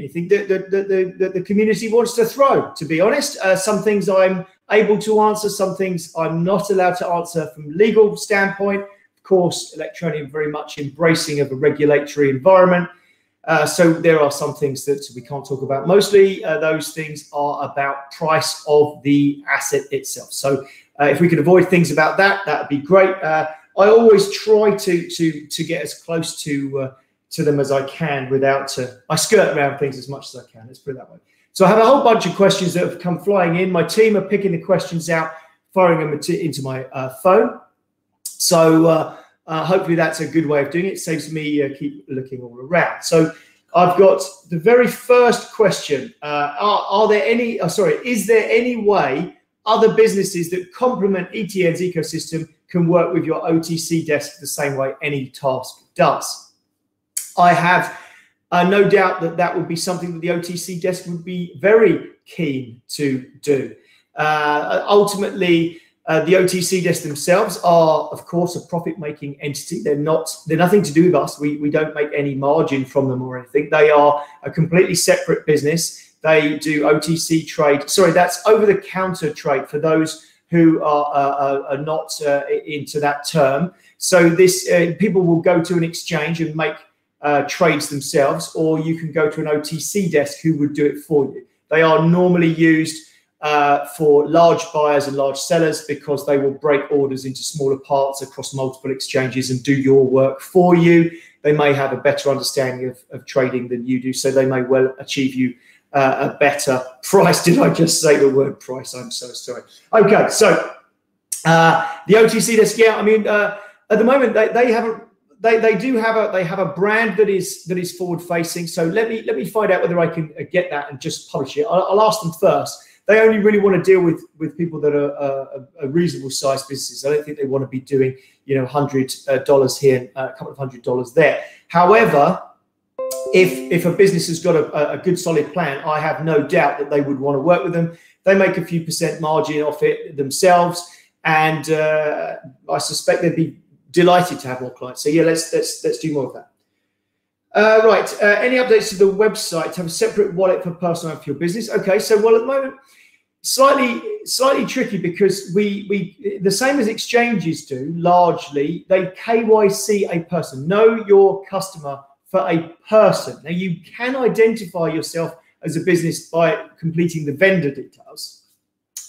anything that the, the, the, the, community wants to throw, to be honest. Uh, some things I'm able to answer, some things I'm not allowed to answer from legal standpoint. Of course, Electroneum very much embracing of a regulatory environment. Uh, so there are some things that we can't talk about. Mostly uh, those things are about price of the asset itself. So uh, if we could avoid things about that, that would be great. Uh, I always try to to to get as close to uh, to them as I can without to, I skirt around things as much as I can. Let's put it that way. So I have a whole bunch of questions that have come flying in. My team are picking the questions out, firing them into my uh, phone. So uh, uh, hopefully that's a good way of doing it. it saves me uh, keep looking all around. So I've got the very first question. Uh, are, are, there any? Oh, sorry, is there any way other businesses that complement ETN's ecosystem can work with your OTC desk the same way AnyTask does? I have uh, no doubt that that would be something that the OTC desk would be very keen to do. Uh, ultimately, uh, the OTC desk themselves are, of course, a profit-making entity. They're not. They're nothing to do with us. We we don't make any margin from them or anything. They are a completely separate business. They do OTC trade. Sorry, that's over-the-counter trade for those who are, uh, are not uh, into that term. So this uh, people will go to an exchange and make uh, trades themselves, or you can go to an OTC desk who would do it for you. They are normally used uh, for large buyers and large sellers because they will break orders into smaller parts across multiple exchanges and do your work for you. They may have a better understanding of, of trading than you do, so they may well achieve you uh, a better price. Did I just say the word price? I'm so sorry. Okay, so uh, the OTC desk, yeah, I mean, uh, at the moment they, they haven't they, they do have a they have a brand that is that is forward facing. So let me let me find out whether I can uh, get that and just publish it. I'll, I'll ask them first. They only really want to deal with with people that are uh, a, reasonable sized businesses. I don't think they want to be doing you know hundred uh, dollars here, a couple of hundred dollars there. However, if if a business has got a, a good solid plan, I have no doubt that they would want to work with them. They make a few percent margin off it themselves, and uh, I suspect they'd be delighted to have more clients. So yeah, let's let's let's do more of that. Uh, right. Uh, any updates to the website to have a separate wallet for personal and for your business? Okay. So well, at the moment, slightly slightly tricky because we we the same as exchanges do largely they KYC a person, know your customer for a person. Now you can identify yourself as a business by completing the vendor details,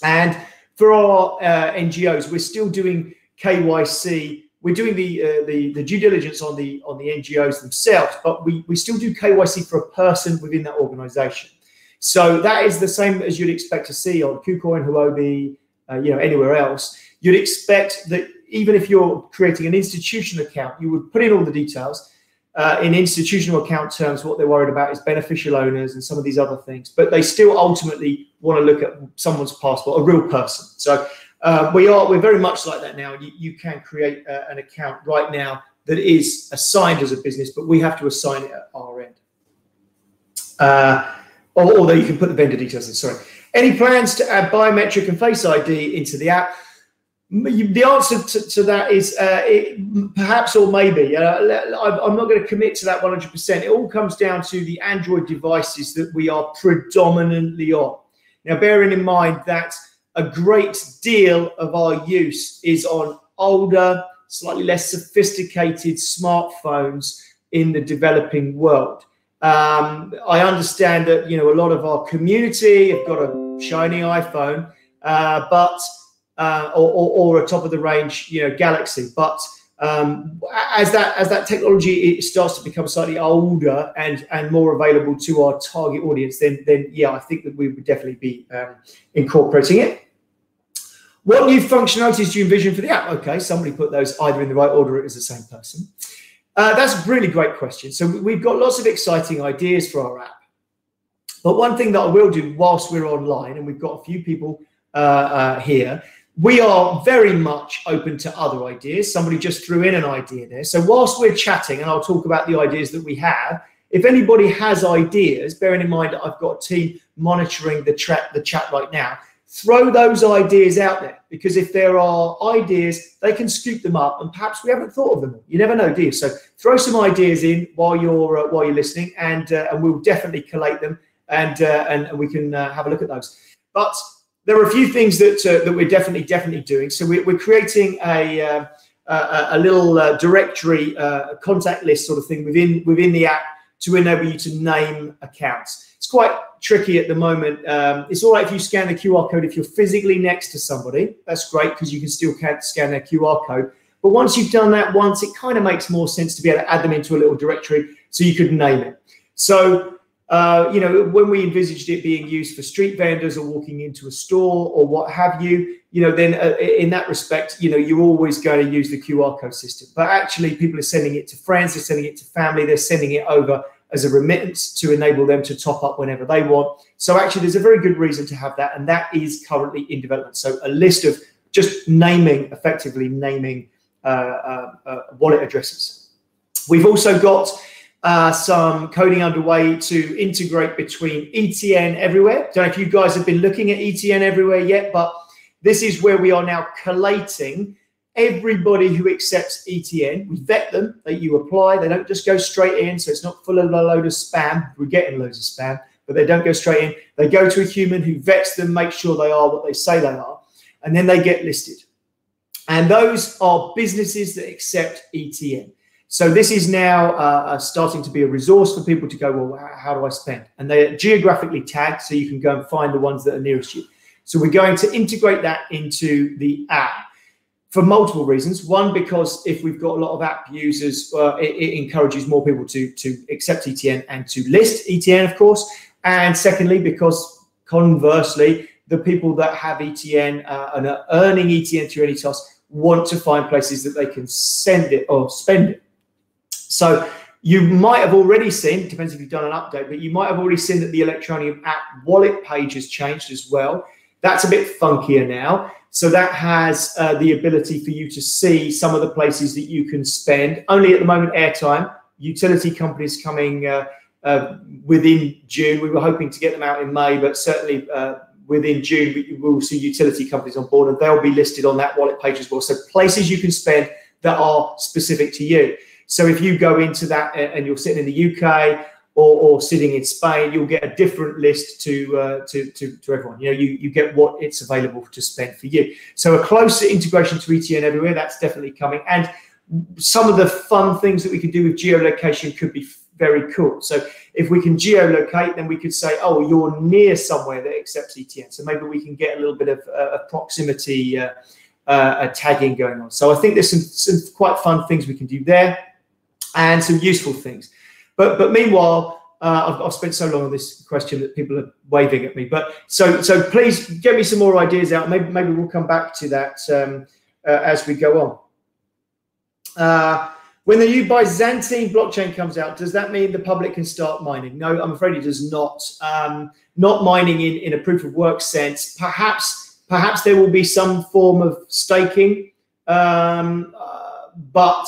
and for our uh, NGOs, we're still doing KYC we're doing the, uh, the the due diligence on the on the NGOs themselves, but we we still do KYC for a person within that organisation. So that is the same as you'd expect to see on KuCoin, Huobi, uh, you know, anywhere else. You'd expect that even if you're creating an institutional account, you would put in all the details. Uh, in institutional account terms, what they're worried about is beneficial owners and some of these other things, but they still ultimately want to look at someone's passport, a real person. So uh, we are we're very much like that now. You, you can create uh, an account right now that is assigned as a business, but we have to assign it at our end. Uh, although you can put the vendor details in. Sorry. Any plans to add biometric and Face ID into the app? The answer to, to that is uh, it, perhaps or maybe. Uh, I'm not going to commit to that 100%. It all comes down to the Android devices that we are predominantly on. Now, bearing in mind that a great deal of our use is on older, slightly less sophisticated smartphones in the developing world. Um, I understand that you know a lot of our community have got a shiny iPhone, uh, but uh, or, or, or, a top of the range you know Galaxy. But um, as that as that technology starts to become slightly older and and more available to our target audience, then then yeah, I think that we would definitely be um, incorporating it. What new functionalities do you envision for the app? Okay, somebody put those either in the right order as the same person. Uh, that's a really great question. So we've got lots of exciting ideas for our app. But one thing that I will do whilst we're online, and we've got a few people uh, uh, here, we are very much open to other ideas. Somebody just threw in an idea there. So whilst we're chatting, and I'll talk about the ideas that we have, if anybody has ideas, bearing in mind that I've got a team monitoring the, tra- the chat right now, throw those ideas out there because if there are ideas, they can scoop them up, and perhaps we haven't thought of them. You never know, do? So throw some ideas in while you're uh, while you're listening, and uh, and we'll definitely collate them, and uh, and, and we can uh, have a look at those. But there are a few things that uh, that we're definitely definitely doing. So we're, we're creating a uh, a, a, little directory contact list sort of thing within within the app to enable you to name accounts. It's quite tricky at the moment. Um, it's all right if you scan the QR code if you're physically next to somebody. That's great because you can still scan their QR code. But once you've done that once, it kind of makes more sense to be able to add them into a little directory so you could name it. So, uh, you know, when we envisaged it being used for street vendors or walking into a store or what have you, you know, then uh, in that respect, you know, you're always going to use the QR code system. But actually, people are sending it to friends, they're sending it to family, they're sending it over as a remittance to enable them to top up whenever they want. So actually, there's a very good reason to have that, and that is currently in development. So a list of just naming, effectively naming uh, uh, uh, wallet addresses. We've also got uh, some coding underway to integrate between ETN everywhere. Don't know if you guys have been looking at ETN everywhere yet, but this is where we are now collating everybody who accepts ETN. We vet them, that you apply. They don't just go straight in, so it's not full of a load of spam. We're getting loads of spam, but they don't go straight in. They go to a human who vets them, makes sure they are what they say they are, and then they get listed. And those are businesses that accept ETN. So this is now uh, uh, starting to be a resource for people to go, well, how do I spend? And they're geographically tagged, so you can go and find the ones that are nearest you. So we're going to integrate that into the app for multiple reasons. One, because if we've got a lot of app users, uh, it, it, encourages more people to, to accept ETN and to list ETN, of course. And secondly, because conversely, the people that have ETN uh, and are earning ETN through AnyTask want to find places that they can send it or spend it. So you might have already seen, depends if you've done an update, but you might have already seen that the Electroneum app wallet page has changed as well. That's a bit funkier now. So that has uh, the ability for you to see some of the places that you can spend. Only at the moment, airtime. Utility companies coming uh, uh, within June. We were hoping to get them out in May, but certainly uh, within June, we will see utility companies on board and they'll be listed on that wallet page as well. So places you can spend that are specific to you. So if you go into that and you're sitting in the UK or, or sitting in Spain, you'll get a different list to, uh, to, to, to everyone. You know, you, you get what it's available to spend for you. So a closer integration to ETN everywhere, that's definitely coming. And some of the fun things that we can do with geolocation could be very cool. So if we can geolocate, then we could say, oh, you're near somewhere that accepts ETN. So maybe we can get a little bit of uh, proximity uh, uh, tagging going on. So I think there's some, some quite fun things we can do there and some useful things. But but meanwhile, uh, I've, I've, spent so long on this question that people are waving at me. But so so please get me some more ideas out. Maybe maybe we'll come back to that um, uh, as we go on. Uh, when the new Byzantine blockchain comes out, does that mean the public can start mining? No, I'm afraid it does not. Um, not mining in, in a proof of work sense. Perhaps perhaps there will be some form of staking, um, uh, but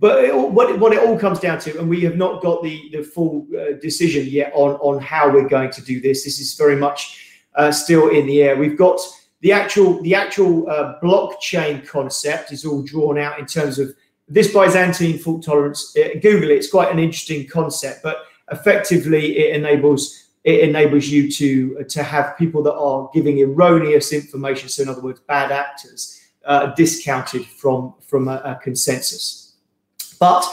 but it, what, what it all comes down to, and we have not got the, the full uh, decision yet on, on how we're going to do this. This is very much uh, still in the air. We've got the actual the actual uh, blockchain concept is all drawn out in terms of this Byzantine fault tolerance. Uh, Google it; it's quite an interesting concept, but effectively it enables it enables you to to have people that are giving erroneous information. So, in other words, bad actors uh, discounted from from a, a consensus. But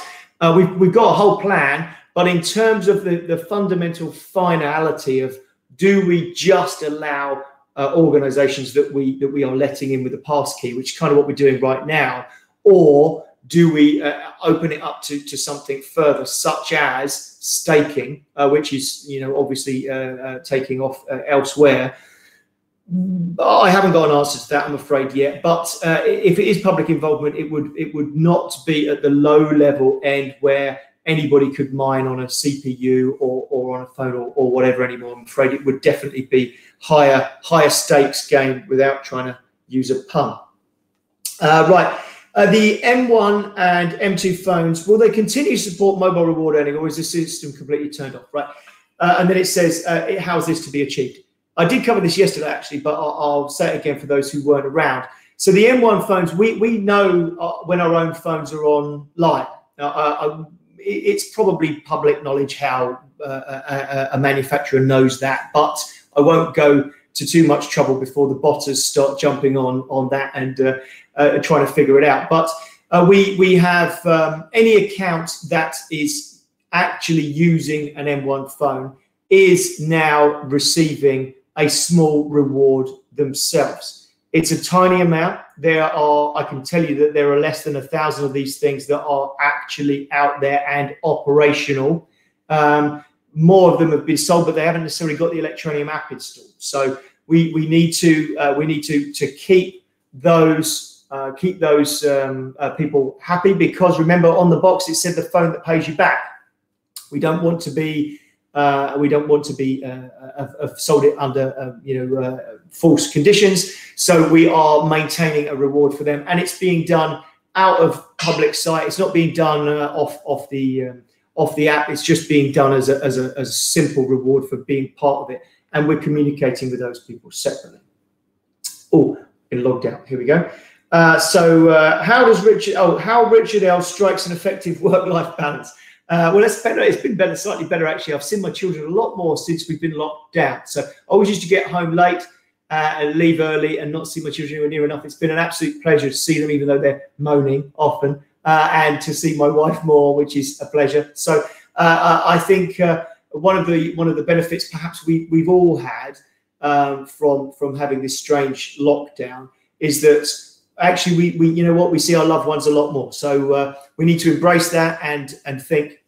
uh, we've, we've got a whole plan. But in terms of the, the fundamental finality of do we just allow uh, organizations that we that we are letting in with the passkey, which is kind of what we're doing right now, or do we uh, open it up to, to something further, such as staking, uh, which is you know obviously uh, uh, taking off uh, elsewhere, I haven't got an answer to that, I'm afraid yet. But uh, if it is public involvement, it would it would not be at the low level end where anybody could mine on a CPU or, or on a phone or, or whatever anymore. I'm afraid it would definitely be higher higher stakes game without trying to use a pun. Uh, right. Uh, the M1 and M2 phones, will they continue to support mobile reward earning or is the system completely turned off? Right. Uh, and then it says, uh, how is this to be achieved? I did cover this yesterday actually, but I'll, I'll say it again for those who weren't around. So the M1 phones, we we know uh, when our own phones are online. Uh, uh, it's probably public knowledge how uh, a, a, manufacturer knows that, but I won't go to too much trouble before the botters start jumping on on that and uh, uh, trying to figure it out. But uh, we we have um, any account that is actually using an M1 phone is now receiving a small reward themselves. It's a tiny amount. There are, I can tell you that there are less than a thousand of these things that are actually out there and operational. Um, more of them have been sold, but they haven't necessarily got the Electroneum app installed. So we we need to uh, we need to to keep those uh, keep those um, uh, people happy because remember on the box it said the phone that pays you back. We don't want to be uh, we don't want to be uh, have sold it under uh, you know false conditions. So we are maintaining a reward for them, and it's being done out of public sight. It's not being done off off the um, off the app. It's just being done as a, as a, as a simple reward for being part of it. And we're communicating with those people separately. Oh, been logged out. Here we go. Uh, so uh, how does Richard, oh, how Richard Ells strikes an effective work-life balance? Uh, well, it's better. It's been better, slightly better actually. I've seen my children a lot more since we've been locked down. So I always used to get home late uh, and leave early and not see my children anywhere near enough. It's been an absolute pleasure to see them, even though they're moaning often uh, and to see my wife more, which is a pleasure. So uh, I think uh, one of the one of the benefits perhaps we we've all had um, from from having this strange lockdown is that actually we, we you know what we see our loved ones a lot more. So uh, we need to embrace that and and think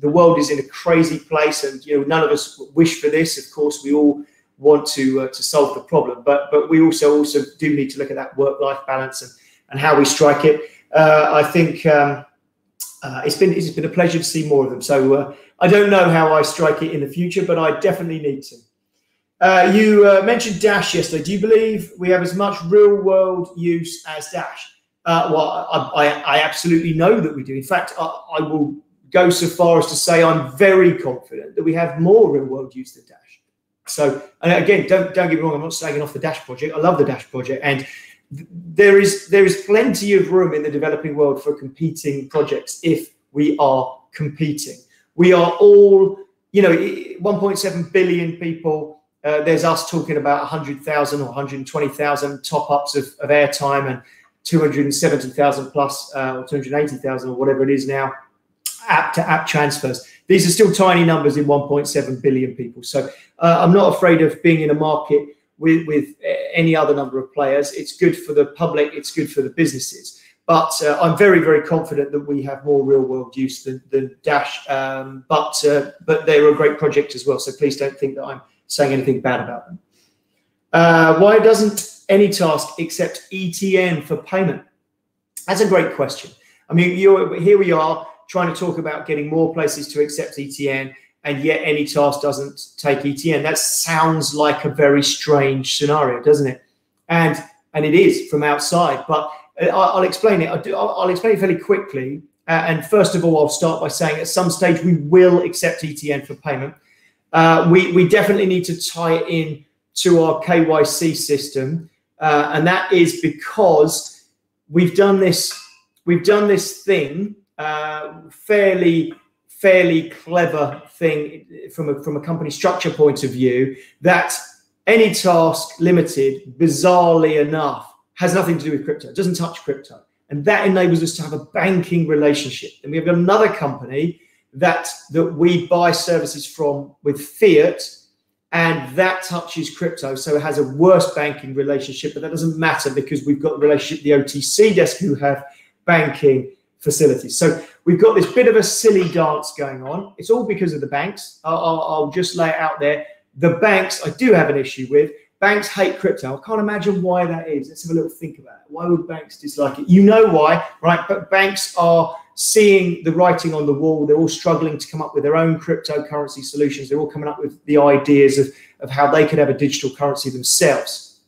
the world is in a crazy place, and you know none of us wish for this. Of course, we all want to uh, to solve the problem, but but we also also do need to look at that work life balance and and how we strike it uh, I think um, uh, it's been it's been a pleasure to see more of them. So uh, I don't know how I strike it in the future, but I definitely need to. Uh, you uh, mentioned Dash yesterday. Do you believe we have as much real world use as Dash? Well, I, I, I, absolutely know that we do. In fact, I, I, will go so far as to say I'm very confident that we have more real world use than Dash. So, and again, don't don't get me wrong. I'm not slagging off the Dash project. I love the Dash project, and there is there is plenty of room in the developing world for competing projects if we are competing. We are all, you know, 1.7 billion people. Uh, there's us talking about 100,000 or 120,000 top ups of, of airtime and 270,000 plus uh, or 280,000 or whatever it is now app to app transfers. These are still tiny numbers in 1.7 billion people. So uh, I'm not afraid of being in a market with, with any other number of players. It's good for the public, it's good for the businesses. But uh, I'm very, very confident that we have more real world use than, than Dash. Um, but uh, but they're a great project as well. So please don't think that I'm saying anything bad about them. Uh, why doesn't AnyTask accept ETN for payment? That's a great question. I mean, here we are trying to talk about getting more places to accept ETN and yet AnyTask doesn't take ETN. That sounds like a very strange scenario, doesn't it? And and it is from outside, but I'll explain it. I'll explain it fairly quickly. Uh, and first of all, I'll start by saying at some stage we will accept ETN for payment. Uh, we, we definitely need to tie it in to our KYC system. Uh, and that is because we've done this, we've done this thing uh, fairly fairly clever thing from a, from a company structure point of view that AnyTask limited bizarrely enough has nothing to do with crypto. Doesn't touch crypto. And that enables us to have a banking relationship. And we have another company that that we buy services from with fiat and that touches crypto so it has a worse banking relationship. But that doesn't matter because we've got a relationship the otc desk who have banking facilities. So we've got this bit of a silly dance going on. It's all because of the banks. I'll, I'll, I'll, just lay it out there. The banks, I do have an issue with. Banks hate crypto. I can't imagine why that is. Let's have a little think about it. Why would banks dislike it? You know why, right? But banks are seeing the writing on the wall. They're all struggling to come up with their own cryptocurrency solutions. They're all coming up with the ideas of, of how they could have a digital currency themselves.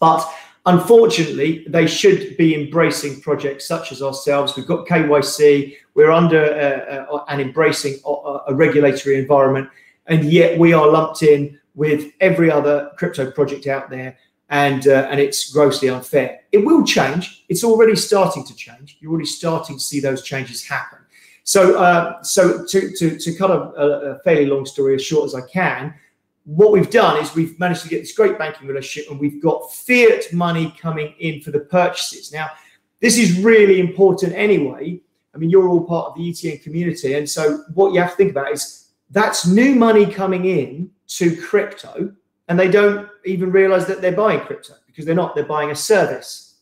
But Unfortunately, they should be embracing projects such as ourselves. We've got KYC, we're under uh, uh, and embracing a, a regulatory environment, and yet we are lumped in with every other crypto project out there, and uh, and it's grossly unfair. It will change. It's already starting to change. You're already starting to see those changes happen. So, uh, so to, to, to cut a, a, fairly long story as short as I can, what we've done is we've managed to get this great banking relationship and we've got fiat money coming in for the purchases. Now, this is really important anyway. I mean, you're all part of the ETN community. And so what you have to think about is that's new money coming in to crypto and they don't even realize that they're buying crypto because they're not, they're buying a service.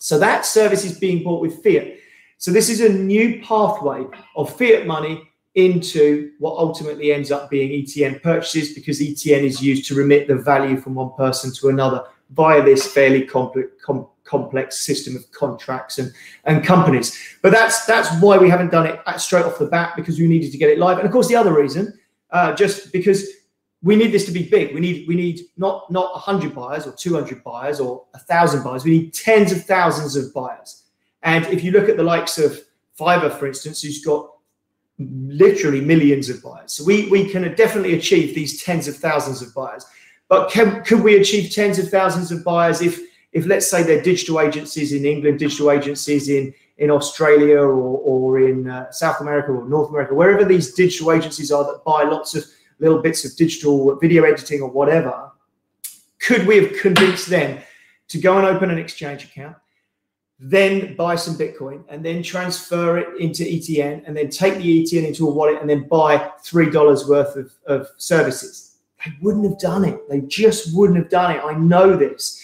So that service is being bought with fiat. So this is a new pathway of fiat money into what ultimately ends up being ETN purchases because ETN is used to remit the value from one person to another via this fairly complex, com complex system of contracts and, and companies. But that's that's why we haven't done it straight off the bat because we needed to get it live. And of course, the other reason, uh, just because we need this to be big. We need we need not not 100 buyers or 200 buyers or a thousand buyers. We need tens of thousands of buyers. And if you look at the likes of Fiverr, for instance, who's got literally millions of buyers. So we, we can definitely achieve these tens of thousands of buyers. But can, could we achieve tens of thousands of buyers if, if let's say they're digital agencies in England, digital agencies in, in Australia or, or in uh, South America or North America, wherever these digital agencies are that buy lots of little bits of digital video editing or whatever, could we have convinced them to go and open an exchange account, then buy some Bitcoin and then transfer it into ETN and then take the ETN into a wallet and then buy $3 worth of, of services. They wouldn't have done it. They just wouldn't have done it. I know this.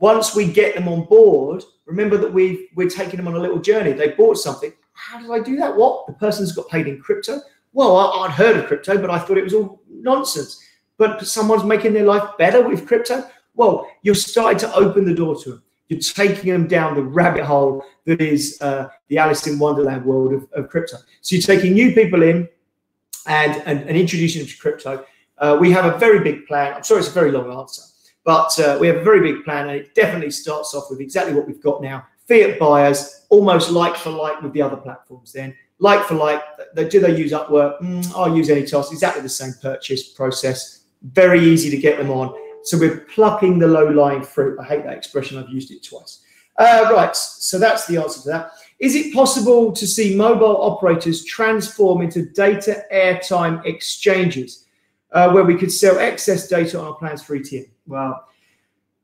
Once we get them on board, remember that we we're taking them on a little journey. They bought something. How did I do that? What? The person's got paid in crypto. Well, I, I'd heard of crypto, but I thought it was all nonsense. But someone's making their life better with crypto. Well, you're starting to open the door to them you're taking them down the rabbit hole that is uh, the Alice in Wonderland world of, of, crypto. So you're taking new people in and, and, and introducing them to crypto. Uh, we have a very big plan. I'm sorry, it's a very long answer, but uh, we have a very big plan, and it definitely starts off with exactly what we've got now. Fiat buyers, almost like for like with the other platforms. Then, like for like, do they use Upwork? Mm, I'll use AnyTask. Exactly the same purchase process. Very easy to get them on so we're plucking the low-lying fruit. I hate that expression. I've used it twice. Uh, right. So that's the answer to that. Is it possible to see mobile operators transform into data airtime exchanges uh, where we could sell excess data on our plans for ETN? Well,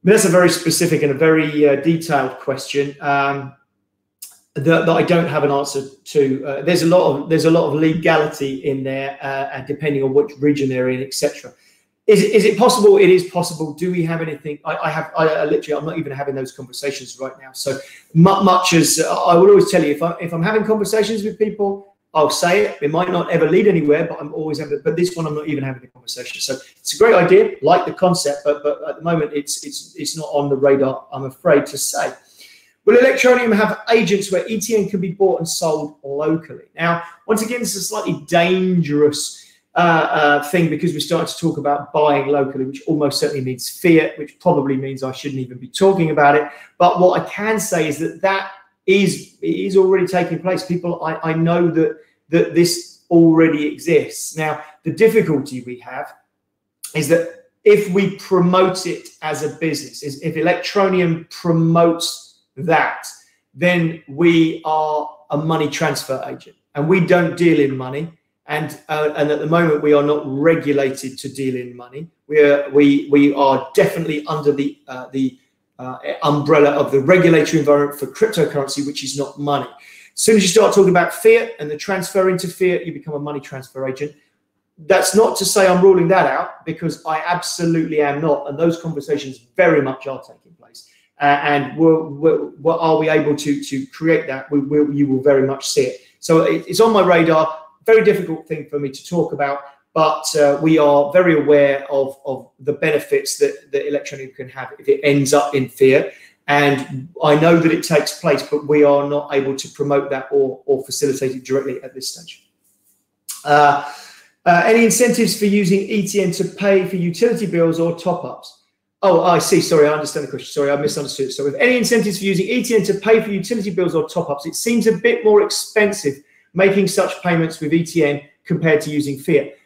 that's a very specific and a very uh, detailed question um, that, that, I don't have an answer to. Uh, there's a lot of there's a lot of legality in there, uh, and depending on which region they're in, etc. Is, is it possible? It is possible. Do we have anything? I, I have. I, I, literally, I'm not even having those conversations right now. So much as I will always tell you, if I if I'm having conversations with people, I'll say it. It might not ever lead anywhere, but I'm always having. But this one, I'm not even having the conversation. So it's a great idea, like the concept, but but at the moment, it's it's it's not on the radar. I'm afraid to say. Will Electroneum have agents where ETN can be bought and sold locally? Now, once again, this is a slightly dangerous uh, uh, thing because we started to talk about buying locally, which almost certainly means fiat, which probably means I shouldn't even be talking about it. But what I can say is that that is is already taking place. People, I, I know that that this already exists. Now, the difficulty we have is that if we promote it as a business, is if Electroneum promotes that, then we are a money transfer agent and we don't deal in money and uh, and at the moment we are not regulated to deal in money. We are we we are definitely under the uh, the uh, umbrella of the regulatory environment for cryptocurrency, which is not money. As soon as you start talking about fiat and the transfer into fiat, you become a money transfer agent. That's not to say I'm ruling that out because I absolutely am not, and those conversations very much are taking place. Uh, and we're, we're, are we able to to create that? We, you will very much see it. So it, it's on my radar very difficult thing for me to talk about, but uh, we are very aware of, of the benefits that, that Electroneum can have if it ends up in fiat. And I know that it takes place, but we are not able to promote that or, or facilitate it directly at this stage. Uh, uh, any incentives for using ETN to pay for utility bills or top ups? Oh, I see. Sorry, I understand the question. Sorry, I misunderstood. So, with any incentives for using ETN to pay for utility bills or top ups, it seems a bit more expensive making such payments with ETN compared to using fiat.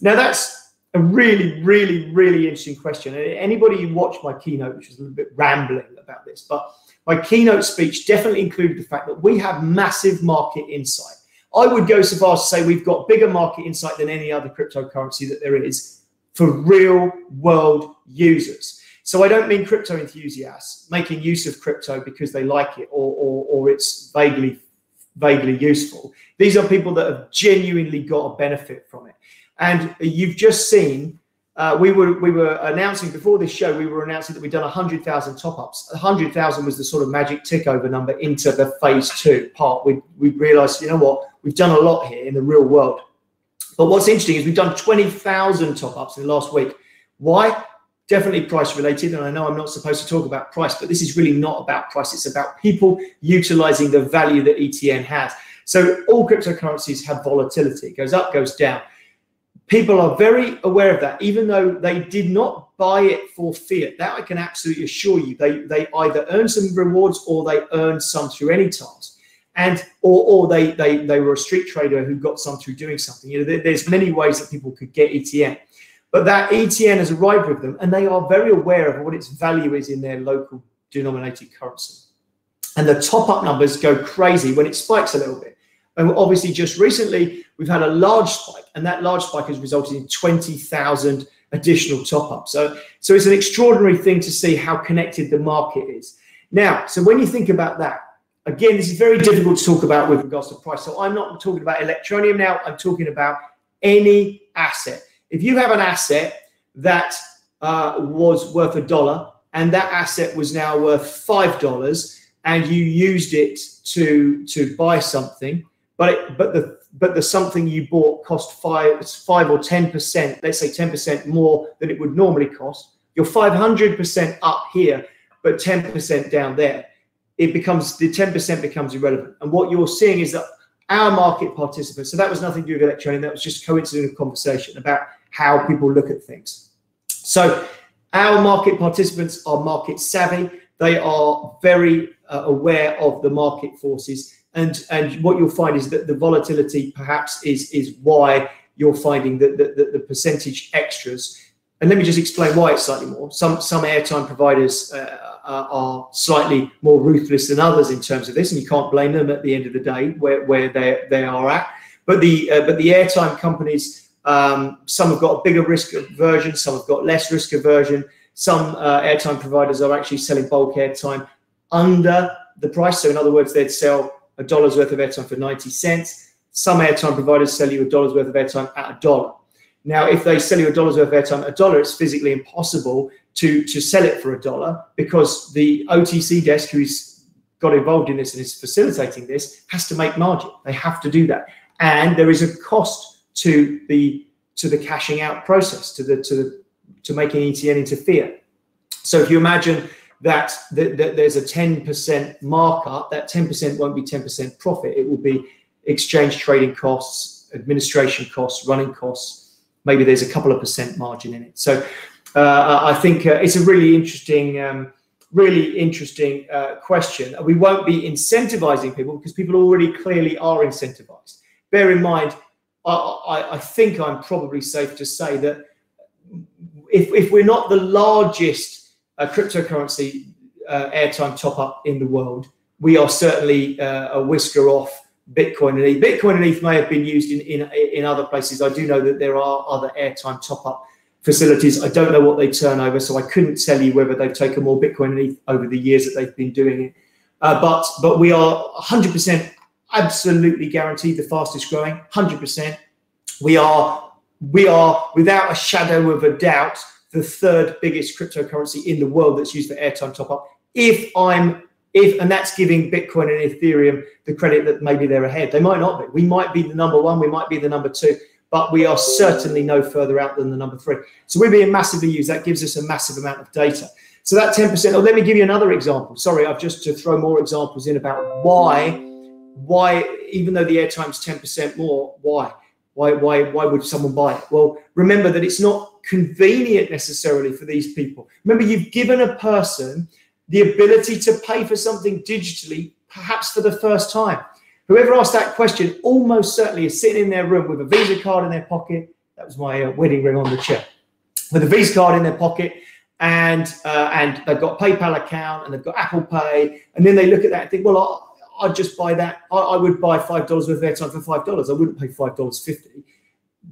Now that's a really, really, really interesting question. Anybody who watched my keynote, which was a little bit rambling about this, but my keynote speech definitely included the fact that we have massive market insight. I would go so far as to say we've got bigger market insight than any other cryptocurrency that there is for real world users. So I don't mean crypto enthusiasts making use of crypto because they like it or, or, or it's vaguely vaguely useful. These are people that have genuinely got a benefit from it. And you've just seen, uh, we were we were announcing before this show, we were announcing that we'd done 100,000 top ups. 100,000 was the sort of magic tick over number into the phase two part. We, we realized, you know what, we've done a lot here in the real world. But what's interesting is we've done 20,000 top ups in the last week. Why? Definitely price related. And I know I'm not supposed to talk about price, but this is really not about price. It's about people utilizing the value that ETN has. So all cryptocurrencies have volatility. It goes up, goes down people are very aware of that, even though they did not buy it for fiat. That I can absolutely assure you. They they either earn some rewards or they earn some through AnyTask. And or, or they, they they were a street trader who got some through doing something. You know, there, there's many ways that people could get ETN. But that ETN has arrived with them and they are very aware of what its value is in their local denominated currency. And the top up numbers go crazy when it spikes a little bit. And obviously, just recently, we've had a large spike, and that large spike has resulted in 20,000 additional top ups. So, so it's an extraordinary thing to see how connected the market is. Now, so when you think about that, again, this is very difficult to talk about with regards to price. So I'm not talking about Electroneum now, I'm talking about any asset. If you have an asset that uh, was worth a dollar and that asset was now worth five dollars and you used it to to buy something but it, but the but the something you bought cost five five or ten percent let's say 10 percent more than it would normally cost you're 500 percent up here but 10 percent down there. It becomes the 10 percent becomes irrelevant. And what you're seeing is that our market participants so that was nothing to do with Electroneum that was just coincidental conversation about how people look at things so our market participants are market savvy they are very uh, aware of the market forces and and what you'll find is that the volatility perhaps is is why you're finding that the, the, the, percentage extras. And let me just explain why it's slightly more. Some some airtime providers uh, are slightly more ruthless than others in terms of this, and you can't blame them at the end of the day where, where they they are at. But the uh, but the airtime companies, um, some have got a bigger risk aversion, some have got less risk aversion. Some uh, airtime providers are actually selling bulk airtime under the price. So in other words, they'd sell a dollar's worth of airtime for 90 cents. Some airtime providers sell you a dollar's worth of airtime at a dollar. Now, if they sell you a dollar's worth of airtime at a dollar, it's physically impossible to, to sell it for a dollar because the OTC desk who's got involved in this and is facilitating this has to make margin. They have to do that. And there is a cost to the to the cashing out process, to the to the to making ETN into fiat. So if you imagine that, that, that there's a 10% markup, that 10% won't be 10% profit. It will be exchange trading costs, administration costs, running costs. Maybe there's a couple of percent margin in it. So uh, I think uh, it's a really interesting, um, really interesting uh, question. We won't be incentivizing people because people already clearly are incentivized. Bear in mind, I, I, think I'm probably safe to say that if, if we're not the largest a cryptocurrency uh, airtime top up in the world, we are certainly uh, a whisker off Bitcoin and ETH. Bitcoin and ETH may have been used in, in, in other places. I do know that there are other airtime top up facilities. I don't know what they turn over, so I couldn't tell you whether they've taken more Bitcoin and ETH over the years that they've been doing it. Uh, but but we are 100% absolutely guaranteed the fastest growing. 100%. We are we are without a shadow of a doubt the third biggest cryptocurrency in the world that's used for airtime top up. If I'm if and that's giving Bitcoin and Ethereum the credit that maybe they're ahead. They might not be. We might be the number one, we might be the number two, but we are certainly no further out than the number three. So we're being massively used. That gives us a massive amount of data. So that 10%, oh, let me give you another example. Sorry, I've just to throw more examples in about why, why, even though the airtime's 10% more, why? Why, why, why would someone buy it? Well, remember that it's not convenient necessarily for these people. Remember, you've given a person the ability to pay for something digitally, perhaps for the first time. Whoever asked that question almost certainly is sitting in their room with a Visa card in their pocket. That was my uh, wedding ring on the chair. With a Visa card in their pocket, and uh, and they've got PayPal account and they've got Apple Pay, and then they look at that and think, well, I'd just buy that. I, I would buy five dollars worth of airtime for five dollars. I wouldn't pay five dollars fifty.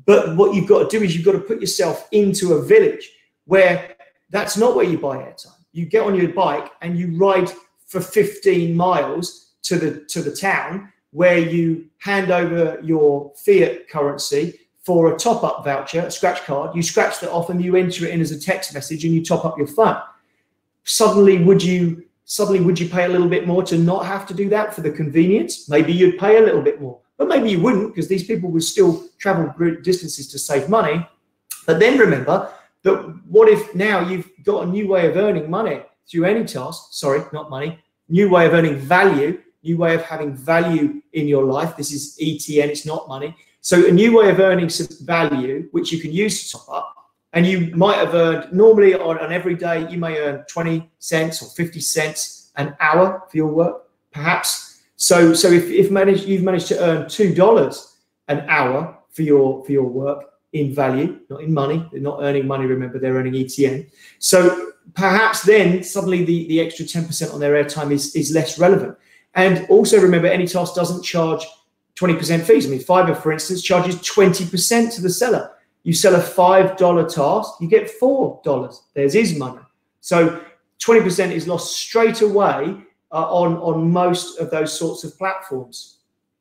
But what you've got to do is you've got to put yourself into a village where that's not where you buy airtime. You get on your bike and you ride for 15 miles to the to the town where you hand over your fiat currency for a top up voucher, a scratch card. You scratch that off and you enter it in as a text message and you top up your phone. Suddenly, would you suddenly would you pay a little bit more to not have to do that for the convenience? Maybe you'd pay a little bit more, but maybe you wouldn't because these people would still travel great distances to save money. But then remember that what if now you've got a new way of earning money through AnyTask? Sorry, not money. New way of earning value. New way of having value in your life. This is ETN. It's not money. So a new way of earning some value, which you can use to top up. And you might have earned normally on, on every day, you may earn 20 cents or 50 cents an hour for your work, perhaps. So so if, if managed, you've managed to earn two dollars an hour for your for your work, in value, not in money. They're not earning money, remember, they're earning ETN. So perhaps then suddenly the, the extra 10% on their airtime is, is less relevant. And also remember, AnyTask doesn't charge 20% fees. I mean, Fiverr, for instance, charges 20% to the seller. You sell a $5 task, you get $4. There's his money. So 20% is lost straight away uh, on, on most of those sorts of platforms.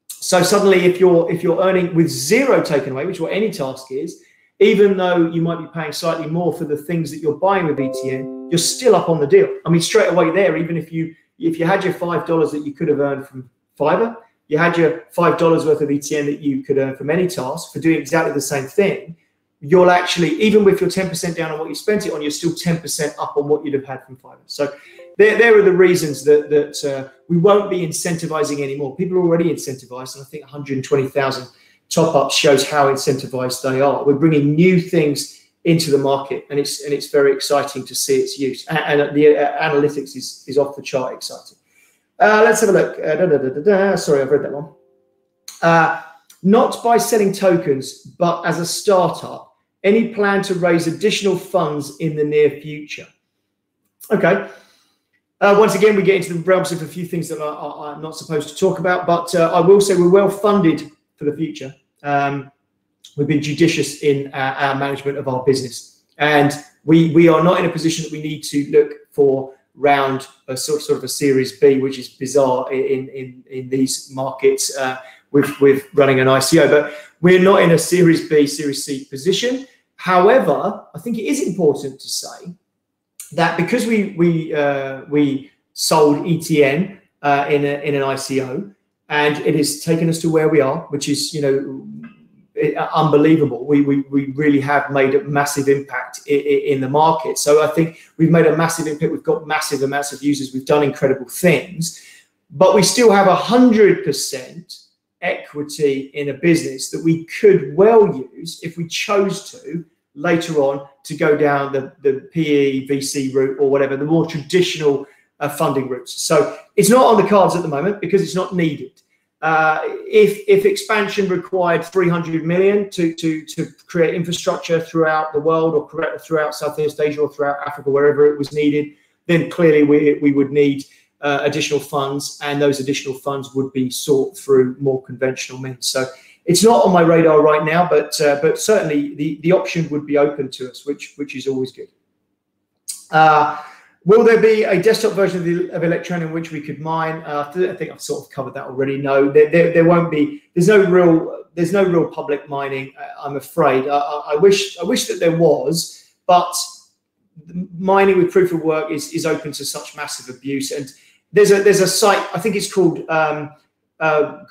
So suddenly, if you're if you're earning with zero taken away, which what AnyTask is, even though you might be paying slightly more for the things that you're buying with ETN, you're still up on the deal. I mean, straight away there, even if you if you had your five dollars that you could have earned from Fiverr, you had your five dollars worth of ETN that you could earn from AnyTask for doing exactly the same thing. You'll actually, even with your 10% down on what you spent it on, you're still 10% up on what you'd have had from Fiverr. So there, there are the reasons that that uh, we won't be incentivizing anymore. People are already incentivized, and I think 120,000 top ups shows how incentivized they are. We're bringing new things into the market, and it's and it's very exciting to see its use. And, and the uh, analytics is is off the chart exciting. Uh, let's have a look. Uh, da, da, da, Sorry, I've read that one. Uh, not by selling tokens, but as a startup. Any plan to raise additional funds in the near future? Okay. Uh, once again, we get into the realms of a few things that I, am not supposed to talk about, but uh, I will say we're well funded for the future. Um, we've been judicious in our, our, management of our business, and we we are not in a position that we need to look for round a sort, sort of a Series B, which is bizarre in in in these markets uh, with with running an ICO. But we're not in a Series B, Series C position. However, I think it is important to say that because we we uh, we sold ETN uh, in a, in an ICO, and it has taken us to where we are, which is you know unbelievable. We, we, we really have made a massive impact in, in, the market. So I think we've made a massive impact. We've got massive amounts of users. We've done incredible things, but we still have a hundred percent equity in a business that we could well use if we chose to later on to go down the, the PE, VC route or whatever, the more traditional uh, funding routes. So it's not on the cards at the moment because it's not needed. Uh, if if expansion required 300 million to to to create infrastructure throughout the world or throughout Southeast Asia or throughout Africa, wherever it was needed, then clearly we we would need uh, additional funds, and those additional funds would be sought through more conventional means. So it's not on my radar right now, but uh, but certainly the the option would be open to us, which which is always good. Uh, will there be a desktop version of, the, of Electroneum which we could mine? Uh, I think I've sort of covered that already. No, there, there, there, won't be. There's no real there's no real public mining. Uh, I'm afraid. I, I wish I wish that there was, but mining with proof of work is is open to such massive abuse. And there's a there's a site I think it's called. Um, uh,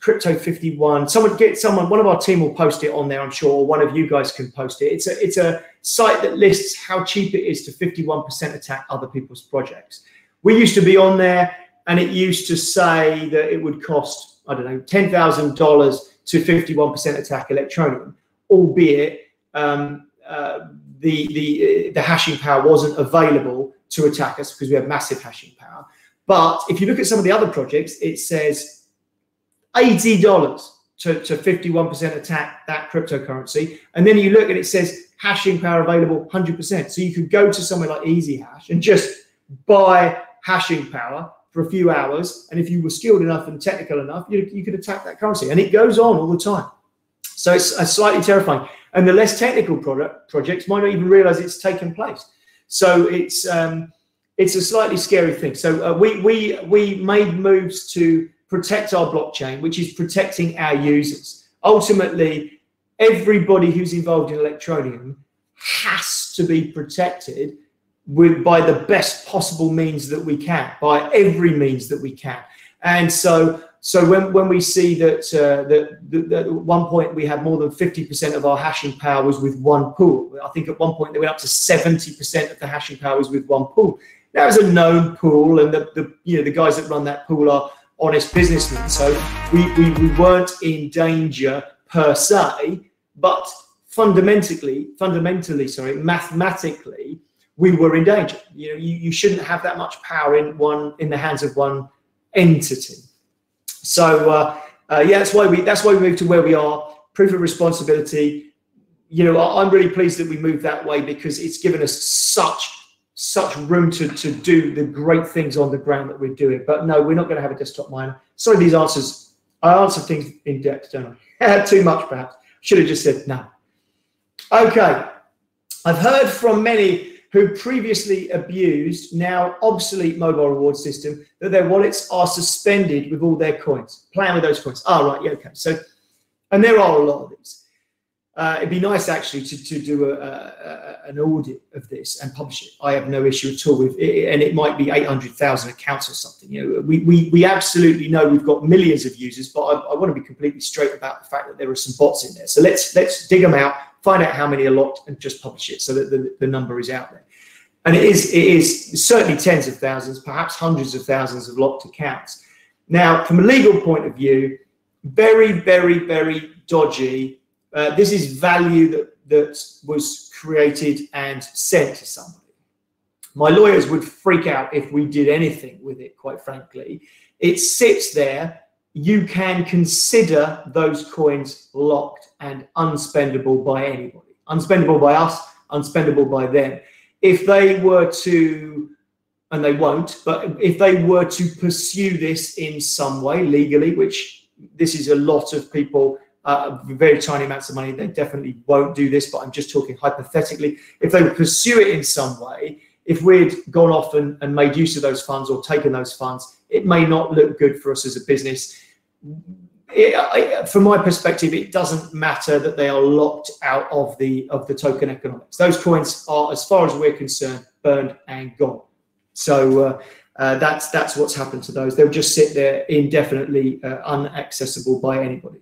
Crypto 51. Someone get someone, one of our team will post it on there, I'm sure, one of you guys can post it. It's a it's a site that lists how cheap it is to 51% attack other people's projects. We used to be on there and it used to say that it would cost, I don't know, $10,000 to 51% attack Electroneum, albeit um, uh, the, the, uh, the hashing power wasn't available to attack us because we have massive hashing power. But if you look at some of the other projects, it says $80 to, to 51% attack that cryptocurrency. And then you look and it says hashing power available 100%. So you could go to somewhere like NiceHash and just buy hashing power for a few hours. And if you were skilled enough and technical enough, you, you could attack that currency. And it goes on all the time. So it's, it's slightly terrifying. And the less technical product projects might not even realize it's taken place. So it's um, it's a slightly scary thing. So uh, we we we made moves to protect our blockchain, which is protecting our users. Ultimately, everybody who's involved in Electroneum has to be protected with by the best possible means that we can, by every means that we can. And so, so when, when we see that, uh, that, that, that, at one point we had more than 50% of our hashing power was with one pool. I think at one point they went up to 70% of the hashing power was with one pool. That was a known pool, and the, the you know the guys that run that pool are honest businessmen. So we, we, we weren't in danger per se, but fundamentally, fundamentally, sorry, mathematically, we were in danger. You know, you, you shouldn't have that much power in one in the hands of one entity. So uh, uh, yeah, that's why we that's why we moved to where we are. Proof of responsibility. You know, I'm really pleased that we moved that way because it's given us such such room to, to do the great things on the ground that we're doing. But no, we're not going to have a desktop miner. Sorry, these answers. I answer things in depth, don't I? Too much, perhaps. Should have just said no. Okay. I've heard from many who previously abused now obsolete mobile reward system that their wallets are suspended with all their coins. Playing with those coins. Ah, right. Yeah. Okay. So, and there are a lot of these. Uh, it'd be nice actually to, to do a, a, an audit of this and publish it. I have no issue at all with it, and it might be 800,000 accounts or something. You know, we, we, we absolutely know we've got millions of users, but I, I want to be completely straight about the fact that there are some bots in there. So let's let's dig them out, find out how many are locked, and just publish it so that the, the number is out there. And it is it is certainly tens of thousands, perhaps hundreds of thousands of locked accounts. Now, from a legal point of view, very, very, very dodgy uh, this is value that, that was created and sent to somebody. My lawyers would freak out if we did anything with it, quite frankly. It sits there. You can consider those coins locked and unspendable by anybody, unspendable by us, unspendable by them. If they were to, and they won't, but if they were to pursue this in some way legally, which this is a lot of people uh, very tiny amounts of money, they definitely won't do this. But I'm just talking hypothetically. If they would pursue it in some way, if we'd gone off and, and made use of those funds or taken those funds, it may not look good for us as a business. It, I, from my perspective, it doesn't matter that they are locked out of the of the token economics. Those coins are, as far as we're concerned, burned and gone. So uh, uh, that's that's what's happened to those. They'll just sit there indefinitely, uh, unaccessible by anybody.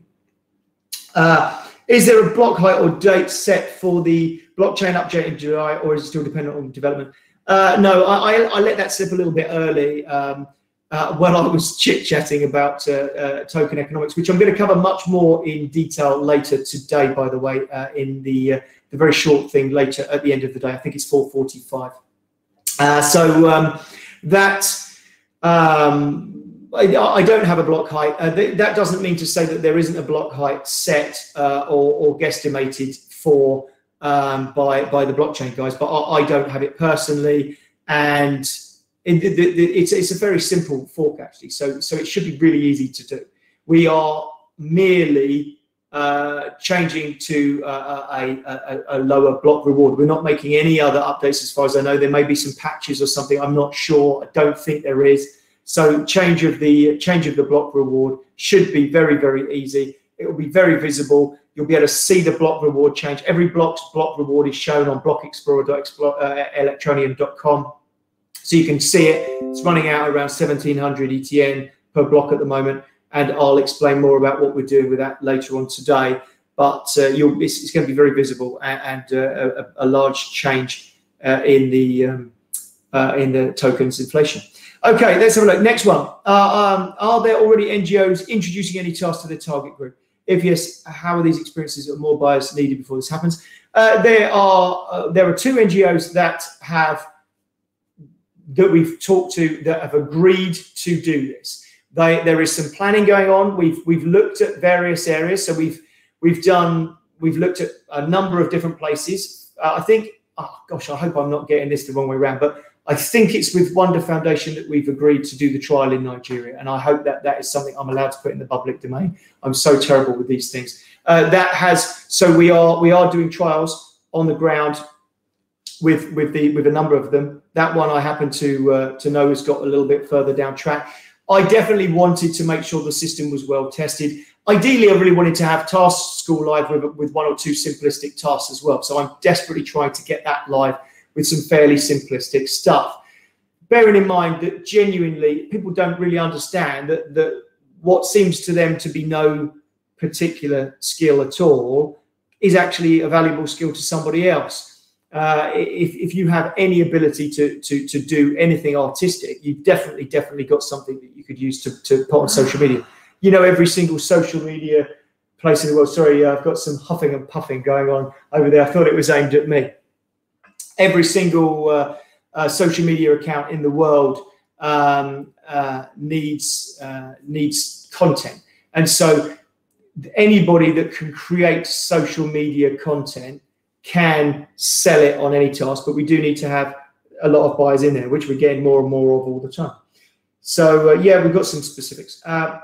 Uh, is there a block height or date set for the blockchain update in July, or is it still dependent on development? Uh, no, I, I, I, let that slip a little bit early um, uh, when I was chit chatting about uh, uh, token economics, which I'm going to cover much more in detail later today. By the way, uh, in the the very short thing later at the end of the day, I think it's 4:45. so um, that. Um, I, I, don't have a block height. Uh, th that doesn't mean to say that there isn't a block height set uh, or, or, guesstimated for um, by by the blockchain guys, but I, I don't have it personally, and it, it, it's it's a very simple fork actually. So so it should be really easy to do. We are merely uh, changing to uh, a, a, a, lower block reward. We're not making any other updates as far as I know. There may be some patches or something. I'm not sure. I don't think there is. So change of the change of the block reward should be very, very easy. It will be very visible. You'll be able to see the block reward change. Every block's block reward is shown on blockexplorer.electroneum.com. Uh, so you can see it. It's running out around 1700 ETN per block at the moment. And I'll explain more about what we're doing with that later on today. But uh, it's, it's, going to be very visible and, and uh, a, a, large change uh, in the um, uh, in the tokens inflation. Okay, let's have a look. Next one. Uh, um, are there already NGOs introducing any tasks to their target group? If yes, how are these experiences or more buyers needed before this happens? Uh, there are uh, there are two NGOs that have that we've talked to that have agreed to do this. They, there is some planning going on. We've we've looked at various areas. So we've we've done we've looked at a number of different places. Uh, I think. Oh gosh, I hope I'm not getting this the wrong way around, but I think it's with Wonder Foundation that we've agreed to do the trial in Nigeria, and I hope that that is something I'm allowed to put in the public domain. I'm so terrible with these things. Uh, that has so we are we are doing trials on the ground with with the with a number of them. That one I happen to uh, to know has got a little bit further down track. I definitely wanted to make sure the system was well tested. Ideally, I really wanted to have tasks school live with, with one or two simplistic tasks as well. So I'm desperately trying to get that live with some fairly simplistic stuff. Bearing in mind that genuinely people don't really understand that, that what seems to them to be no particular skill at all is actually a valuable skill to somebody else uh, if, if you have any ability to, to, to do anything artistic, you've definitely, definitely got something that you could use to, to put on social media. You know, every single social media place in the world. Sorry, I've got some huffing and puffing going on over there. I thought it was aimed at me. Every single uh, uh social media account in the world um, uh, needs needs content, and so anybody that can create social media content can sell it on AnyTask, but we do need to have a lot of buyers in there, which we're getting more and more of all the time. So uh, yeah, we've got some specifics. Uh,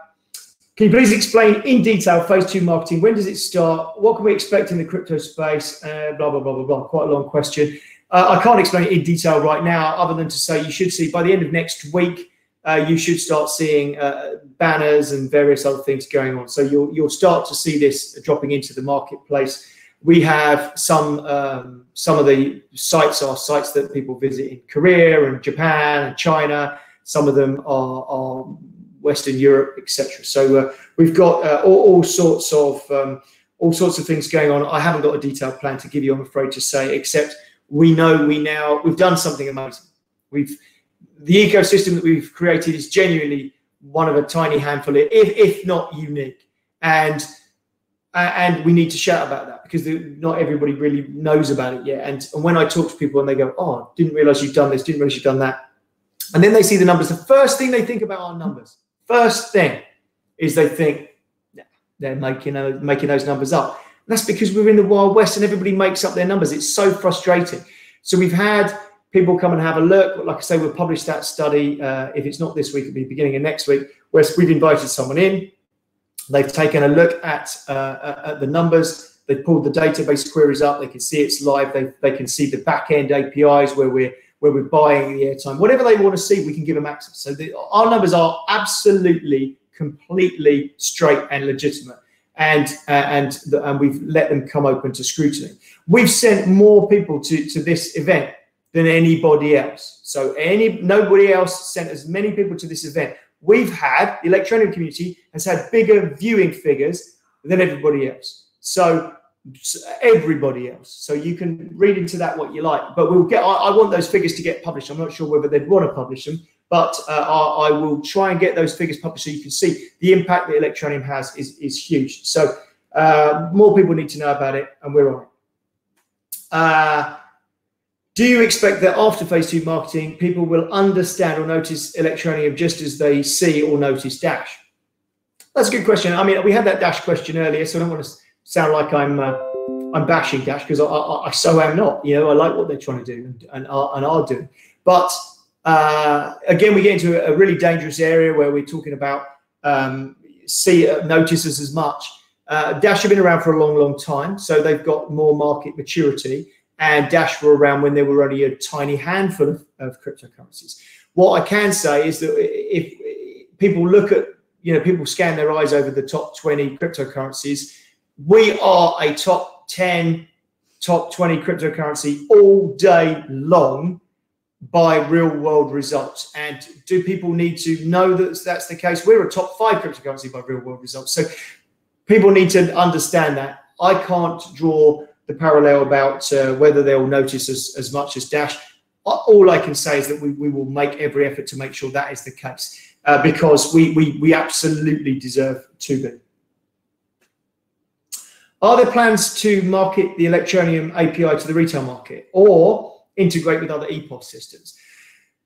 can you please explain in detail phase two marketing? When does it start? What can we expect in the crypto space? Uh, blah, blah, blah, blah, blah. Quite a long question. Uh, I can't explain it in detail right now, other than to say you should see by the end of next week, uh, you should start seeing uh, banners and various other things going on. So you'll, you'll start to see this dropping into the marketplace we have some um, some of the sites are sites that people visit in Korea and Japan and China. Some of them are, are Western Europe, etc. So uh, we've got uh, all, all, sorts of um, all sorts of things going on. I haven't got a detailed plan to give you. I'm afraid to say, except we know we now we've done something amazing. We've the ecosystem that we've created is genuinely one of a tiny handful, if if not unique, and and we need to shout about that because not everybody really knows about it yet. And, and when I talk to people and they go, "Oh, didn't realize you've done this, didn't realize you've done that," and then they see the numbers, the first thing they think about are numbers. First thing is they think they're making uh, making those numbers up. That's because we're in the wild west and everybody makes up their numbers. It's so frustrating. So we've had people come and have a look. Like I say, we'll publish that study. Uh, if it's not this week, it'll be beginning of next week. Where we've invited someone in They've taken a look at, uh, at the numbers. They've pulled the database queries up. They can see it's live. They, they can see the back end APIs where we're where we're buying the airtime. Whatever they want to see, we can give them access. So the, our numbers are absolutely, completely straight and legitimate. And uh, and the, and we've let them come open to scrutiny. We've sent more people to, to this event than anybody else. So any nobody else sent as many people to this event we've had, the Electroneum community has had bigger viewing figures than everybody else. So everybody else. So you can read into that what you like. But we'll get. I, I want those figures to get published. I'm not sure whether they'd want to publish them, but uh, I, will try and get those figures published so you can see the impact that Electroneum has is is huge. So uh, more people need to know about it, and we're on it. Uh, do you expect that after phase two marketing, people will understand or notice Electroneum just as they see or notice Dash? That's a good question. I mean, we had that Dash question earlier, so I don't want to sound like I'm uh, I'm bashing Dash because I, I, I, so am not. You know, I like what they're trying to do and, and, are, and are doing. But uh, again, we get into a really dangerous area where we're talking about um, see uh, notices as much. Uh, Dash have been around for a long, long time, so they've got more market maturity and Dash were around when there were only a tiny handful of, of cryptocurrencies. What I can say is that if people look at, you know, people scan their eyes over the top 20 cryptocurrencies, we are a top 10, top 20 cryptocurrency all day long by real world results. And do people need to know that that's the case? We're a top five cryptocurrency by real world results. So people need to understand that. I can't draw the parallel about uh, whether they'll notice as, as much as Dash. All I can say is that we, we will make every effort to make sure that is the case uh, because we, we, we absolutely deserve to be. Are there plans to market the Electroneum API to the retail market or integrate with other EPOS systems?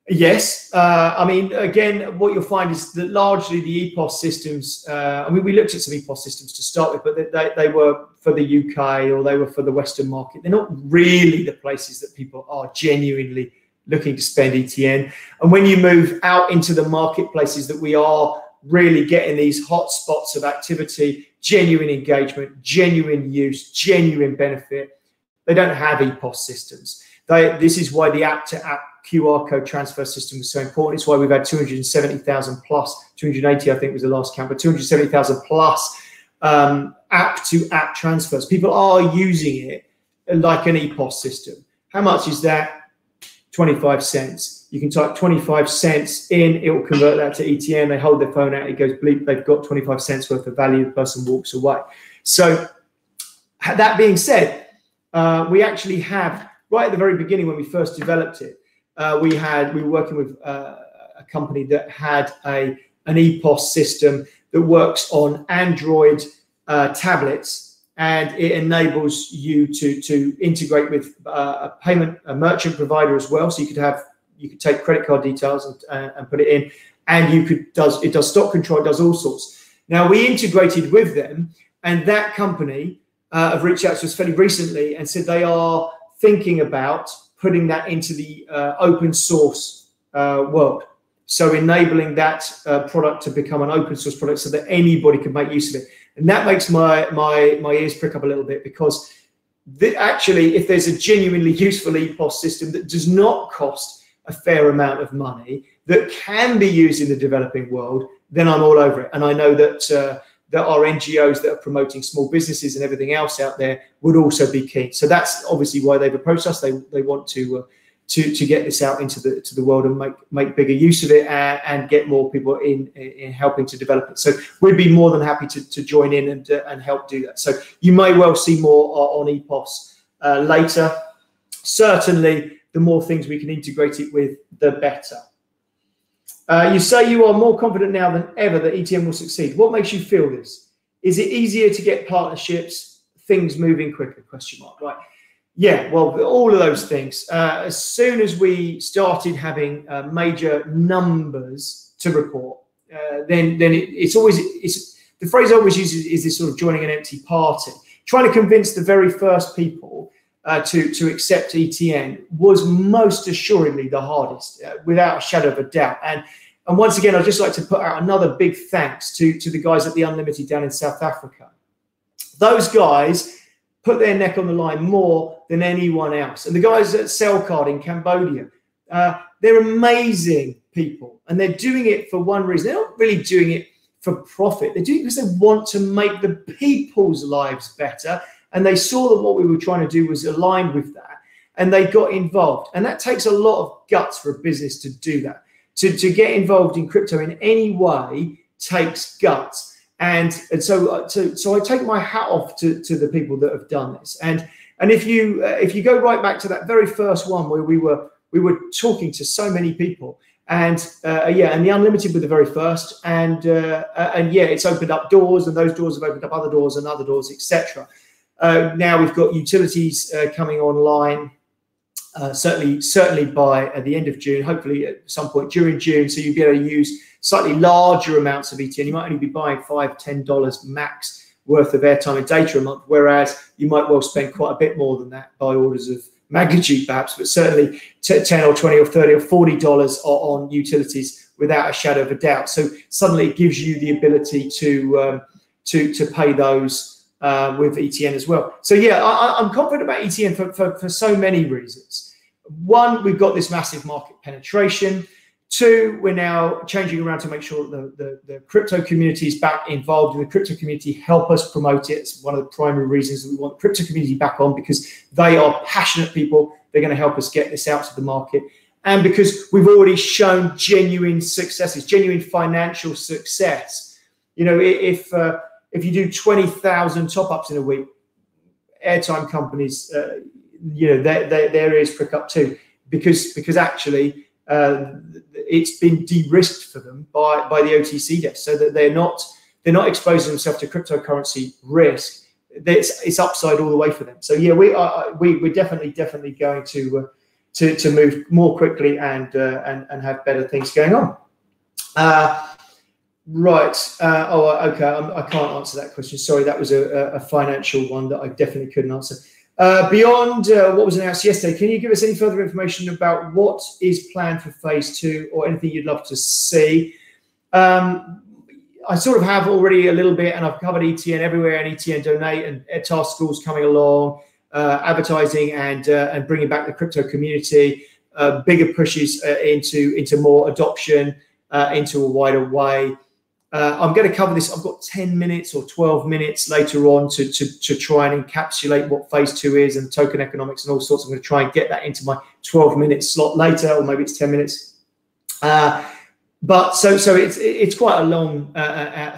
Yes, uh, I mean, again, what you'll find is that largely the EPOS systems. Uh, I mean, we looked at some EPOS systems to start with, but they, they were for the UK or they were for the Western market. They're not really the places that people are genuinely looking to spend ETN. And when you move out into the marketplaces that we are really getting these hot spots of activity, genuine engagement, genuine use, genuine benefit, they don't have EPOS systems. They, this is why the app to app QR code transfer system is so important. It's why we've had 270,000 plus, 280, I think was the last count, but 270,000 plus um, app to app transfers. People are using it like an EPOS system. How much is that? 25 cents. You can type 25 cents in, it will convert that to ETN. They hold their phone out, it goes bleep, they've got 25 cents worth of value, the person walks away. So, that being said, uh, we actually have, right at the very beginning when we first developed it, uh, we had we were working with uh, a company that had a an EPOS system that works on Android uh, tablets, and it enables you to to integrate with uh, a payment a merchant provider as well. So you could have you could take credit card details and, uh, and put it in, and you could does it does stock control, it does all sorts. Now we integrated with them, and that company uh, have reached out to us fairly recently and said they are thinking about putting that into the uh, open source uh, world. So enabling that uh, product to become an open source product so that anybody can make use of it. And that makes my my my ears prick up a little bit because actually, if there's a genuinely useful EPOS system that does not cost a fair amount of money that can be used in the developing world, then I'm all over it. And I know that uh, that our NGOs that are promoting small businesses and everything else out there would also be keen. So that's obviously why they've approached us. They they want to uh, to to get this out into the to the world and make make bigger use of it and, and get more people in in helping to develop it. So we'd be more than happy to, to join in and uh, and help do that. So you may well see more on EPOS uh, later. Certainly, the more things we can integrate it with, the better. Uh, you say you are more confident now than ever that ETN will succeed. What makes you feel this? Is it easier to get partnerships, things moving quicker? Question mark. Right. Yeah. Well, all of those things. Uh, as soon as we started having uh, major numbers to report, uh, then then it, it's always it's the phrase I always use is, is this sort of joining an empty party, trying to convince the very first people uh, to to accept ETN was most assuredly the hardest, uh, without a shadow of a doubt. And and once again, I'd just like to put out another big thanks to to the guys at the Unlimited down in South Africa. Those guys put their neck on the line more than anyone else, and the guys at Cellcard in Cambodia. Uh, they're amazing people, and they're doing it for one reason. They're not really doing it for profit. They're doing it because they want to make the people's lives better and they saw that what we were trying to do was aligned with that. And they got involved. And that takes a lot of guts for a business to do that. To, to get involved in crypto in any way takes guts. And and so uh, so, i take my hat off to, to the people that have done this. And and if you uh, if you go right back to that very first one where we were we were talking to so many people and uh, yeah, and the unlimited were the very first, and uh, uh and yeah, it's opened up doors, and those doors have opened up other doors and other doors, etc. Uh, now we've got utilities uh, coming online. Uh, certainly, certainly by the end of June, hopefully at some point during June, so you'll be able to use slightly larger amounts of ETN. You might only be buying five, ten dollars max worth of airtime and data a month, whereas you might well spend quite a bit more than that by orders of magnitude, perhaps, but certainly ten or twenty or thirty or forty dollars on utilities without a shadow of a doubt. So suddenly, it gives you the ability to um, to to pay those uh, with ETN as well. So yeah, I, am confident about ETN for, for, for so many reasons. One, we've got this massive market penetration. Two, we're now changing around to make sure that the, the, the, crypto community is back involved in the crypto community, help us promote it. It's one of the primary reasons that we want the crypto community back on because they are passionate people. They're going to help us get this out to the market. And because we've already shown genuine successes, genuine financial success. You know, if uh, if you do 20,000 top ups in a week, airtime companies, uh, you know, their, their, ears prick up too, because because actually uh, it's been de-risked for them by, by the OTC desk, so that they're not they're not exposing themselves to cryptocurrency risk. It's, it's upside all the way for them. So yeah, we are we we're definitely definitely going to uh, to, to move more quickly and, uh, and, and have better things going on. Right. Uh, oh, okay. I'm, I can not answer that question. Sorry, that was a, a, financial one that I definitely couldn't answer. Uh, beyond uh, what was announced yesterday, can you give us any further information about what is planned for phase two or anything you'd love to see? Um, I sort of have already a little bit, and I've covered ETN everywhere and ETN donate and task schools coming along uh, advertising and uh, and bringing back the crypto community, uh, bigger pushes uh, into into more adoption into a wider way. Uh, I'm going to cover this. I've got 10 minutes or 12 minutes later on to, to, to try and encapsulate what phase two is and token economics and all sorts. I'm going to try and get that into my 12 minute slot later, or maybe it's 10 minutes. but so so it's it's quite a long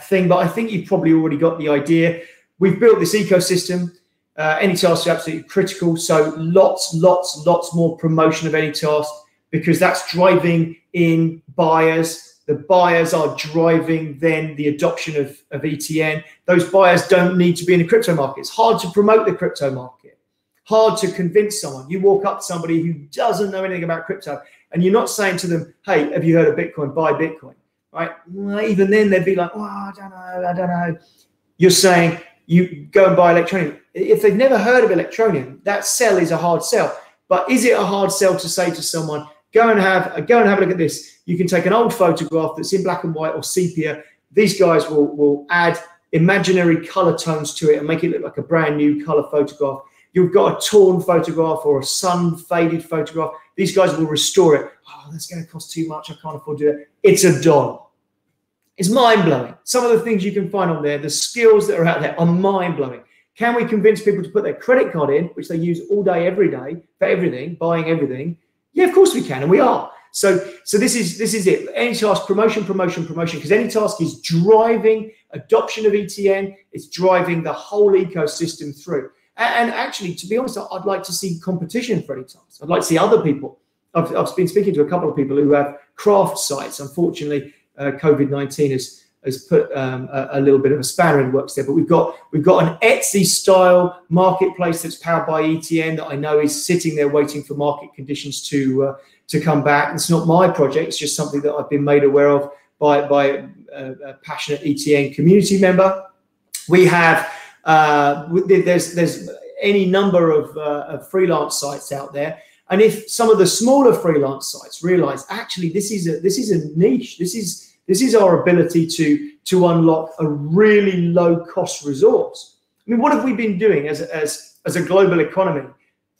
thing. But I think you've probably already got the idea. We've built this ecosystem. Uh, AnyTask is absolutely critical. So lots, lots, lots more promotion of AnyTask because that's driving in buyers. The buyers are driving then the adoption of, of ETN. Those buyers don't need to be in the crypto market. It's hard to promote the crypto market, hard to convince someone. You walk up to somebody who doesn't know anything about crypto and you're not saying to them, hey, have you heard of Bitcoin? Buy Bitcoin, right? Well, even then they'd be like, oh, I don't know, I don't know. You're saying, you go and buy Electroneum. If they've never heard of Electroneum, that sell is a hard sell. But is it a hard sell to say to someone, go and have a, go and have a look at this? You can take an old photograph that's in black and white or sepia. These guys will will add imaginary color tones to it and make it look like a brand new color photograph. You've got a torn photograph or a sun faded photograph. These guys will restore it. Oh, that's going to cost too much. I can't afford to do it. It's a dollar. It's mind blowing. Some of the things you can find on there, the skills that are out there are mind blowing. Can we convince people to put their credit card in, which they use all day, every day for everything, buying everything? Yeah, of course we can, and we are. So, so this is this is it. AnyTask, promotion, promotion, promotion, because AnyTask is driving adoption of ETN. It's driving the whole ecosystem through. And, and actually, to be honest, I'd like to see competition for AnyTask. I'd like to see other people. I've, I've been speaking to a couple of people who have craft sites. Unfortunately, uh, COVID nineteen has has put um, a, a, little bit of a spanner in the works there. But we've got we've got an Etsy style marketplace that's powered by ETN that I know is sitting there waiting for market conditions to uh, to come back. It's not my project; it's just something that I've been made aware of by by a, a passionate ETN community member. We have uh, there's there's any number of, uh, of freelance sites out there. And if some of the smaller freelance sites realize actually this is a this is a niche, this is this is our ability to, to unlock a really low cost resource. I mean, what have we been doing as, as, as a global economy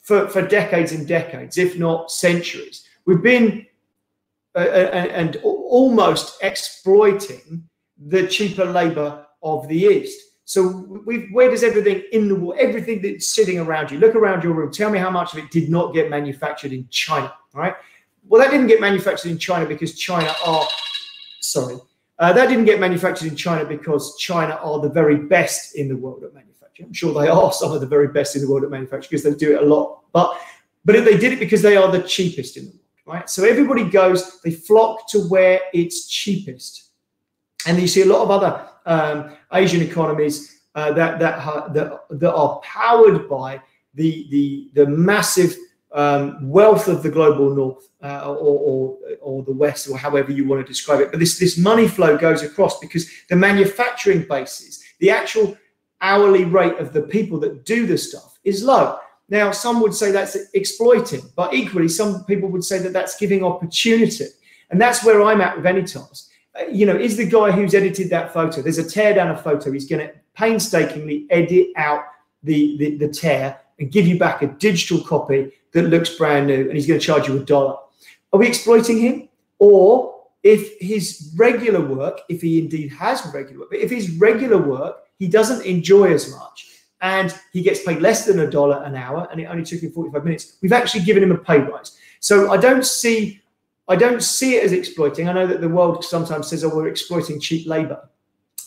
for, for decades and decades, if not centuries? We've been uh, uh and almost exploiting the cheaper labor of the East. So where does everything in the world, everything that's sitting around you, look around your room, tell me how much of it did not get manufactured in China, right? Well, that didn't get manufactured in China because China are sorry. Uh, that didn't get manufactured in China because China are the very best in the world at manufacturing. I'm sure they are some of the very best in the world at manufacturing because they do it a lot. But but they did it because they are the cheapest in the world, right? So everybody goes, they flock to where it's cheapest, and you see a lot of other um, Asian economies uh, that that that that are powered by the the the massive um, wealth of the global north uh, or, or, or, the west or however you want to describe it. But this this money flow goes across because the manufacturing bases the actual hourly rate of the people that do the stuff is low. Now some would say that's exploiting but equally some people would say that that's giving opportunity. And that's where i'm at with AnyTask uh, you know is the guy who's edited that photo there's a tear down a photo he's going to painstakingly edit out the, the, the tear and give you back a digital copy that looks brand new and he's going to charge you a dollar. Are we exploiting him? Or if his regular work, if he indeed has regular work, but if his regular work he doesn't enjoy as much and he gets paid less than a dollar an hour and it only took him 45 minutes, we've actually given him a pay rise. So I don't see I don't see it as exploiting. I know that the world sometimes says, oh, we're exploiting cheap labor.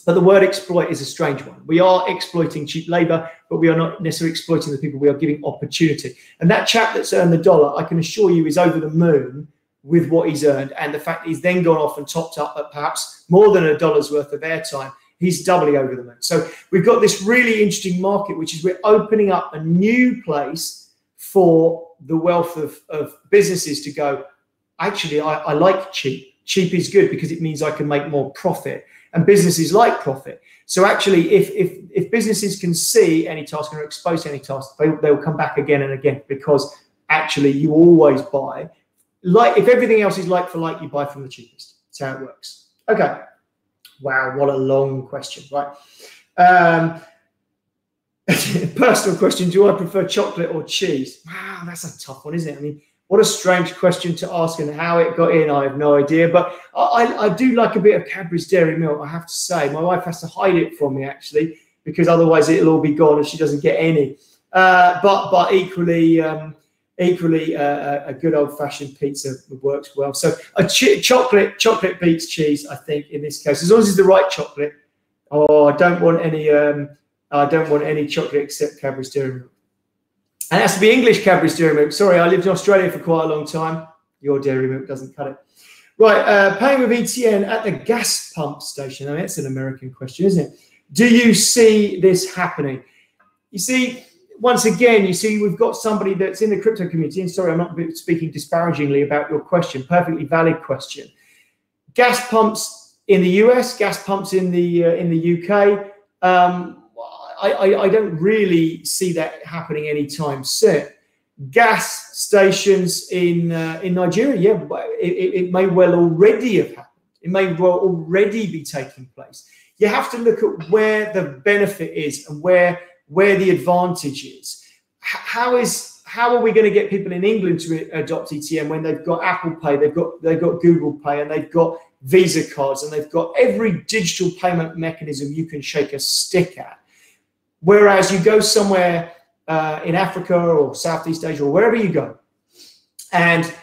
But the word exploit is a strange one. We are exploiting cheap labor, but we are not necessarily exploiting the people. We are giving opportunity. And that chap that's earned the dollar, I can assure you, is over the moon with what he's earned. And the fact he's then gone off and topped up at perhaps more than a dollar's worth of airtime, he's doubly over the moon. So we've got this really interesting market, which is we're opening up a new place for the wealth of, of businesses to go, actually, I, I like cheap. Cheap is good because it means I can make more profit. And businesses like profit. So actually, if if if businesses can see AnyTask and are exposed to AnyTask, they, they'll come back again and again because actually you always buy like if everything else is like for like, you buy from the cheapest. That's how it works. Okay. Wow, what a long question, right? Um, personal question: Do I prefer chocolate or cheese? Wow, that's a tough one, isn't it? I mean, what a strange question to ask, and how it got in, I have no idea. But I, I do like a bit of Cadbury's Dairy Milk. I have to say, my wife has to hide it from me actually, because otherwise it'll all be gone and she doesn't get any. Uh, but but equally. Um, equally uh, a good old fashioned pizza works well. So a ch- chocolate chocolate beats cheese, I think, in this case, as long as it's the right chocolate. Oh, I don't want any. Um, I don't want any chocolate except Cadbury's Dairy Milk. And to be English Cadbury's Dairy Milk. Sorry, I lived in Australia for quite a long time. Your dairy milk doesn't cut it. Right, uh, paying with ETN at the gas pump station. I mean, that's an American question, isn't it? Do you see this happening? You see, once again, you see, we've got somebody that's in the crypto community. And sorry, I'm not speaking disparagingly about your question. Perfectly valid question. Gas pumps in the US, gas pumps in the uh, in the UK. Um, I, I, I, don't really see that happening anytime soon. Gas stations in uh, in Nigeria, yeah, it, it may well already have happened. It may well already be taking place. You have to look at where the benefit is and where where the advantage is. How is how are we going to get people in England to adopt ETN when they've got Apple Pay, they've got they've got Google Pay, and they've got Visa cards, and they've got every digital payment mechanism you can shake a stick at. Whereas you go somewhere uh, in Africa or Southeast Asia or wherever you go, and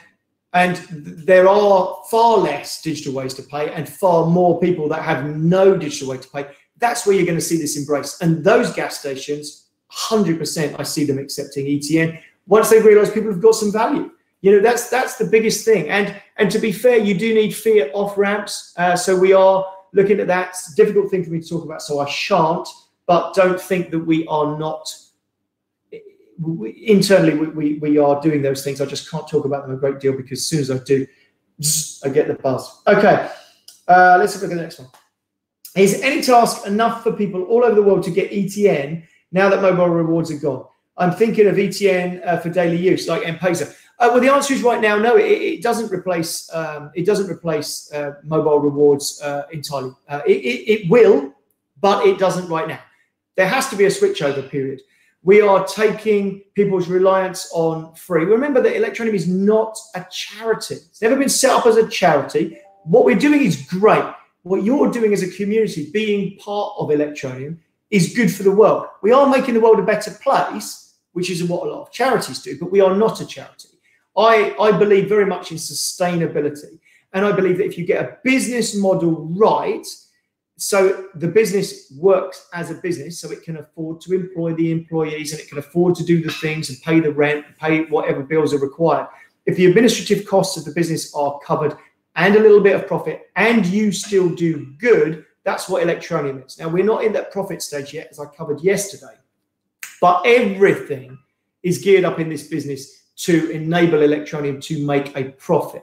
and there are far less digital ways to pay and far more people that have no digital way to pay. That's where you're going to see this embrace. And those gas stations, 100%, I see them accepting ETN once they realize people have got some value. You know, that's that's the biggest thing. And and to be fair, you do need fiat off ramps. Uh, so we are looking at that. It's a difficult thing for me to talk about, so I shan't. But don't think that we are not we, internally we, we, we are doing those things. I just can't talk about them a great deal because as soon as I do, I get the buzz. Okay, uh, let's look at the next one. Is AnyTask enough for people all over the world to get ETN now that mobile rewards are gone? I'm thinking of ETN uh, for daily use, like M-Pesa. Uh, well, the answer is right now, no. It, it doesn't replace um, it doesn't replace uh, mobile rewards uh, entirely. Uh, it, it, it will, but it doesn't right now. There has to be a switchover period. We are taking people's reliance on free. Remember that Electroneum is not a charity. It's never been set up as a charity. What we're doing is great what you're doing as a community, being part of Electroneum, is good for the world. We are making the world a better place, which is what a lot of charities do, but we are not a charity. I, I believe very much in sustainability. And I believe that if you get a business model right, so the business works as a business, so it can afford to employ the employees and it can afford to do the things and pay the rent, pay whatever bills are required. If the administrative costs of the business are covered and a little bit of profit, and you still do good, that's what Electroneum is. Now, we're not in that profit stage yet, as I covered yesterday, but everything is geared up in this business to enable Electroneum to make a profit.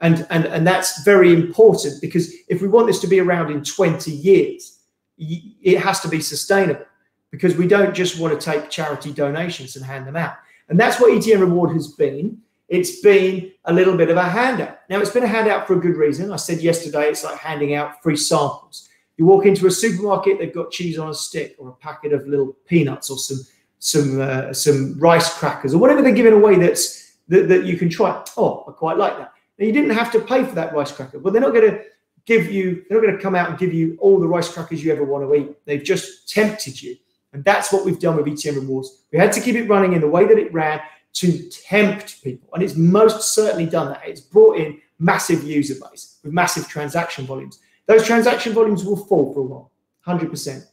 And, and, and that's very important because if we want this to be around in 20 years, it has to be sustainable because we don't just want to take charity donations and hand them out. And that's what ETN Reward has been it's been a little bit of a handout. Now, it's been a handout for a good reason. I said yesterday it's like handing out free samples. You walk into a supermarket, they've got cheese on a stick or a packet of little peanuts or some some uh, some rice crackers or whatever they're giving away that's that, that you can try. Oh, I quite like that. Now, you didn't have to pay for that rice cracker, but they're not going to give you, they're not going to come out and give you all the rice crackers you ever want to eat. They've just tempted you. And that's what we've done with ETN Rewards. We had to keep it running in the way that it ran to tempt people. And it's most certainly done that. It's brought in massive user base with massive transaction volumes. Those transaction volumes will fall for a while, 100%.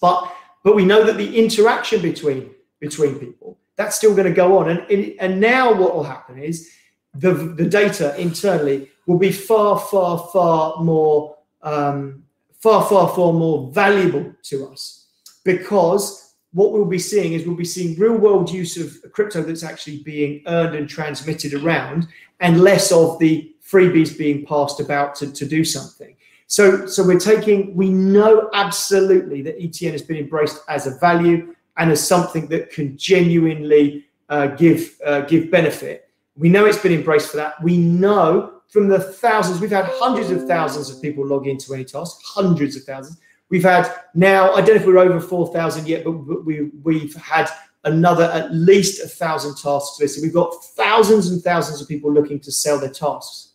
But but we know that the interaction between between people that's still going to go on. And, and now what will happen is the, the data internally will be far, far, far more, um, far, far, far more valuable to us because what we'll be seeing is we'll be seeing real world use of crypto that's actually being earned and transmitted around and less of the freebies being passed about to, to do something. So, so we're taking, we know absolutely that ETN has been embraced as a value and as something that can genuinely uh, give, uh, give benefit. We know it's been embraced for that. We know from the thousands, we've had hundreds of thousands of people log into AnyTask, hundreds of thousands. We've had now, I don't know if we're over 4,000 yet, but we, we've had another at least a thousand tasks listed. We've got thousands and thousands of people looking to sell their tasks.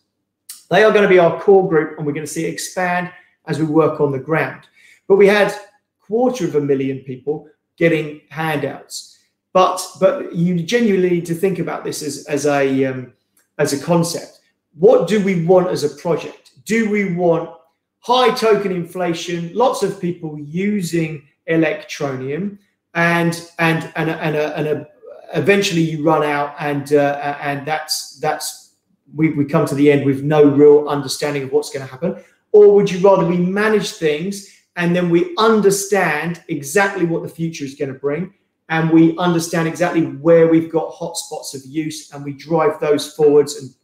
They are going to be our core group, and we're going to see it expand as we work on the ground. But we had quarter of a million people getting handouts. But but you genuinely need to think about this as, as a um, as a concept. What do we want as a project? Do we want high token inflation, lots of people using Electroneum, and and and and, a, and a, eventually you run out, and uh, and that's that's we, we come to the end with no real understanding of what's going to happen, or would you rather we manage things and then we understand exactly what the future is going to bring? And we understand exactly where we've got hotspots of use, and we drive those forwards. And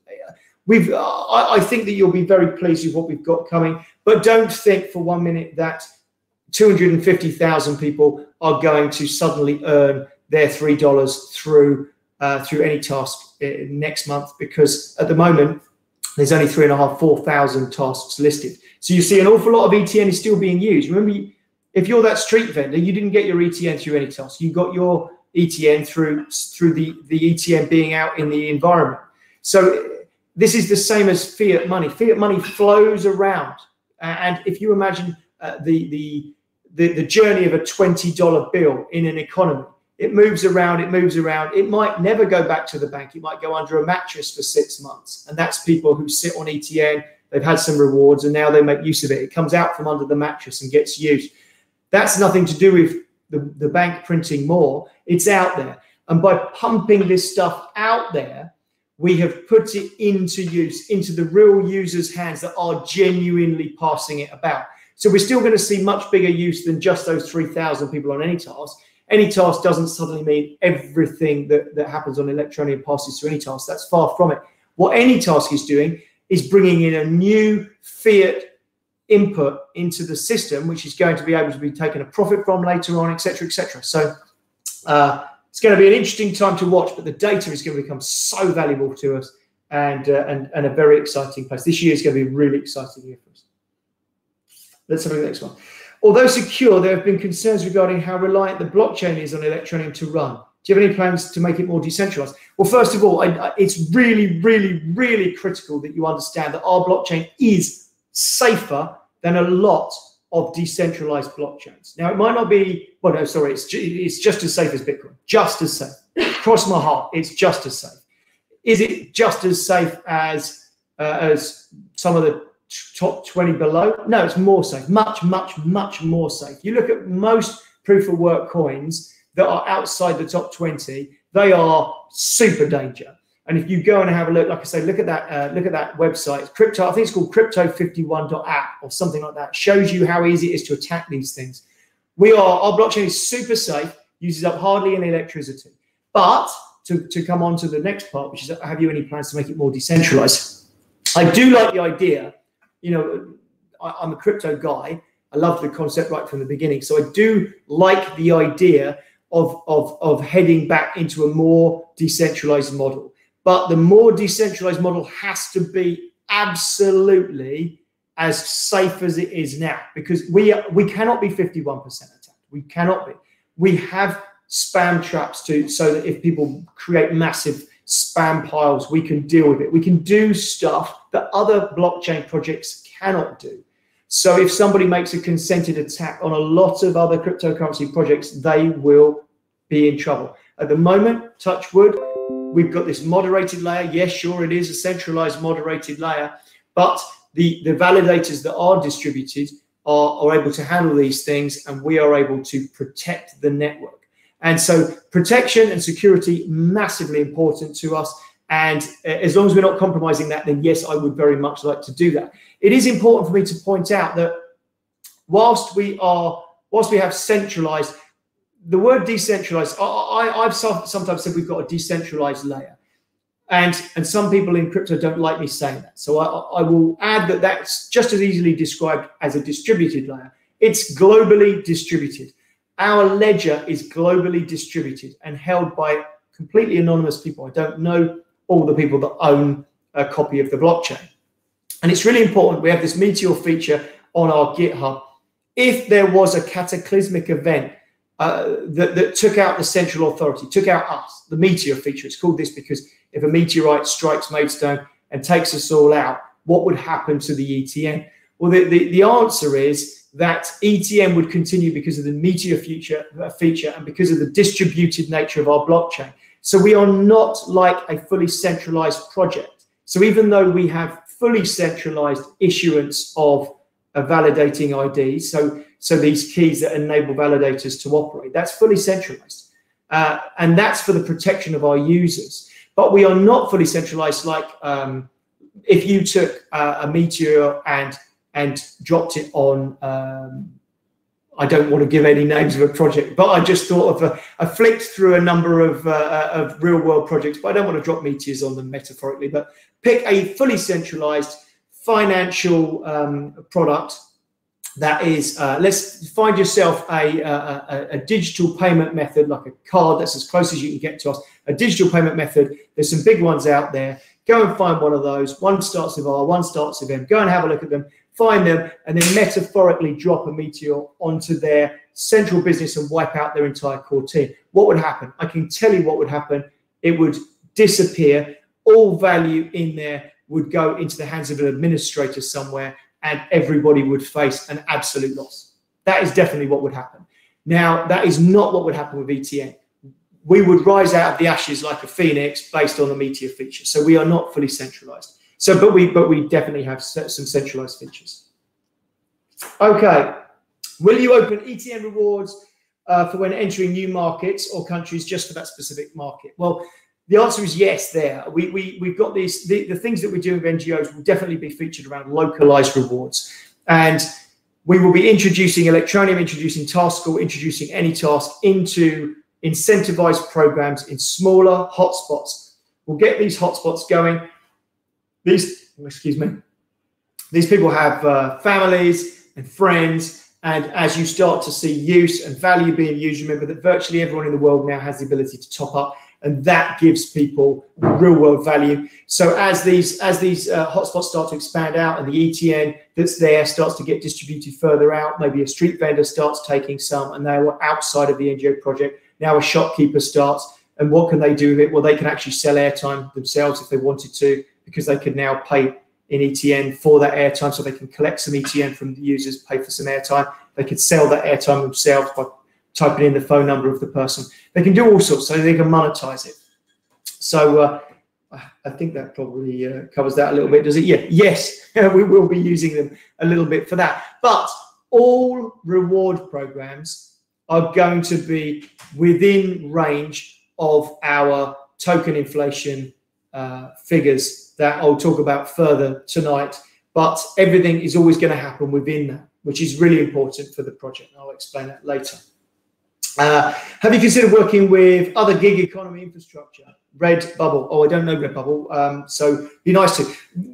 we've I, I, think that you'll be very pleased with what we've got coming but don't think for one minute that 250,000 people are going to suddenly earn their three dollars through uh, through AnyTask uh, next month because at the moment there's only three and a half four thousand tasks listed. So you see an awful lot of etn is still being used. Remember if you're that street vendor you didn't get your etn through AnyTask you got your etn through through the the etn being out in the environment so this is the same as fiat money. Fiat money flows around, and if you imagine uh, the, the the the journey of a twenty dollar bill in an economy, it moves around, it moves around. It might never go back to the bank. It might go under a mattress for six months, and that's people who sit on ETN. They've had some rewards, and now they make use of it. It comes out from under the mattress and gets used. That's nothing to do with the, the bank printing more. It's out there, and by pumping this stuff out there we have put it into use, into the real users' hands that are genuinely passing it about. So we're still going to see much bigger use than just those 3,000 people on AnyTask. Any task doesn't suddenly mean everything that, that happens on Electroneum passes to AnyTask. That's far from it. What AnyTask is doing is bringing in a new fiat input into the system, which is going to be able to be taken a profit from later on, etc., etc. So uh, it's going to be an interesting time to watch, but the data is going to become so valuable to us and, uh, and, and a very exciting place. This year is going to be a really exciting year for us. Let's have a look at the next one. Although secure, there have been concerns regarding how reliant the blockchain is on Electroneum to run. Do you have any plans to make it more decentralized? Well, first of all, I, I, it's really, really, really critical that you understand that our blockchain is safer than a lot of decentralized blockchains. Now, it might not be, well, no, sorry, it's, it's just as safe as Bitcoin, just as safe. Cross my heart, it's just as safe. Is it just as safe as uh, as some of the top 20 below? No, it's more safe, much, much, much more safe. You look at most proof of work coins that are outside the top 20, they are super danger. And if you go and have a look, like I say, look at that, uh, look at that website. Crypto, I think it's called crypto51.app or something like that. Shows you how easy it is to attack these things. We are our blockchain is super safe, uses up hardly any electricity. But to, to come on to the next part, which is have you any plans to make it more decentralized? I do like the idea. You know, I, I'm a crypto guy. I love the concept right from the beginning. So I do like the idea of, of, of heading back into a more decentralized model. But the more decentralized model has to be absolutely as safe as it is now because we we cannot be 51% attacked. We cannot be. We have spam traps to so that if people create massive spam piles, we can deal with it. We can do stuff that other blockchain projects cannot do. So if somebody makes a consented attack on a lot of other cryptocurrency projects, they will be in trouble. At the moment, touch wood, we've got this moderated layer. Yes, sure, it is a centralized moderated layer, but the, the validators that are distributed are, are able to handle these things and we are able to protect the network. And so protection and security, massively important to us. And uh, as long as we're not compromising that, then yes, I would very much like to do that. It is important for me to point out that whilst we are, whilst we have centralized the word decentralized, I, have sometimes said we've got a decentralized layer. And, and some people in crypto don't like me saying that. So I, I will add that that's just as easily described as a distributed layer. It's globally distributed. Our ledger is globally distributed and held by completely anonymous people. I don't know all the people that own a copy of the blockchain. And it's really important. We have this Meteor feature on our GitHub. If there was a cataclysmic event uh, that, that took out the central authority, took out us, the meteor feature. It's called this because if a meteorite strikes Maidstone and takes us all out, what would happen to the ETN? Well, the, the, the answer is that ETN would continue because of the meteor feature, uh, feature and because of the distributed nature of our blockchain. So we are not like a fully centralized project. So even though we have fully centralized issuance of a validating IDs, so so these keys that enable validators to operate. That's fully centralized. Uh, and that's for the protection of our users. But we are not fully centralized like um, if you took uh, a Meteor and and dropped it on um, I don't want to give any names of a project, but I just thought of a, flicked through a number of, uh, of real world projects, but I don't want to drop meteors on them metaphorically, but pick a fully centralized financial um, product that is uh, let's find yourself a, a, a, digital payment method like a card that's as close as you can get to us. A digital payment method. There's some big ones out there. Go and find one of those. One starts with r one starts with m. Go and have a look at them. Find them and then metaphorically drop a meteor onto their central business and wipe out their entire core team. What would happen? I can tell you what would happen. It would disappear. All value in there would go into the hands of an administrator somewhere and everybody would face an absolute loss. That is definitely what would happen. Now, that is not what would happen with ETN. We would rise out of the ashes like a phoenix based on a meteor feature. So we are not fully centralized. So, but we, but we definitely have some centralized features. Okay. Will you open ETN rewards uh, for when entering new markets or countries just for that specific market? Well, the answer is yes. There, we we we've got these the, the things that we do with NGOs will definitely be featured around localized rewards, and we will be introducing Electroneum, introducing Task School, introducing AnyTask into incentivized programs in smaller hotspots. We'll get these hotspots going. These, excuse me, these people have uh, families and friends. And as you start to see use and value being used, remember that virtually everyone in the world now has the ability to top up and that gives people real world value. So as these as these uh, hotspots start to expand out, and the ETN that's there starts to get distributed further out, maybe a street vendor starts taking some, and they were outside of the NGO project. Now a shopkeeper starts, and what can they do with it? Well, they can actually sell airtime themselves if they wanted to, because they could now pay in ETN for that airtime, so they can collect some ETN from the users, pay for some airtime. They could sell that airtime themselves by typing in the phone number of the person. They can do all sorts, so they can monetize it. So uh, I think that probably uh, covers that a little bit, does it? Yeah, yes, we will be using them a little bit for that. But all reward programs are going to be within range of our token inflation uh, figures that I'll talk about further tonight. But everything is always going to happen within that, which is really important for the project. I'll explain that later. Uh, have you considered working with other gig economy infrastructure? Redbubble. Oh, I don't know Redbubble. Um, so be nice to.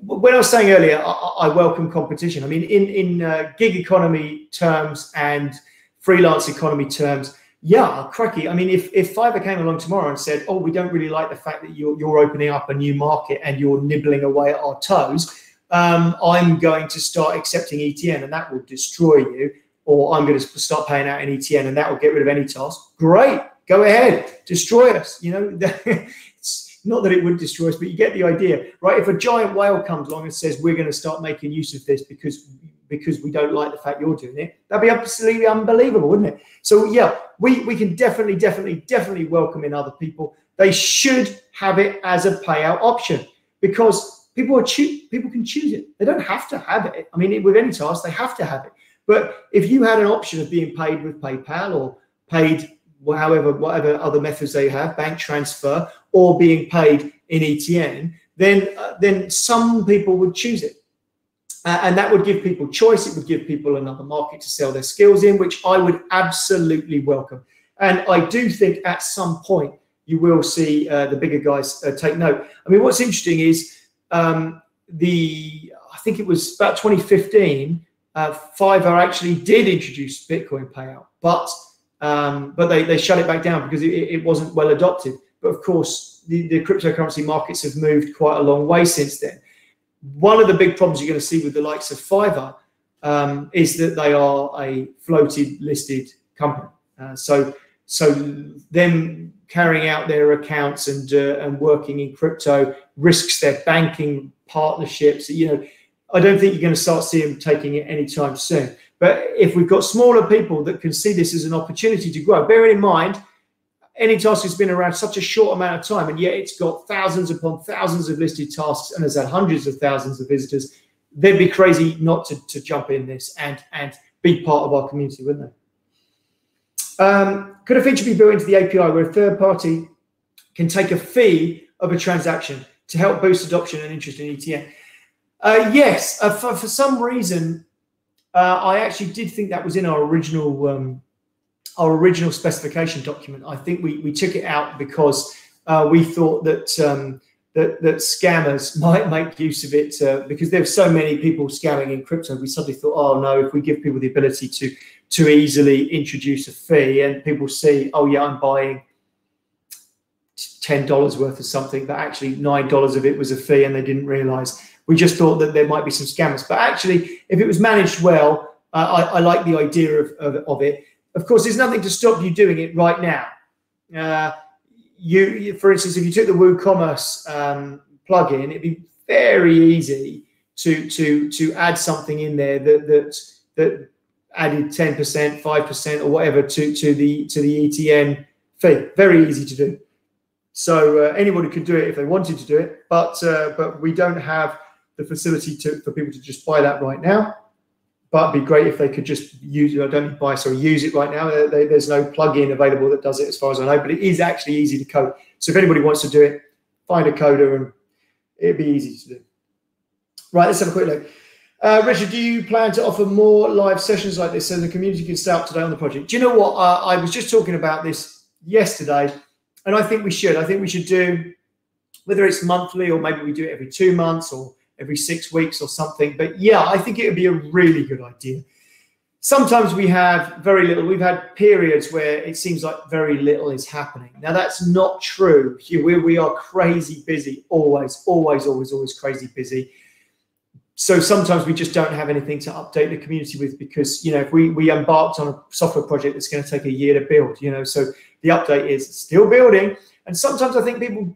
When I was saying earlier, I, I welcome competition. I mean, in in uh, gig economy terms and freelance economy terms, yeah, cracky. I mean, if if Fiverr came along tomorrow and said, "Oh, we don't really like the fact that you're you're opening up a new market and you're nibbling away at our toes," um, I'm going to start accepting ETN, and that will destroy you or I'm going to start paying out an ETN and that will get rid of AnyTask. Great, go ahead, destroy us. You know, it's not that it would destroy us, but you get the idea, right? If a giant whale comes along and says we're going to start making use of this because because we don't like the fact you're doing it, that'd be absolutely unbelievable, wouldn't it? So yeah, we we can definitely, definitely, definitely welcome in other people. They should have it as a payout option because people are choose people can choose it. They don't have to have it. I mean, with AnyTask, they have to have it. But if you had an option of being paid with PayPal or paid however whatever other methods they have, bank transfer, or being paid in ETN, then uh, then some people would choose it. Uh, and that would give people choice. It would give people another market to sell their skills in, which I would absolutely welcome. And I do think at some point you will see uh, the bigger guys uh, take note. I mean, what's interesting is um, the I think it was about 2015. Uh, Fiverr actually did introduce Bitcoin payout, but um, but they, they shut it back down because it, it wasn't well adopted. But of course, the, the cryptocurrency markets have moved quite a long way since then. One of the big problems you're going to see with the likes of Fiverr um, is that they are a floated listed company. Uh, so so them carrying out their accounts and uh, and working in crypto risks their banking partnerships. You know, I don't think you're going to start seeing them taking it anytime soon. But if we've got smaller people that can see this as an opportunity to grow, bearing in mind, AnyTask has been around such a short amount of time, and yet it's got thousands upon thousands of listed tasks and has had hundreds of thousands of visitors. They'd be crazy not to, to jump in this and and be part of our community, wouldn't they? Um, could a feature be built into the API where a third party can take a fee of a transaction to help boost adoption and interest in ETN? Uh, yes, uh, for, for, some reason, uh, I actually did think that was in our original um, our original specification document. I think we, we took it out because uh, we thought that, um, that that scammers might make use of it uh, because there were so many people scamming in crypto. We suddenly thought, oh no, if we give people the ability to to easily introduce a fee and people see, oh yeah, I'm buying ten dollars worth of something, but actually nine dollars of it was a fee, and they didn't realize. We just thought that there might be some scammers, but actually, if it was managed well, uh, I, I, like the idea of, of, of, it. Of course, there's nothing to stop you doing it right now. Uh, you, you, for instance, if you took the WooCommerce um, plugin, it'd be very easy to to to add something in there that that that added 10%, 5% or whatever to, to the to the ETN fee. Very easy to do. So uh, anybody could do it if they wanted to do it, but uh, but we don't have the facility to for people to just buy that right now. But it'd be great if they could just use it. I don't buy, sorry, use it right now. They, there's no plugin available that does it, as far as I know. But it is actually easy to code. So if anybody wants to do it, find a coder and it'd be easy to do. Right, let's have a quick look. Uh, Richard, do you plan to offer more live sessions like this so the community can stay up to date on the project? Do you know what? Uh, I was just talking about this yesterday, and I think we should. I think we should do, whether it's monthly or maybe we do it every two months or every six weeks or something. But yeah, I think it would be a really good idea. Sometimes we have very little. We've had periods where it seems like very little is happening. Now that's not true. We, we are crazy busy, always, always, always, always crazy busy so sometimes we just don't have anything to update the community with because you know if we we embarked on a software project that's going to take a year to build you know so the update is still building and sometimes i think people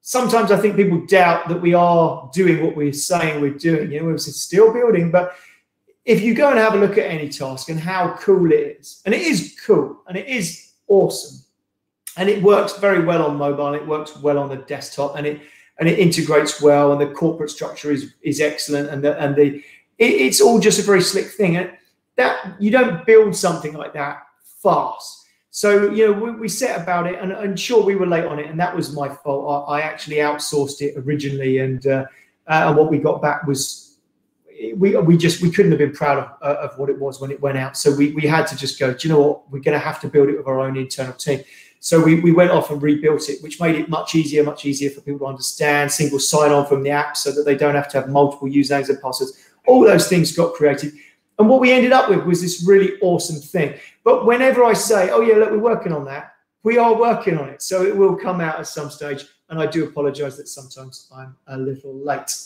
sometimes i think people doubt that we are doing what we're saying we're doing you know we're still building but if you go and have a look at AnyTask and how cool it is and it is cool and it is awesome and it works very well on mobile it works well on the desktop and it and it integrates well, and the corporate structure is is excellent, and the and the it, it's all just a very slick thing. And that you don't build something like that fast. So you know we, we set about it, and, and sure we were late on it, and that was my fault. I, I actually outsourced it originally, and uh, uh, and what we got back was we we just we couldn't have been proud of, uh, of what it was when it went out. So we we had to just go. Do you know what? We're going to have to build it with our own internal team. So we, we went off and rebuilt it, which made it much easier, much easier for people to understand, single sign on from the app so that they don't have to have multiple usernames and passwords. All those things got created. And what we ended up with was this really awesome thing. But whenever I say, oh, yeah, look, we're working on that, we are working on it. So it will come out at some stage. And I do apologize that sometimes I'm a little late.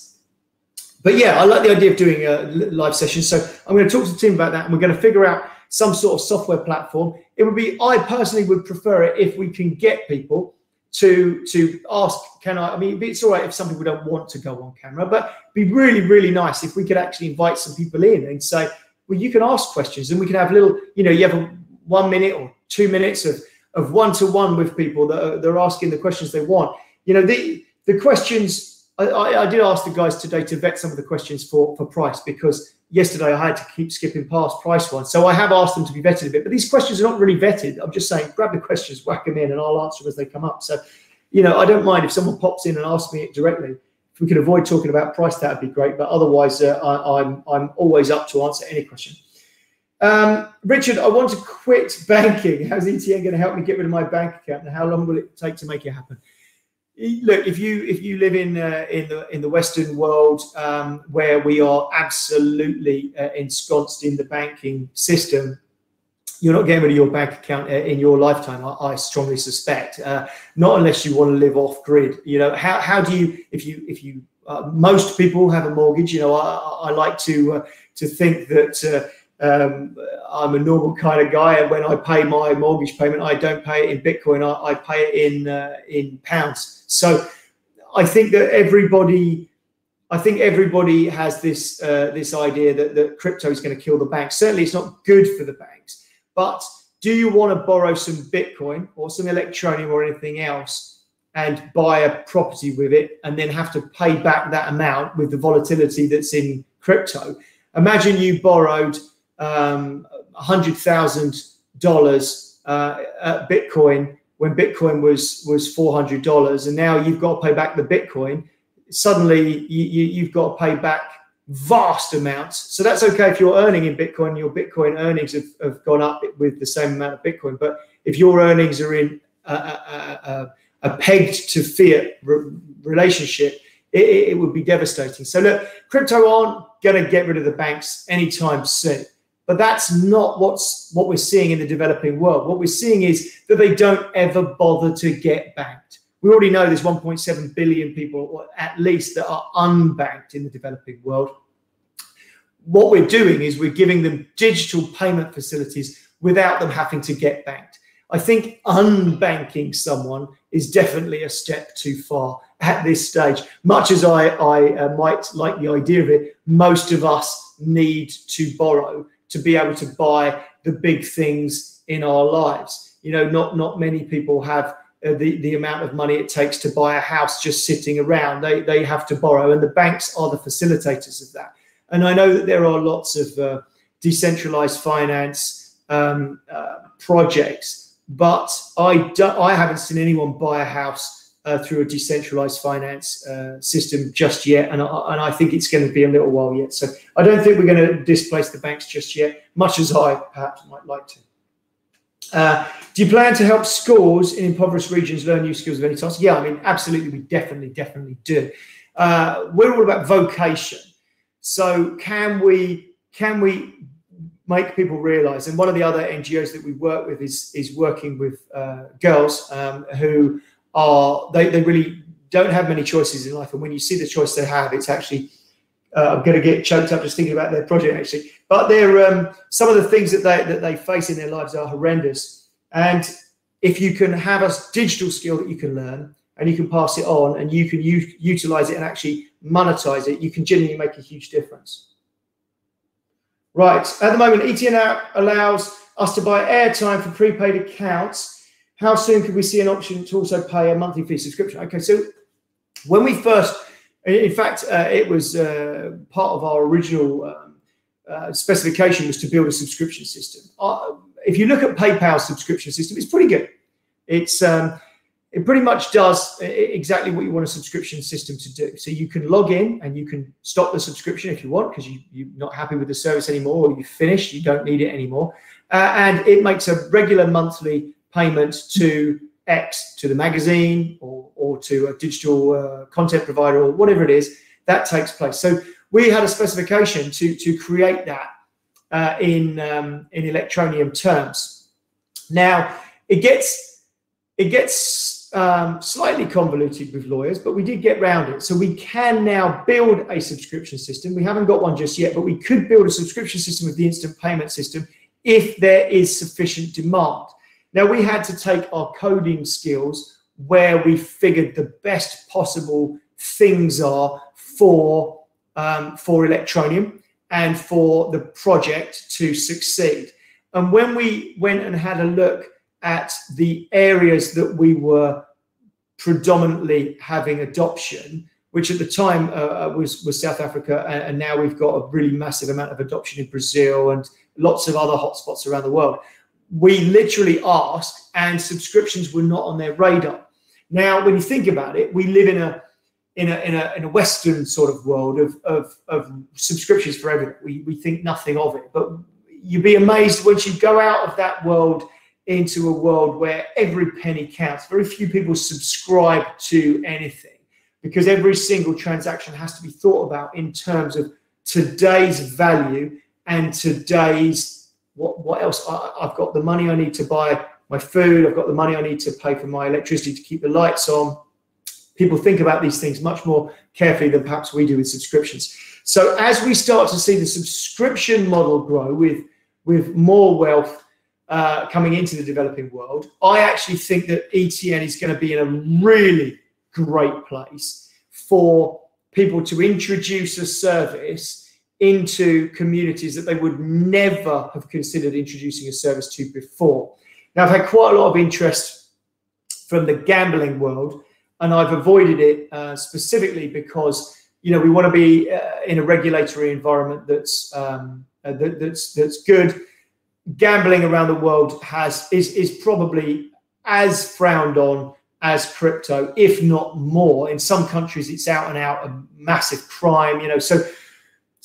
But yeah, I like the idea of doing a live session. So I'm going to talk to the team about that and we're going to figure out some sort of software platform. It would be, I personally would prefer it if we can get people to to ask, can I? I mean, it's all right if some people don't want to go on camera, but be really, really nice if we could actually invite some people in and say, well, you can ask questions and we can have little, you know, you have a one minute or two minutes of of one to one with people that are, they're asking the questions they want. You know, the the questions. I, I did ask the guys today to vet some of the questions for for price because yesterday I had to keep skipping past price one. So I have asked them to be vetted a bit, but these questions are not really vetted. I'm just saying, grab the questions, whack them in, and I'll answer them as they come up. So, you know, I don't mind if someone pops in and asks me it directly. If we could avoid talking about price, that would be great. But otherwise, uh, I, am I'm, I'm always up to answer any question. Um, Richard, I want to quit banking. How's ETN going to help me get rid of my bank account, and how long will it take to make it happen? Look, if you if you live in uh, in the in the Western world um, where we are absolutely uh, ensconced in the banking system, you're not getting rid of your bank account uh, in your lifetime. I, I strongly suspect, uh, not unless you want to live off grid. You know, how how do you if you if you uh, most people have a mortgage. You know, I, I like to uh, to think that um, I'm a normal kind of guy, and when I pay my mortgage payment, I don't pay it in Bitcoin. I, I pay it in uh, in pounds. So I think that everybody, I think everybody has this uh, this idea that that crypto is going to kill the bank. Certainly, it's not good for the banks. But do you want to borrow some Bitcoin or some Electroneum or anything else and buy a property with it, and then have to pay back that amount with the volatility that's in crypto? Imagine you borrowed um, $100,000 uh, at Bitcoin when Bitcoin was was $400 and now you've got to pay back the Bitcoin. Suddenly you, you, have got to pay back vast amounts. So that's okay if you're earning in Bitcoin, your Bitcoin earnings have, have gone up with the same amount of Bitcoin. But if your earnings are in a, a, a, a pegged to fiat re relationship, it, it, would be devastating. So look, crypto aren't going to get rid of the banks anytime soon. But that's not what's what we're seeing in the developing world. What we're seeing is that they don't ever bother to get banked. We already know there's 1.7 billion people, at least, that are unbanked in the developing world. What we're doing is we're giving them digital payment facilities without them having to get banked. I think unbanking someone is definitely a step too far at this stage. Much as I, I uh, might like the idea of it, most of us need to borrow to be able to buy the big things in our lives. You know, not not many people have the the amount of money it takes to buy a house just sitting around. They they have to borrow, and the banks are the facilitators of that. And I know that there are lots of uh, decentralized finance um, uh, projects, but I don't, I haven't seen anyone buy a house uh, through a decentralized finance uh, system just yet, and I, and I think it's going to be a little while yet. So I don't think we're going to displace the banks just yet, much as I perhaps might like to. Uh, do you plan to help schools in impoverished regions learn new skills of any type? Yeah, I mean, absolutely, we definitely, definitely do. Uh, we're all about vocation. So can we can we make people realize? And one of the other NGOs that we work with is is working with uh, girls um, who are they, they really don't have many choices in life. And when you see the choice they have, it's actually uh, I'm going to get choked up just thinking about their project actually. But they're um, some of the things that they that they face in their lives are horrendous. And if you can have a digital skill that you can learn and you can pass it on and you can utilize it and actually monetize it, you can genuinely make a huge difference. Right. At the moment, ETN app allows us to buy airtime for prepaid accounts how soon could we see an option to also pay a monthly fee subscription? Okay, so when we first, in fact, uh, it was uh, part of our original um, uh, specification was to build a subscription system. Uh, if you look at PayPal's subscription system, it's pretty good. It's um, it pretty much does exactly what you want a subscription system to do. So you can log in and you can stop the subscription if you want because you, you're not happy with the service anymore or you finished, you don't need it anymore. Uh, and it makes a regular monthly payment to X, to the magazine or, or to a digital uh, content provider or whatever it is, that takes place. So we had a specification to, to create that uh, in, um, in Electroneum terms. Now, it gets, it gets um, slightly convoluted with lawyers, but we did get around it. So we can now build a subscription system. We haven't got one just yet, but we could build a subscription system with the instant payment system if there is sufficient demand. Now, we had to take our coding skills where we figured the best possible things are for, um, for Electroneum and for the project to succeed. And when we went and had a look at the areas that we were predominantly having adoption, which at the time uh, uh was, was South Africa, and, and now we've got a really massive amount of adoption in Brazil and lots of other hotspots around the world we literally asked, and subscriptions were not on their radar. Now, when you think about it, we live in a in a in a, in a Western sort of world of, of of subscriptions for everything. We we think nothing of it, but you'd be amazed once you go out of that world into a world where every penny counts. Very few people subscribe to anything because every single transaction has to be thought about in terms of today's value and today's what what else? I, have got the money I need to buy my food. I've got the money I need to pay for my electricity to keep the lights on. People think about these things much more carefully than perhaps we do with subscriptions. So as we start to see the subscription model grow with with more wealth uh, coming into the developing world, I actually think that ETN is going to be in a really great place for people to introduce a service into communities that they would never have considered introducing a service to before. Now, I've had quite a lot of interest from the gambling world, and I've avoided it uh, specifically because you know we want to be uh, in a regulatory environment that's um, uh, that, that's that's good. Gambling around the world has is is probably as frowned on as crypto, if not more. In some countries, it's out and out a massive crime. You know, so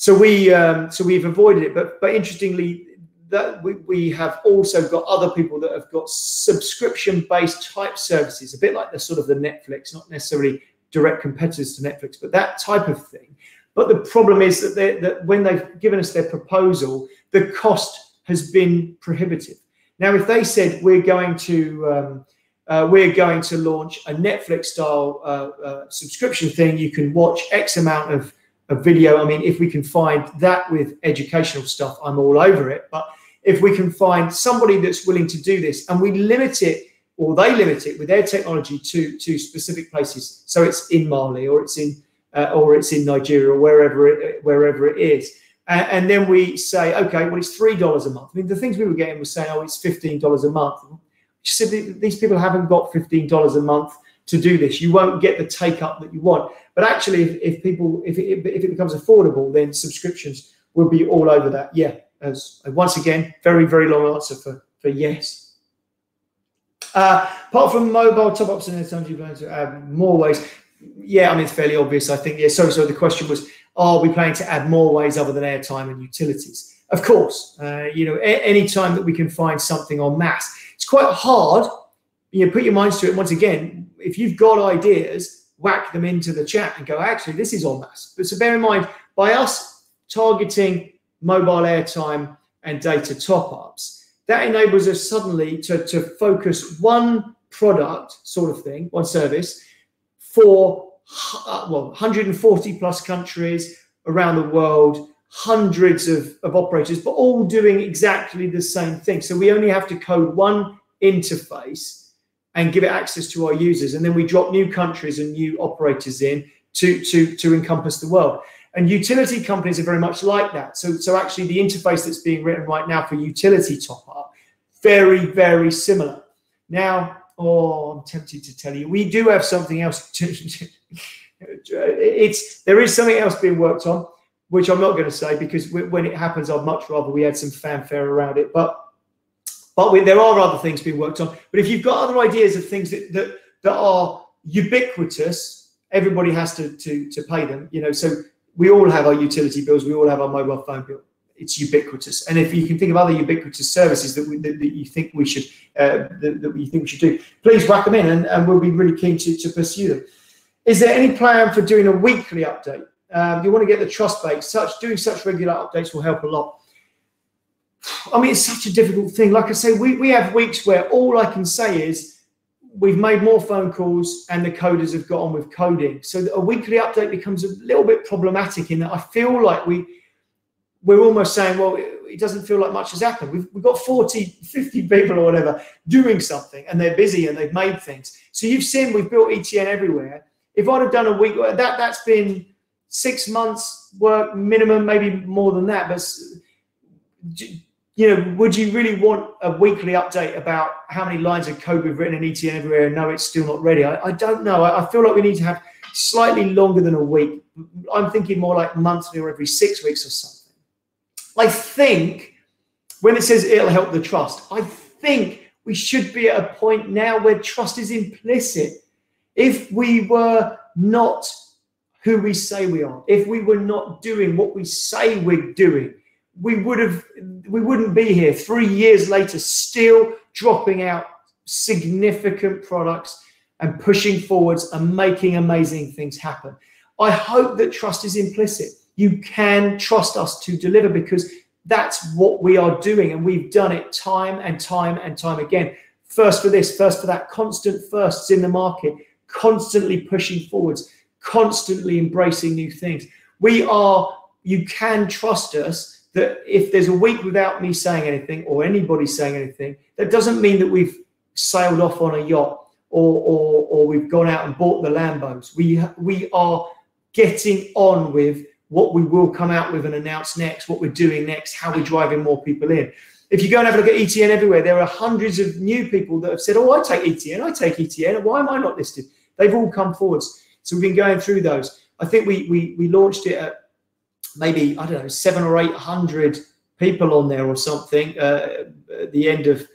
so we um, so we've avoided it. But but interestingly, that we, we have also got other people that have got subscription based type services, a bit like the sort of the Netflix, not necessarily direct competitors to Netflix, but that type of thing. But the problem is that, that when they've given us their proposal, the cost has been prohibitive. Now, if they said we're going to um, uh, we're going to launch a Netflix style uh, uh, subscription thing. You can watch X amount of, of video. I mean, if we can find that with educational stuff, I'm all over it. But if we can find somebody that's willing to do this and we limit it or they limit it with their technology to, to specific places, so it's in Mali or it's in uh, or it's in Nigeria or wherever it, wherever it is. And, and then we say, okay, well, it's three dollars a month. I mean, the things we were getting was saying, oh, it's fifteen dollars a month simply these people haven't got $15 a month to do this. You won't get the take up that you want. But actually, if, if people, if it, if it becomes affordable, then subscriptions will be all over that. Yeah. As once again, very, very long answer for, for yes. Uh, apart from mobile top ups and airtime, you're going to add more ways. Yeah, I mean, it's fairly obvious. I think, yeah. So, so the question was, are we planning to add more ways other than airtime and utilities? Of course, uh, you know, any time that we can find something on mass, it's quite hard. You know, put your minds to it. Once again, if you've got ideas, whack them into the chat and go, actually, this is on mass. But so bear in mind, by us targeting mobile airtime and data top ups, that enables us suddenly to, to focus one product sort of thing, one service for uh, well 140 plus countries around the world hundreds of, of operators, but all doing exactly the same thing. So we only have to code one interface and give it access to our users. And then we drop new countries and new operators in to, to, to encompass the world. And utility companies are very much like that. So, so actually the interface that's being written right now for utility top up, very, very similar. Now, oh, I'm tempted to tell you, we do have something else. To, it's there is something else being worked on which I'm not going to say because when it happens, I'd much rather we had some fanfare around it. But but we, there are other things being worked on. But if you've got other ideas of things that that, that are ubiquitous, everybody has to to to pay them. You know, so we all have our utility bills, we all have our mobile phone bill. It's ubiquitous, and if you can think of other ubiquitous services that, we, that, that you think we should uh, that, that you think we should do, please whack them in, and, and we'll be really keen to, to pursue them. Is there any plan for doing a weekly update? Um, you want to get the trust base. Such doing such regular updates will help a lot. I mean, it's such a difficult thing. Like I say, we, we have weeks where all I can say is we've made more phone calls and the coders have got on with coding. So a weekly update becomes a little bit problematic in that I feel like we we're almost saying, well, it doesn't feel like much has happened. We've, we've got 40, 50 people or whatever doing something and they're busy and they've made things. So you've seen we've built ETN everywhere. If I'd have done a week, that, that's been six months work minimum, maybe more than that. But you know, would you really want a weekly update about how many lines of code we've written in ETN everywhere no, it's still not ready? I, I don't know. I, I, feel like we need to have slightly longer than a week. I'm thinking more like monthly or every six weeks or something. I think when it says it'll help the trust, I think we should be at a point now where trust is implicit. If we were not who we say we are, if we were not doing what we say we're doing, we would have we wouldn't be here three years later still dropping out significant products and pushing forwards and making amazing things happen. I hope that trust is implicit. You can trust us to deliver because that's what we are doing and we've done it time and time and time again. First for this, first for that, constant firsts in the market, constantly pushing forwards, constantly embracing new things. We are, you can trust us that if there's a week without me saying anything or anybody saying anything, that doesn't mean that we've sailed off on a yacht or, or, or we've gone out and bought the Lambos. We, we are getting on with what we will come out with and announce next, what we're doing next, how we're driving more people in. If you go and have a look at ETN everywhere, there are hundreds of new people that have said, Oh, I take ETN, I take ETN. Why am I not listed? They've all come forwards. So we've been going through those. I think we we, we launched it at maybe, I don't know, seven or 800 people on there or something uh, at the end of,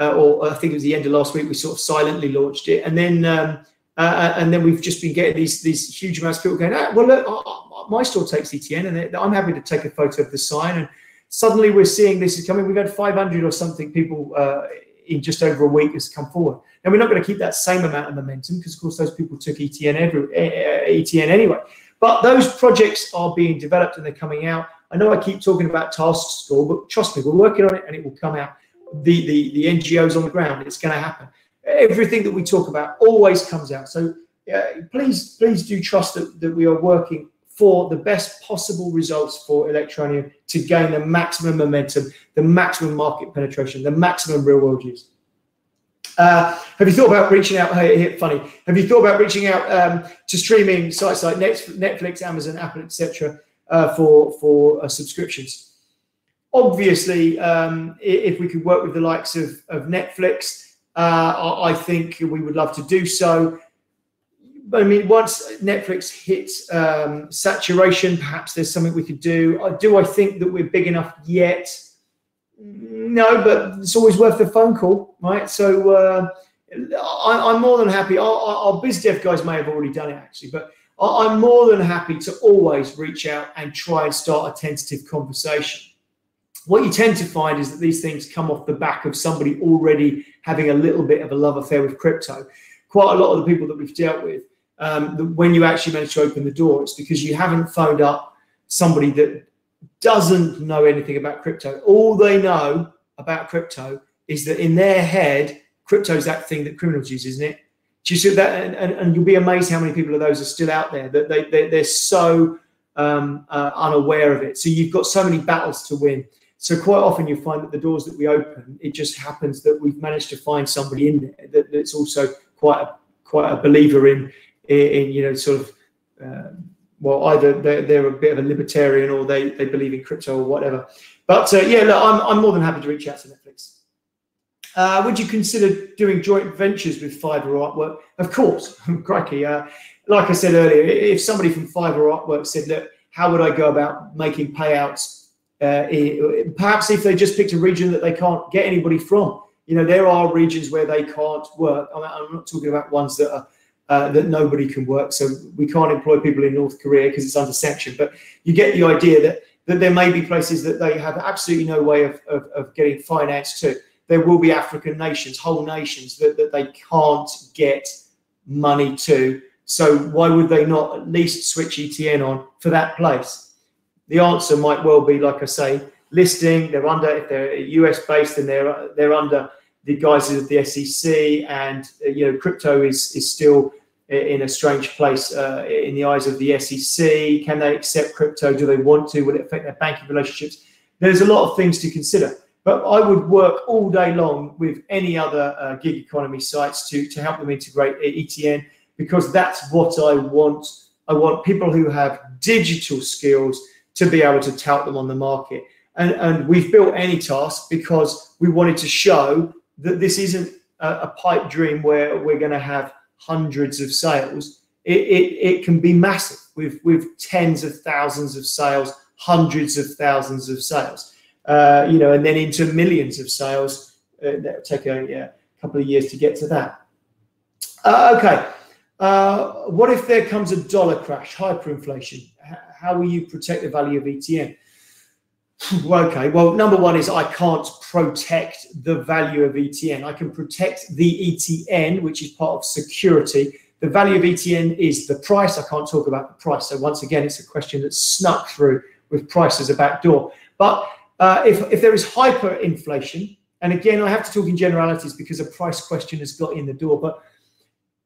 uh, or I think it was the end of last week, we sort of silently launched it. And then, um, uh, and then we've just been getting these these huge amounts of people going, ah, well, look, my store takes ETN, and I'm happy to take a photo of the sign. And suddenly we're seeing this is coming. We've had 500 or something people uh, in just over a week has come forward. And we're not going to keep that same amount of momentum because, of course, those people took ETN every ETN anyway. But those projects are being developed and they're coming out. I know I keep talking about Task School, but trust me, we're working on it and it will come out. The the the NGOs on the ground, it's going to happen. Everything that we talk about always comes out. So please please do trust that, that we are working for the best possible results for Electroneum to gain the maximum momentum, the maximum market penetration, the maximum real world use. Uh, have you thought about reaching out? Hey, funny. Have you thought about reaching out um, to streaming sites like Netflix, Amazon, Apple, etc. Uh, for for uh, subscriptions? Obviously, um, if we could work with the likes of, of Netflix, uh, I think we would love to do so. But I mean, once Netflix hits um, saturation, perhaps there's something we could do. Uh, do I think that we're big enough yet? No, but it's always worth the phone call, right? So uh, I, am more than happy. Our, our, biz dev guys may have already done it actually, but I, I'm more than happy to always reach out and try and start a tentative conversation. What you tend to find is that these things come off the back of somebody already having a little bit of a love affair with crypto. Quite a lot of the people that we've dealt with, um, when you actually manage to open the door, it's because you haven't phoned up somebody that doesn't know anything about crypto. All they know about crypto is that in their head, crypto is that thing that criminals use, isn't it? Do you see that? And, and, and, you'll be amazed how many people of those are still out there that they, they, they're so um, uh, unaware of it. So you've got so many battles to win. So quite often you find that the doors that we open, it just happens that we've managed to find somebody in there that, that's also quite a, quite a believer in, in, in you know, sort of um, well, either they're, they're a bit of a libertarian or they, they believe in crypto or whatever. But uh, yeah, look, I'm, I'm more than happy to reach out to Netflix. Uh, would you consider doing joint ventures with Fiverr Upwork? Of course, crikey. Uh, like I said earlier, if somebody from Fiverr Upwork said, look, how would I go about making payouts? Uh, perhaps if they just picked a region that they can't get anybody from. You know, there are regions where they can't work. I'm not talking about ones that are uh, that nobody can work. So we can't employ people in North Korea because it's under sanction. But you get the idea that that there may be places that they have absolutely no way of, of, of getting finance to. There will be African nations, whole nations that, that they can't get money to. So why would they not at least switch ETN on for that place? The answer might well be, like I say, listing. They're under if they're US based, then they're they're under the guises of the SEC, and uh, you know crypto is is still in a strange place uh, in the eyes of the SEC? Can they accept crypto? Do they want to? Will it affect their banking relationships? There's a lot of things to consider. But I would work all day long with any other uh, gig economy sites to, to help them integrate ETN because that's what I want. I want people who have digital skills to be able to tout them on the market. And, and we've built AnyTask because we wanted to show that this isn't a, a pipe dream where we're going to have hundreds of sales, it, it, it can be massive with, with tens of thousands of sales, hundreds of thousands of sales, uh, you know, and then into millions of sales. Uh, that will take a yeah, couple of years to get to that. Uh, okay. Uh, what if there comes a dollar crash, hyperinflation? How will you protect the value of ETN? Okay, well, number one is I can't protect the value of ETN. I can protect the ETN, which is part of security. The value of ETN is the price. I can't talk about the price. So once again, it's a question that's snuck through with price as a back door. But uh, if, if there is hyperinflation, and again, I have to talk in generalities because a price question has got in the door, but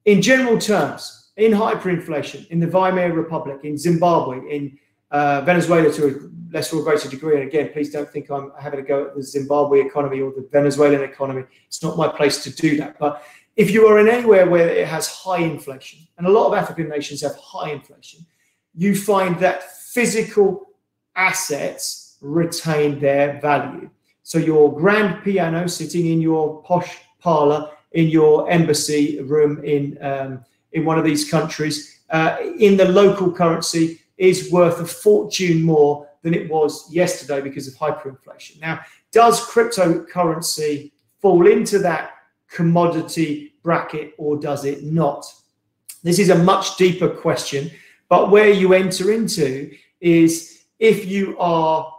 in general terms, in hyperinflation, in the Weimar Republic, in Zimbabwe, in uh, Venezuela to a lesser or greater degree. And again, please don't think I'm having a go at the Zimbabwe economy or the Venezuelan economy. It's not my place to do that. But if you are in anywhere where it has high inflation, and a lot of African nations have high inflation, you find that physical assets retain their value. So your grand piano sitting in your posh parlor in your embassy room in um, in one of these countries uh, in the local currency is worth a fortune more than it was yesterday because of hyperinflation. Now, does cryptocurrency fall into that commodity bracket or does it not? This is a much deeper question, but where you enter into is if you are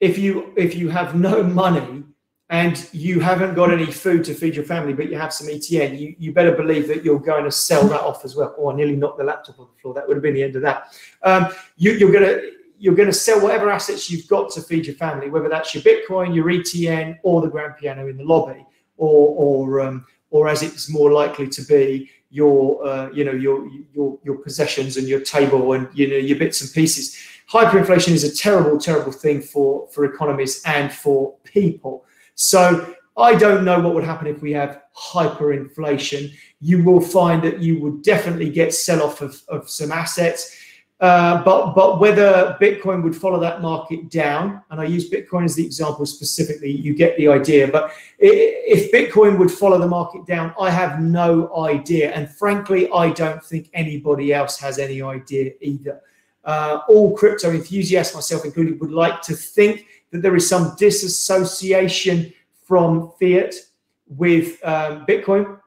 if you if you have no money and you haven't got any food to feed your family, but you have some ETN, you, you better believe that you're going to sell that off as well. Oh, I nearly knocked the laptop on the floor. That would have been the end of that. Um, you, you're going to you're going to sell whatever assets you've got to feed your family, whether that's your Bitcoin, your ETN, or the grand piano in the lobby, or or um, or as it's more likely to be, your uh, you know your your your possessions and your table and you know your bits and pieces. Hyperinflation is a terrible, terrible thing for for economies and for people. So I don't know what would happen if we have hyperinflation. You will find that you would definitely get sell off of, of some assets. Uh, but but whether Bitcoin would follow that market down, and I use Bitcoin as the example specifically, you get the idea. But if Bitcoin would follow the market down, I have no idea, and frankly, I don't think anybody else has any idea either. Uh, all crypto enthusiasts, myself included, would like to think that there is some disassociation from fiat with um, Bitcoin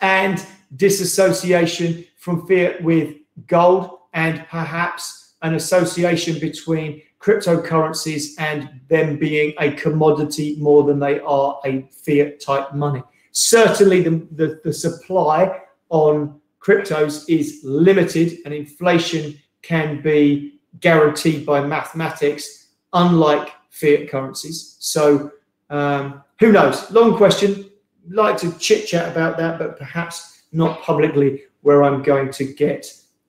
and disassociation from fiat with gold and perhaps an association between cryptocurrencies and them being a commodity more than they are a fiat type money. Certainly, the, the, the supply on cryptos is limited and inflation can be guaranteed by mathematics, unlike fiat currencies. So um, who knows? Long question. Like to chit chat about that, but perhaps not publicly where I'm going to get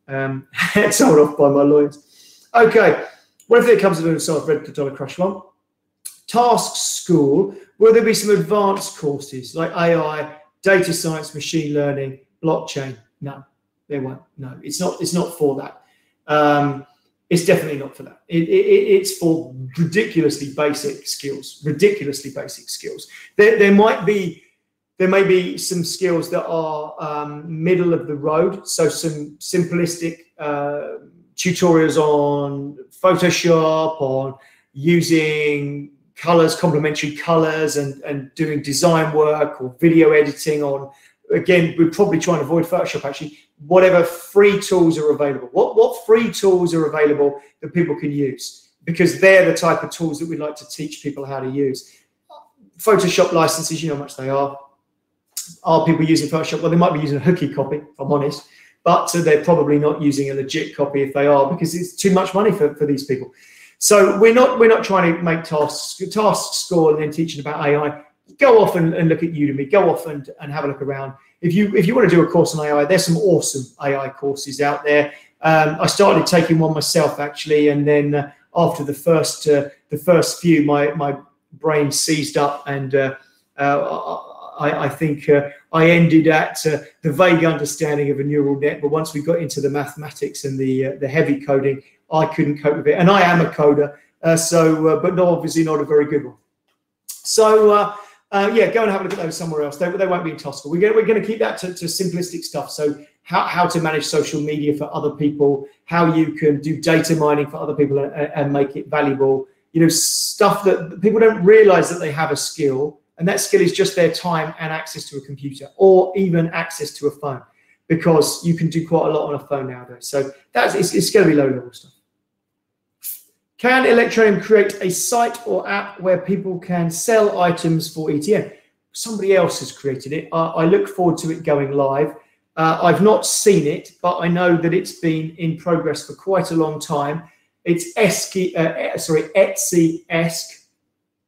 um, told off by my lawyers. Okay, what if it comes to the South Red Dollar Crush one? Task School, will there be some advanced courses like AI, data science, machine learning, blockchain? No, there won't. No, it's not. It's not for that. Um, it's definitely not for that. It, it, it's for ridiculously basic skills, ridiculously basic skills. There, there might be there may be some skills that are um, middle of the road. So some simplistic uh, tutorials on Photoshop, on using colors, complementary colors, and and doing design work or video editing on. Again, we're probably trying to avoid Photoshop actually whatever free tools are available. What, what free tools are available that people can use? Because they're the type of tools that we'd like to teach people how to use. Photoshop licenses, you know how much they are. Are people using Photoshop? Well, they might be using a hooky copy, if I'm honest, but they're probably not using a legit copy if they are, because it's too much money for, for these people. So we're not we're not trying to make tasks Task School and then teaching about AI. Go off and, and look at Udemy. Go off and, and have a look around if you if you want to do a course on AI, there's some awesome AI courses out there. Um, I started taking one myself actually, and then uh, after the first uh, the first few, my my brain seized up, and uh, uh I, I, think uh, I ended at uh, the vague understanding of a neural net. But once we got into the mathematics and the the heavy coding, I couldn't cope with it. And I am a coder, so but obviously not a very good one. So uh, yeah, go and have a look at those somewhere else. They, they won't be in Task School. We're going, we're to keep that to, to simplistic stuff. So how, how to manage social media for other people, how you can do data mining for other people and, and make it valuable. You know, stuff that people don't realize that they have a skill, and that skill is just their time and access to a computer or even access to a phone, because you can do quite a lot on a phone nowadays. So that's it's, it's going to be low level stuff. Can Electroneum create a site or app where people can sell items for ETN? Somebody else has created it. I, I look forward to it going live. Uh, I've not seen it, but I know that it's been in progress for quite a long time. It's esky, uh, sorry, Etsy-esque,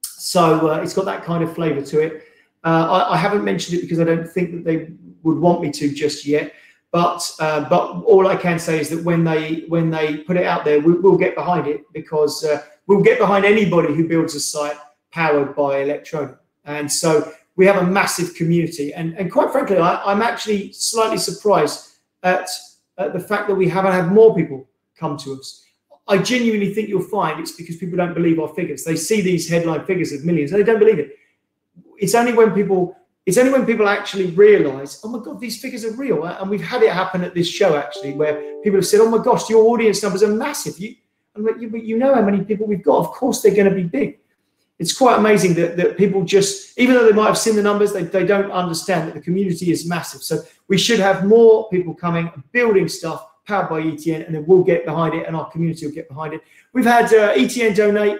so uh, it's got that kind of flavour to it. Uh, I, I, haven't mentioned it because I don't think that they would want me to just yet. But uh, but all I can say is that when they when they put it out there, we, will get behind it because uh, we'll get behind anybody who builds a site powered by Electroneum. And so we have a massive community. And, and quite frankly, I, am actually slightly surprised at, at the fact that we haven't had more people come to us. I genuinely think you'll find it's because people don't believe our figures. They see these headline figures of millions and they don't believe it. It's only when people it's only when people actually realize, oh my God, these figures are real. And we've had it happen at this show actually, where people have said, oh my gosh, your audience numbers are massive. You, you, you know how many people we've got. Of course, they're going to be big it's quite amazing that, that people just, even though they might have seen the numbers, they, they don't understand that the community is massive. So we should have more people coming, building stuff powered by ETN, and then we'll get behind it, and our community will get behind it. We've had uh, ETN donate,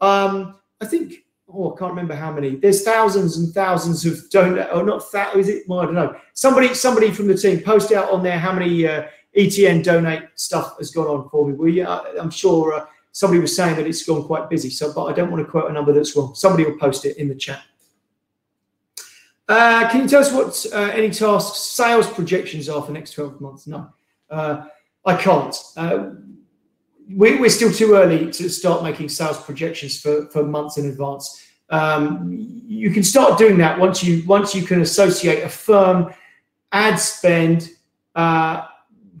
um, I think, oh, I can't remember how many. There's thousands and thousands of donate, or not that, is it? Well, I don't know. Somebody, somebody from the team post out on there how many uh, ETN donate stuff has gone on for me. Uh, I'm sure uh, somebody was saying that it's gone quite busy. So, but I don't want to quote a number that's wrong. Somebody will post it in the chat. Uh, can you tell us what uh, AnyTask's sales projections are for next 12 months? No, I can't. We, are still too early to start making sales projections for, for months in advance. Um, you can start doing that once you once you can associate a firm ad spend uh,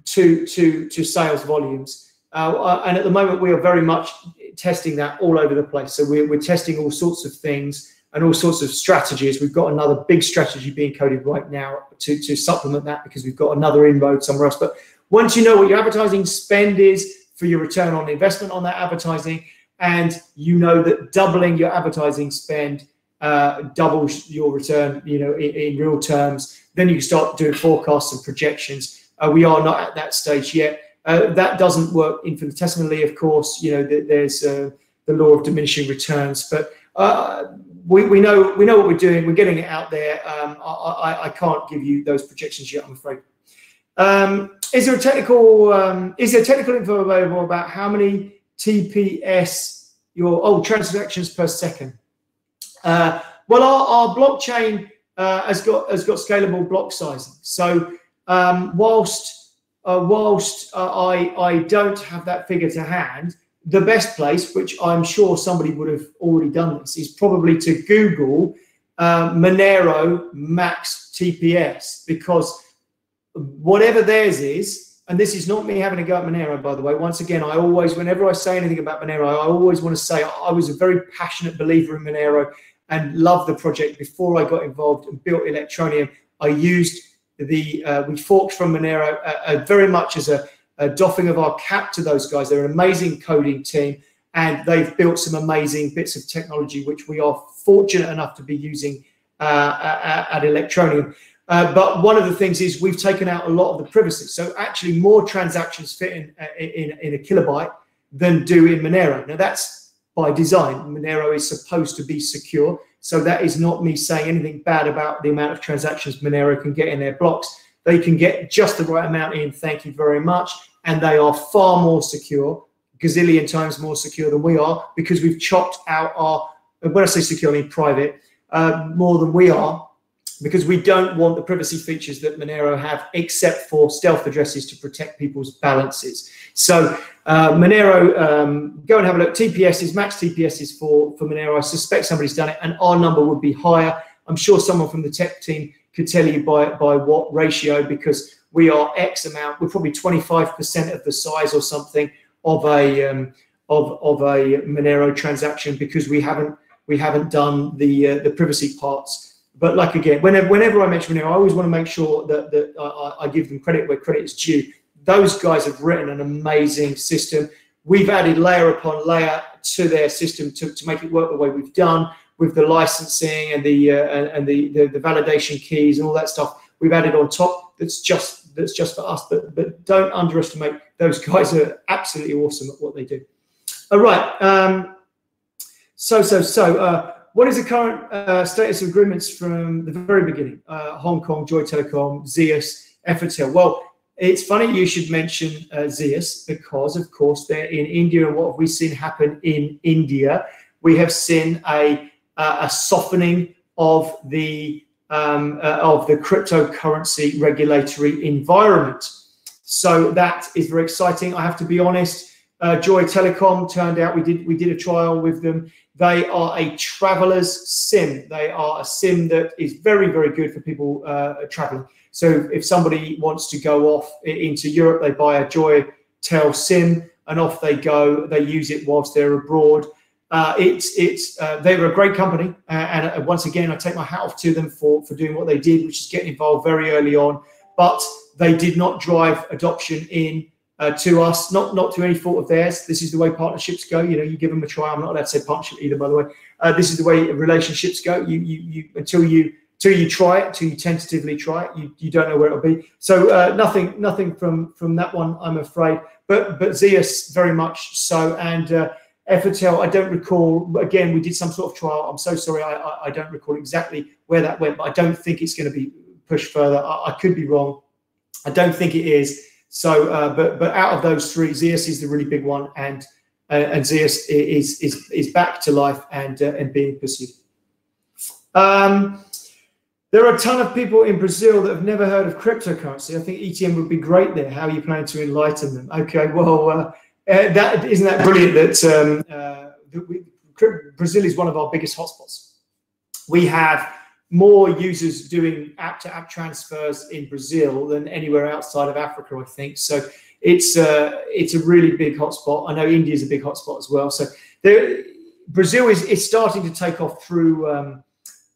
to to to sales volumes. Uh, uh, and at the moment, we are very much testing that all over the place. So we're, we're testing all sorts of things and all sorts of strategies. We've got another big strategy being coded right now to, to supplement that because we've got another inroad somewhere else. But once you know what your advertising spend is for your return on investment on that advertising, and you know that doubling your advertising spend uh, doubles your return, you know, in, in, real terms, then you start doing forecasts and projections. Uh, we are not at that stage yet. Uh, that doesn't work infinitesimally, of course. You know, there's uh, the law of diminishing returns, but uh, we, we know we know what we're doing. We're getting it out there. Um, I, I, I, can't give you those projections yet, I'm afraid. Um, is there a technical um, is there technical info available about how many TPS your oh transactions per second? Uh, well, our, our blockchain uh, has got has got scalable block sizing. So um, whilst uh, whilst uh, I, I don't have that figure to hand, the best place, which I'm sure somebody would have already done this, is probably to Google uh, Monero Max TPS because whatever theirs is, and this is not me having a go at Monero, by the way. Once again, I always, whenever I say anything about Monero, I always want to say I was a very passionate believer in Monero and loved the project before I got involved and built Electroneum. I used the uh, we forked from Monero uh, uh, very much as a, a, doffing of our cap to those guys. They're an amazing coding team, and they've built some amazing bits of technology which we are fortunate enough to be using uh, at, at Electroneum. Uh, but one of the things is we've taken out a lot of the privacy. So actually, more transactions fit in, uh, in, in a kilobyte than do in Monero. Now that's by design. Monero is supposed to be secure. So that is not me saying anything bad about the amount of transactions Monero can get in their blocks. They can get just the right amount in. Thank you very much. And they are far more secure, gazillion times more secure than we are because we've chopped out our, when I say secure, I mean private, uh, more than we are because we don't want the privacy features that Monero have, except for stealth addresses to protect people's balances. So uh, Monero, um, go and have a look. TPS is max TPS is for for Monero. I suspect somebody's done it, and our number would be higher. I'm sure someone from the tech team could tell you by by what ratio because we are X amount. We're probably 25% of the size or something of a um, of of a Monero transaction because we haven't we haven't done the uh, the privacy parts but like again, whenever whenever I mention Monero, I always want to make sure that that I, I give them credit where credit is due. Those guys have written an amazing system. We've added layer upon layer to their system to, to make it work the way we've done with the licensing and the uh, and, and the, the, the validation keys and all that stuff. We've added on top. That's just that's just for us. But but don't underestimate those guys. Are absolutely awesome at what they do. All right. Um, so, so, so, uh, what is the current uh, status of agreements from the very beginning? Uh, Hong Kong, Joy Telecom, Zeus, Effortel. Well, it's funny you should mention uh, Zeus because, of course, they're in India. And what have we seen happen in India? We have seen a, a softening of the um, uh, of the cryptocurrency regulatory environment. So that is very exciting. I have to be honest. Uh, Joy Telecom turned out we did we did a trial with them. They are a traveler's sim. They are a sim that is very very good for people uh, traveling. So if somebody wants to go off into Europe, they buy a Joy Tel sim and off they go. They use it whilst they're abroad. Uh, it's it's uh, they were a great company, uh, and uh, once again, I take my hat off to them for for doing what they did, which is getting involved very early on. But they did not drive adoption in uh, to us, not not to any fault of theirs. This is the way partnerships go. You know, you give them a try. I'm not allowed to say partnership either, by the way. Uh, this is the way relationships go. You you you until you until you try it, until you tentatively try it, you, you don't know where it'll be. So uh, nothing nothing from from that one, I'm afraid. But but Zeus very much so, and uh, Effortel, I don't recall. Again, we did some sort of trial. I'm so sorry, I, I, I don't recall exactly where that went, but I don't think it's going to be pushed further. I, I, could be wrong. I don't think it is. So, uh, but but out of those three, Zeus is the really big one, and uh, and Zeus is is is back to life and uh, and being pursued. Um, there are a ton of people in Brazil that have never heard of cryptocurrency. I think ETN would be great there. How are you planning to enlighten them? Okay, well, uh, uh, that isn't that brilliant that, um, uh, we, Brazil is one of our biggest hotspots. We have more users doing app to app transfers in Brazil than anywhere outside of Africa, I think. So it's uh, it's a really big hotspot. I know India is a big hotspot as well. So there, Brazil is, is starting to take off through um,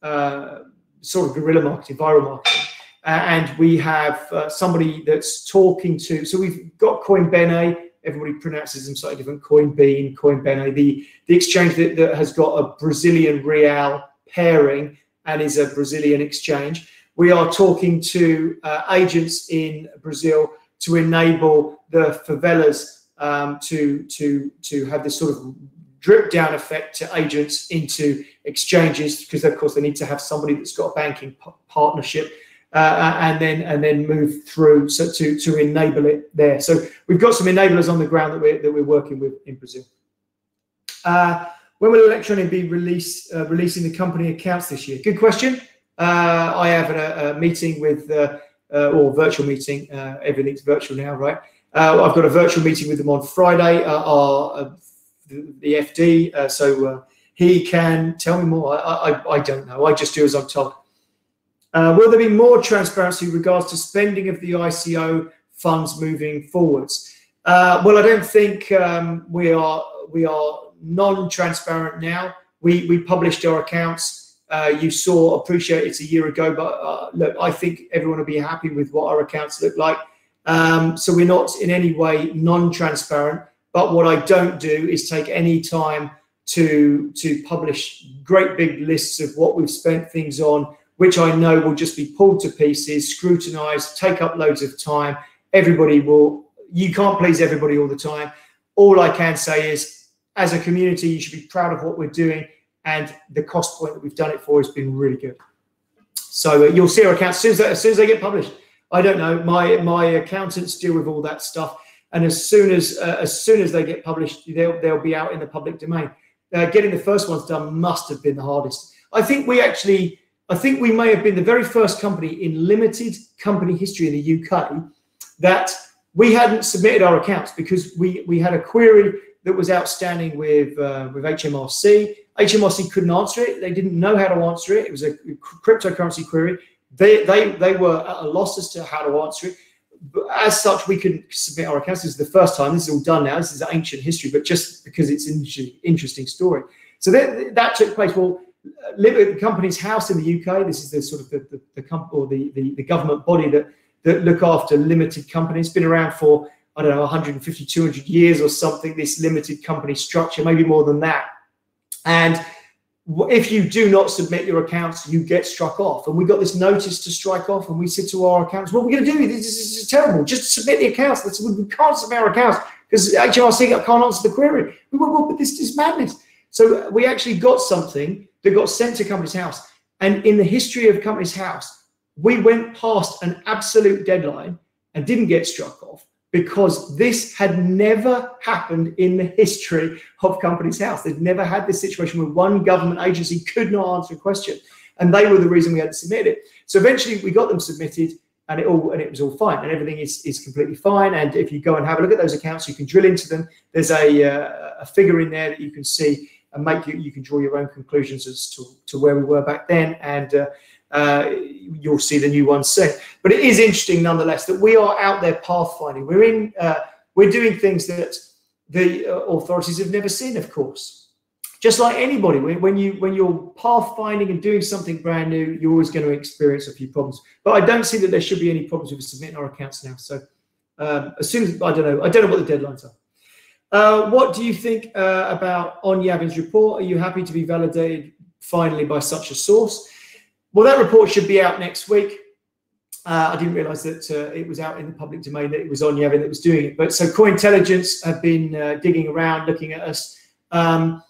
uh, sort of guerrilla marketing, viral marketing. Uh, and we have uh, somebody that's talking to, so we've got Coinbene, everybody pronounces them slightly different. Coinbean, Coinbene, the the exchange that, that has got a Brazilian real pairing and is a Brazilian exchange. We are talking to uh, agents in Brazil to enable the favelas um, to to to have this sort of drip down effect to agents into exchanges because of course they need to have somebody that's got a banking partnership uh, and then and then move through so to to enable it there. So we've got some enablers on the ground that we're that we're working with in Brazil. Uh, when will Electroneum be release, uh, releasing the company accounts this year? Good question. Uh, I have a, a meeting with uh, uh, or virtual meeting. everything's virtual now, right? I've got a virtual meeting with them on Friday. our the, the FD, so he can tell me more. I, I I don't know. I just do as I'm told. Uh, will there be more transparency regards to spending of the ICO funds moving forwards? Uh, well, I don't think um, we are we are non-transparent now. We we published our accounts. Uh, you saw, appreciate it's a year ago, but uh, look, I think everyone will be happy with what our accounts look like. Um, so we're not in any way non-transparent. But what I don't do is take any time to to publish great big lists of what we've spent things on which I know will just be pulled to pieces, scrutinized, take up loads of time. Everybody will, you can't please everybody all the time. All I can say is, as a community, you should be proud of what we're doing. And the cost point that we've done it for has been really good. So uh, you'll see our accounts as soon as, as soon as they get published. I don't know. My my accountants deal with all that stuff, and as soon as uh, as soon as they get published, they'll they'll be out in the public domain. Uh, getting the first ones done must have been the hardest. I think we actually I think we may have been the very first company in limited company history in the UK that we hadn't submitted our accounts because we, we had a query that was outstanding with uh, with HMRC. HMRC couldn't answer it. They didn't know how to answer it. It was a cryptocurrency query. They, they, they were at a loss as to how to answer it. But as such, we couldn't submit our accounts. This is the first time. This is all done now. This is ancient history, but just because it's an interesting story. So that, that took place. Well, at the Companies House in the UK. This is the sort of the, the, the, the, the, government body that, that look after limited companies. It's been around for, I don't know, 150, 200 years or something, this limited company structure, maybe more than that. And if you do not submit your accounts, you get struck off. And we got this notice to strike off, and we said to our accounts, "What are we going to do? This is, this is terrible. Just submit the accounts. we can't submit our accounts. because HMRC can't answer the query. We went, well, but this is madness. So we actually got something that got sent to Companies House. And in the history of Companies House, we went past an absolute deadline and didn't get struck off because this had never happened in the history of Companies House. They'd never had this situation where one government agency could not answer a question. And they were the reason we had to submit it. So eventually we got them submitted and it all and it was all fine and everything is, is completely fine and if you go and have a look at those accounts you can drill into them there's a, uh, a figure in there that you can see and make you you can draw your own conclusions as to, to where we were back then and uh, uh, you'll see the new ones soon. But it is interesting nonetheless that we are out there pathfinding. We're in uh, we're doing things that the uh, authorities have never seen of course. Just like anybody when, you when you're pathfinding and doing something brand new you're always going to experience a few problems. But i don't see that there should be any problems with submitting our accounts now. So um, as soon as i don't know i don't know what the deadlines are. Uh, what do you think uh, about Onyavin's report? Are you happy to be validated finally by such a source? Well, that report should be out next week. Uh, I didn't realize that uh, it was out in the public domain, that it was Onyavin that was doing it. But so Cointelligence have been uh, digging around, looking at us. Um,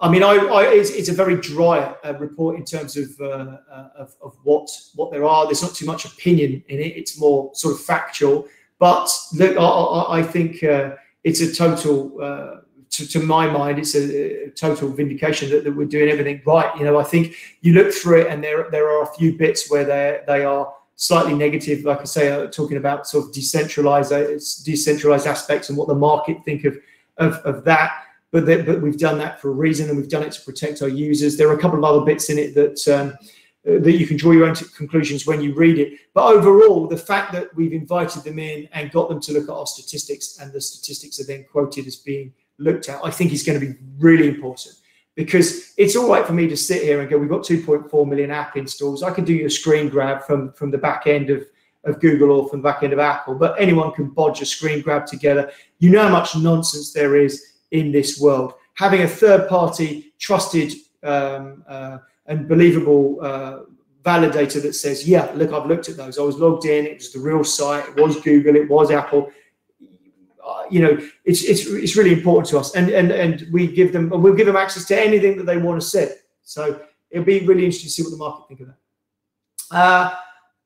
I mean, I, I it's, it's, a very dry uh, report in terms of, uh, uh, of, of what what there are. There's not too much opinion in it. It's more sort of factual. But look, I, I think uh, it's a total. Uh, to, to, my mind, it's a, a total vindication that, that, we're doing everything right. You know, I think you look through it, and there there are a few bits where they they are slightly negative. Like I say, uh, talking about sort of decentralized decentralized aspects and what the market think of of, of that but but we've done that for a reason, and we've done it to protect our users. There are a couple of other bits in it that um, that you can draw your own conclusions when you read it. But overall, the fact that we've invited them in and got them to look at our statistics, and the statistics are then quoted as being looked at, I think is going to be really important. Because it's all right for me to sit here and go, we've got 2.4 million app installs. I can do you a screen grab from, from the back end of, of Google or from the back end of Apple, but anyone can bodge a screen grab together. You know how much nonsense there is in this world. Having a third party, trusted, um, uh, and believable uh, validator that says, yeah, look, I've looked at those. I was logged in. It was the real site. It was Google. It was Apple. You know, it's it's it's really important to us, and and and we give them we'll give them access to anything that they want to see. So it'll be really interesting to see what the market think of that. Uh,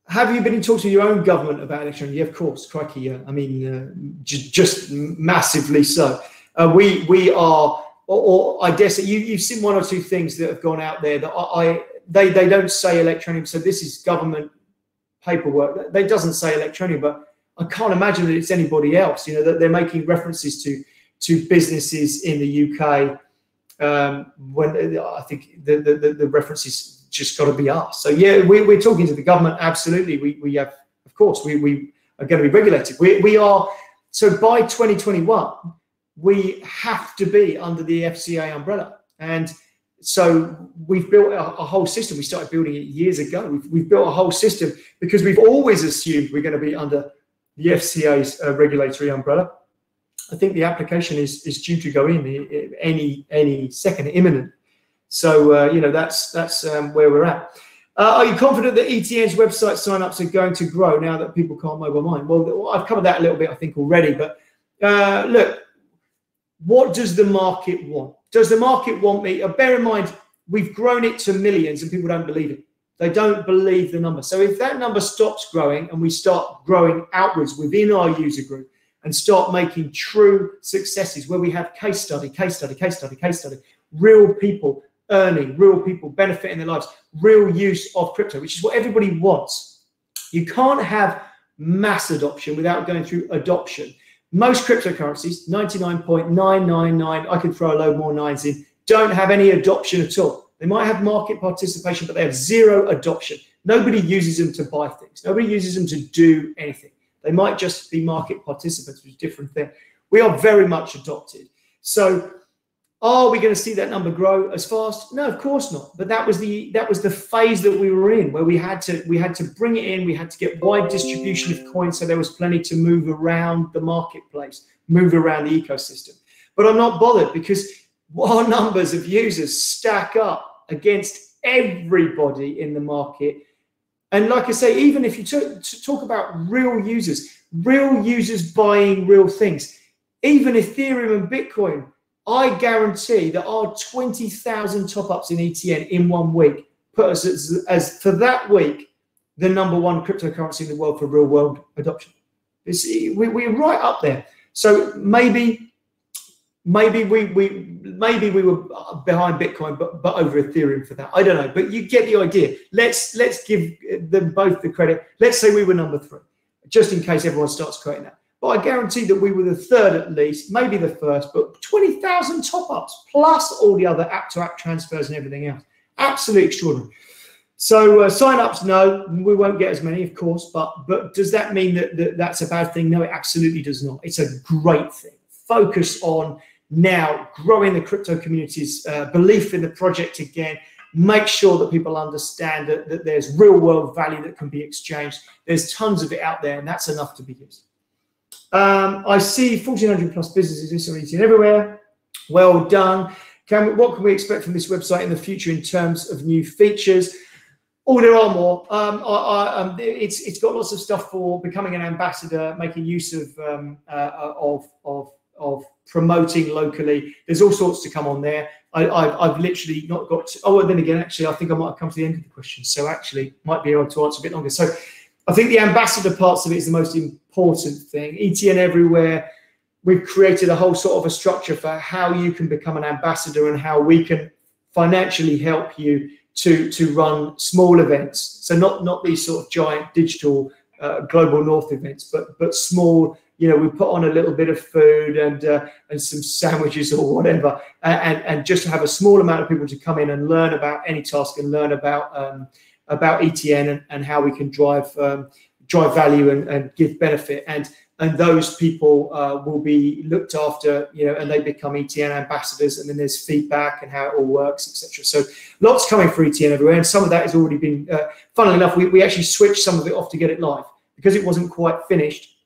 have you been in talks with your own government about election? Yeah, of course, crikey, yeah. I mean, uh, just massively so. Uh, we we are, or, or, I guess you you've seen one or two things that have gone out there that I, I they they don't say Electroneum. So this is government paperwork. They doesn't say Electroneum, but I can't imagine that it's anybody else. You know that they're making references to to businesses in the UK. Um, when I think the the, the references just got to be us. So yeah, we, we're talking to the government. Absolutely, we we have of course we we are going to be regulated. We we are so by 2021 we have to be under the FCA umbrella. And so we've built a, a, whole system. We started building it years ago. We've, we've, built a whole system because we've always assumed we're going to be under the FCA's uh, regulatory umbrella. I think the application is, is due to go in any any second, imminent. So uh, you know that's that's um, where we're at. Uh, are you confident that ETN's website signups are going to grow now that people can't mobile mine? Well, I've covered that a little bit, I think, already. But uh, look, what does the market want? Does the market want me? Uh, bear in mind, we've grown it to millions and people don't believe it. They don't believe the number. So if that number stops growing and we start growing outwards within our user group and start making true successes where we have case study, case study, case study, case study, real people earning, real people benefiting their lives, real use of crypto, which is what everybody wants. You can't have mass adoption without going through adoption. Most cryptocurrencies, 99.999, I can throw a load more nines in, don't have any adoption at all. They might have market participation, but they have zero adoption. Nobody uses them to buy things. Nobody uses them to do anything. They might just be market participants, which is a different thing. We are very much adopted. So are we going to see that number grow as fast? No, of course not. But that was the that was the phase that we were in, where we had to we had to bring it in. We had to get wide distribution of coins, so there was plenty to move around the marketplace, move around the ecosystem. But I'm not bothered because our numbers of users stack up against everybody in the market. And like I say, even if you talk, talk about real users, real users buying real things, even Ethereum and Bitcoin, I guarantee that our 20,000 top ups in ETN in one week put us as, as, for that week the number one cryptocurrency in the world for real world adoption. It's, we, we're right up there. So maybe, maybe we, we maybe we were behind Bitcoin, but but over Ethereum for that. I don't know, but you get the idea. Let's let's give them both the credit. Let's say we were number three, just in case everyone starts quoting that. But I guarantee that we were the third at least, maybe the first, but 20,000 top ups plus all the other app to app transfers and everything else. Absolutely extraordinary. So uh, sign-ups, no, we won't get as many, of course. But but does that mean that, that that's a bad thing? No, it absolutely does not. It's a great thing. Focus on now growing the crypto community's uh, belief in the project again. Make sure that people understand that, that there's real world value that can be exchanged. There's tons of it out there, and that's enough to be used. Um, I see 1,400 plus businesses this everywhere. Well done. Can we, what can we expect from this website in the future in terms of new features? Oh, there are more. Um, I, I, um, it's it's got lots of stuff for becoming an ambassador, making use of um, uh, of of of promoting locally. There's all sorts to come on there. I, have literally not got. To, oh, and then again, actually, I think I might have come to the end of the question. So actually, might be able to answer a bit longer. So, I think the ambassador parts of it is the most important thing. ETN everywhere. We've created a whole sort of a structure for how you can become an ambassador and how we can financially help you to to run small events. So not not these sort of giant digital uh, global north events, but but small. You know, we put on a little bit of food and uh, and some sandwiches or whatever, and and just to have a small amount of people to come in and learn about AnyTask and learn about um, about ETN and, and how we can drive um, drive value and, and give benefit. And and those people uh, will be looked after, you know, and they become ETN ambassadors, and then there's feedback and how it all works, etc. So lots coming for ETN everywhere, and some of that has already been. Uh, funnily enough, we, we actually switched some of it off to get it live because it wasn't quite finished.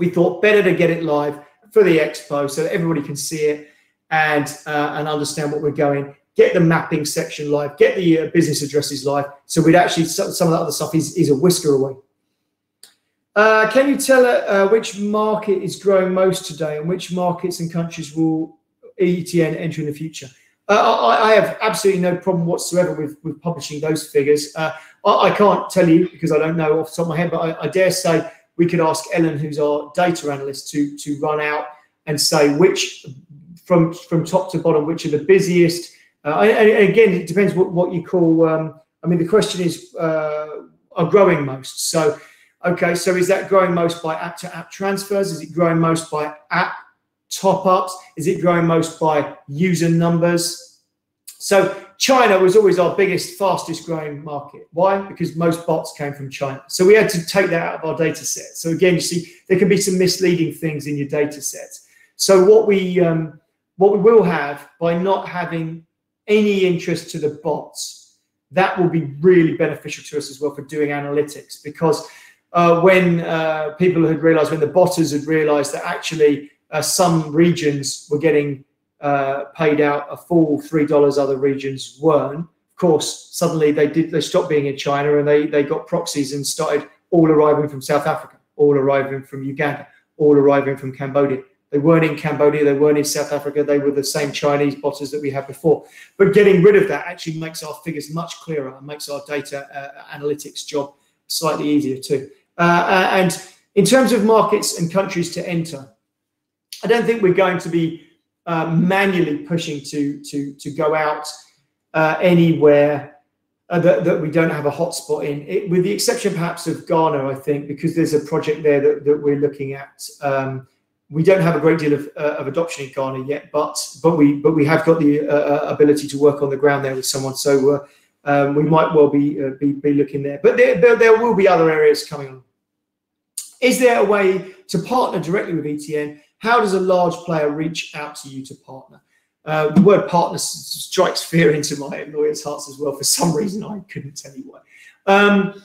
We thought better to get it live for the expo so that everybody can see it and uh, and understand what we're going. Get the mapping section live, get the uh, business addresses live. So we'd actually some, of that other stuff is, is a whisker away. Uh, can you tell uh, which market is growing most today and which markets and countries will ETN enter in the future? Uh, I, I, have absolutely no problem whatsoever with, with publishing those figures. Uh, I, I, can't tell you because I don't know off the top of my head, but I, I, dare say we could ask Ellen, who's our data analyst, to, to run out and say which, from, from top to bottom, which are the busiest. Uh, and, again, it depends what, what you call, um, I mean, the question is, uh, are growing most. So Okay, so is that growing most by app to app transfers? Is it growing most by app top ups? Is it growing most by user numbers? So China was always our biggest, fastest growing market. Why? Because most bots came from China. So we had to take that out of our data set. So again, you see, there can be some misleading things in your data sets. So what we um, what we will have by not having any interest to the bots, that will be really beneficial to us as well for doing analytics because uh, when uh, people had realized, when the botters had realized that actually uh, some regions were getting uh, paid out a full three dollars, other regions weren't. Of course, suddenly they did they stopped being in China and they they got proxies and started all arriving from South Africa, all arriving from Uganda, all arriving from Cambodia. They weren't in Cambodia, they weren't in South Africa, they were the same Chinese botters that we had before. But getting rid of that actually makes our figures much clearer and makes our data uh, analytics job slightly easier too. Uh, uh, and in terms of markets and countries to enter, I don't think we're going to be uh, manually pushing to to to go out uh, anywhere uh, that, that we don't have a hotspot in, it, with the exception perhaps of Ghana, I think, because there's a project there that, that we're looking at. Um, we don't have a great deal of, uh, of adoption in Ghana yet, but but we but we have got the ability to work on the ground there with someone. So um, we might well be, be, be looking there. But there, there, there will be other areas coming on. Is there a way to partner directly with ETN? How does a large player reach out to you to partner? Uh, the word partner strikes fear into my lawyers' hearts as well. For some reason, I couldn't tell you why. Um,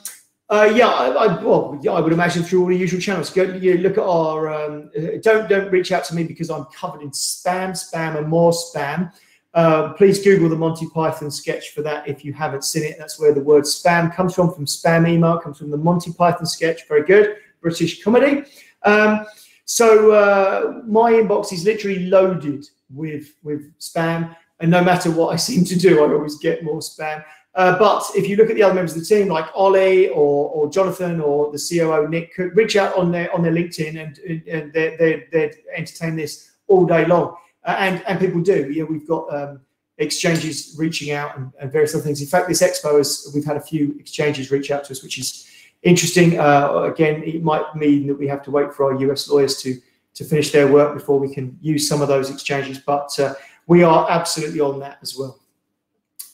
uh, yeah, I, I, well, yeah, I would imagine through all the usual channels. Go, you look at our. Um, uh, don't don't reach out to me because I'm covered in spam, spam, and more spam. Uh, please Google the Monty Python sketch for that if you haven't seen it. That's where the word spam comes from. From spam email comes from the Monty Python sketch. Very good. British comedy. Um, So uh, my inbox is literally loaded with with spam, and no matter what I seem to do, I always get more spam. Uh, but if you look at the other members of the team, like Ollie or, or Jonathan or the COO Nick, reach out on their on their LinkedIn, and, and they they they entertain this all day long, uh, and and people do. Yeah, we've got um, exchanges reaching out and, and, various other things. In fact, this expo has we've had a few exchanges reach out to us, which is interesting. Uh, again, it might mean that we have to wait for our US lawyers to to finish their work before we can use some of those exchanges, but uh, we are absolutely on that as well.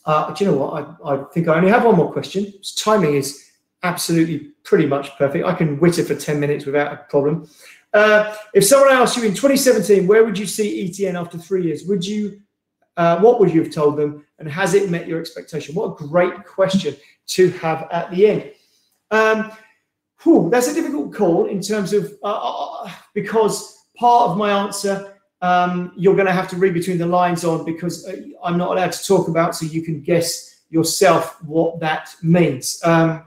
Uh, do you know what? I, I think I only have one more question. Timing is absolutely pretty much perfect. I can witter for 10 minutes without a problem. Uh, if someone asked you in 2017, where would you see ETN after three years? Would you, uh, what would you have told them? And has it met your expectation? What a great question to have at the end. Um, whew, that's a difficult call in terms of, uh, uh, uh because part of my answer um, you're going to have to read between the lines on because uh, I'm not allowed to talk about, so you can guess yourself what that means. Um,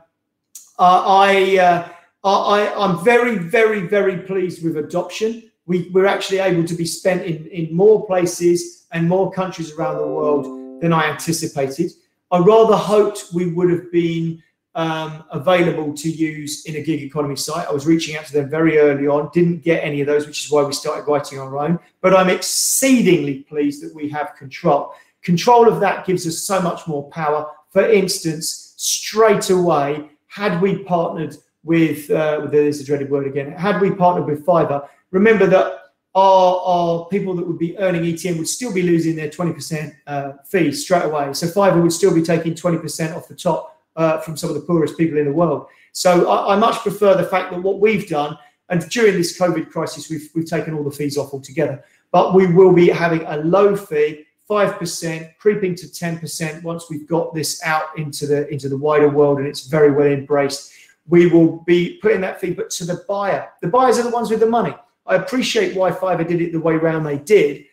I, uh, I, I'm very, very, very pleased with adoption. We, we're actually able to be spent in, in more places and more countries around the world than I anticipated. I rather hoped we would have been um, available to use in a gig economy site. I was reaching out to them very early on, didn't get any of those, which is why we started writing our own. But I'm exceedingly pleased that we have control. Control of that gives us so much more power. For instance, straight away, had we partnered with, uh, there's a dreaded word again, had we partnered with Fiverr, remember that our, our, people that would be earning ETN would still be losing their 20% uh, fee straight away. So Fiverr would still be taking 20% off the top uh, from some of the poorest people in the world. So I, I, much prefer the fact that what we've done, and during this COVID crisis, we've, we've taken all the fees off altogether, but we will be having a low fee, 5%, creeping to 10% once we've got this out into the, into the wider world and it's very well embraced. We will be putting that fee, but to the buyer. The buyers are the ones with the money. I appreciate why Fiverr did it the way around they did,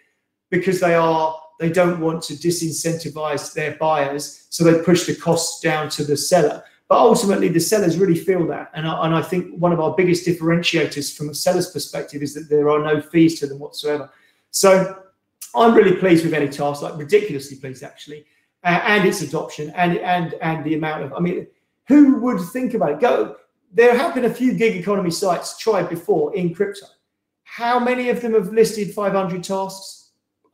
because they are they don't want to disincentivize their buyers, so they push the costs down to the seller. But ultimately, the sellers really feel that. And I, and I think one of our biggest differentiators from a seller's perspective is that there are no fees to them whatsoever. So I'm really pleased with AnyTask, like ridiculously pleased actually, uh, and its adoption and and and the amount of. I mean, who would think about it? Go. There have been a few gig economy sites tried before in crypto. How many of them have listed 500 tasks?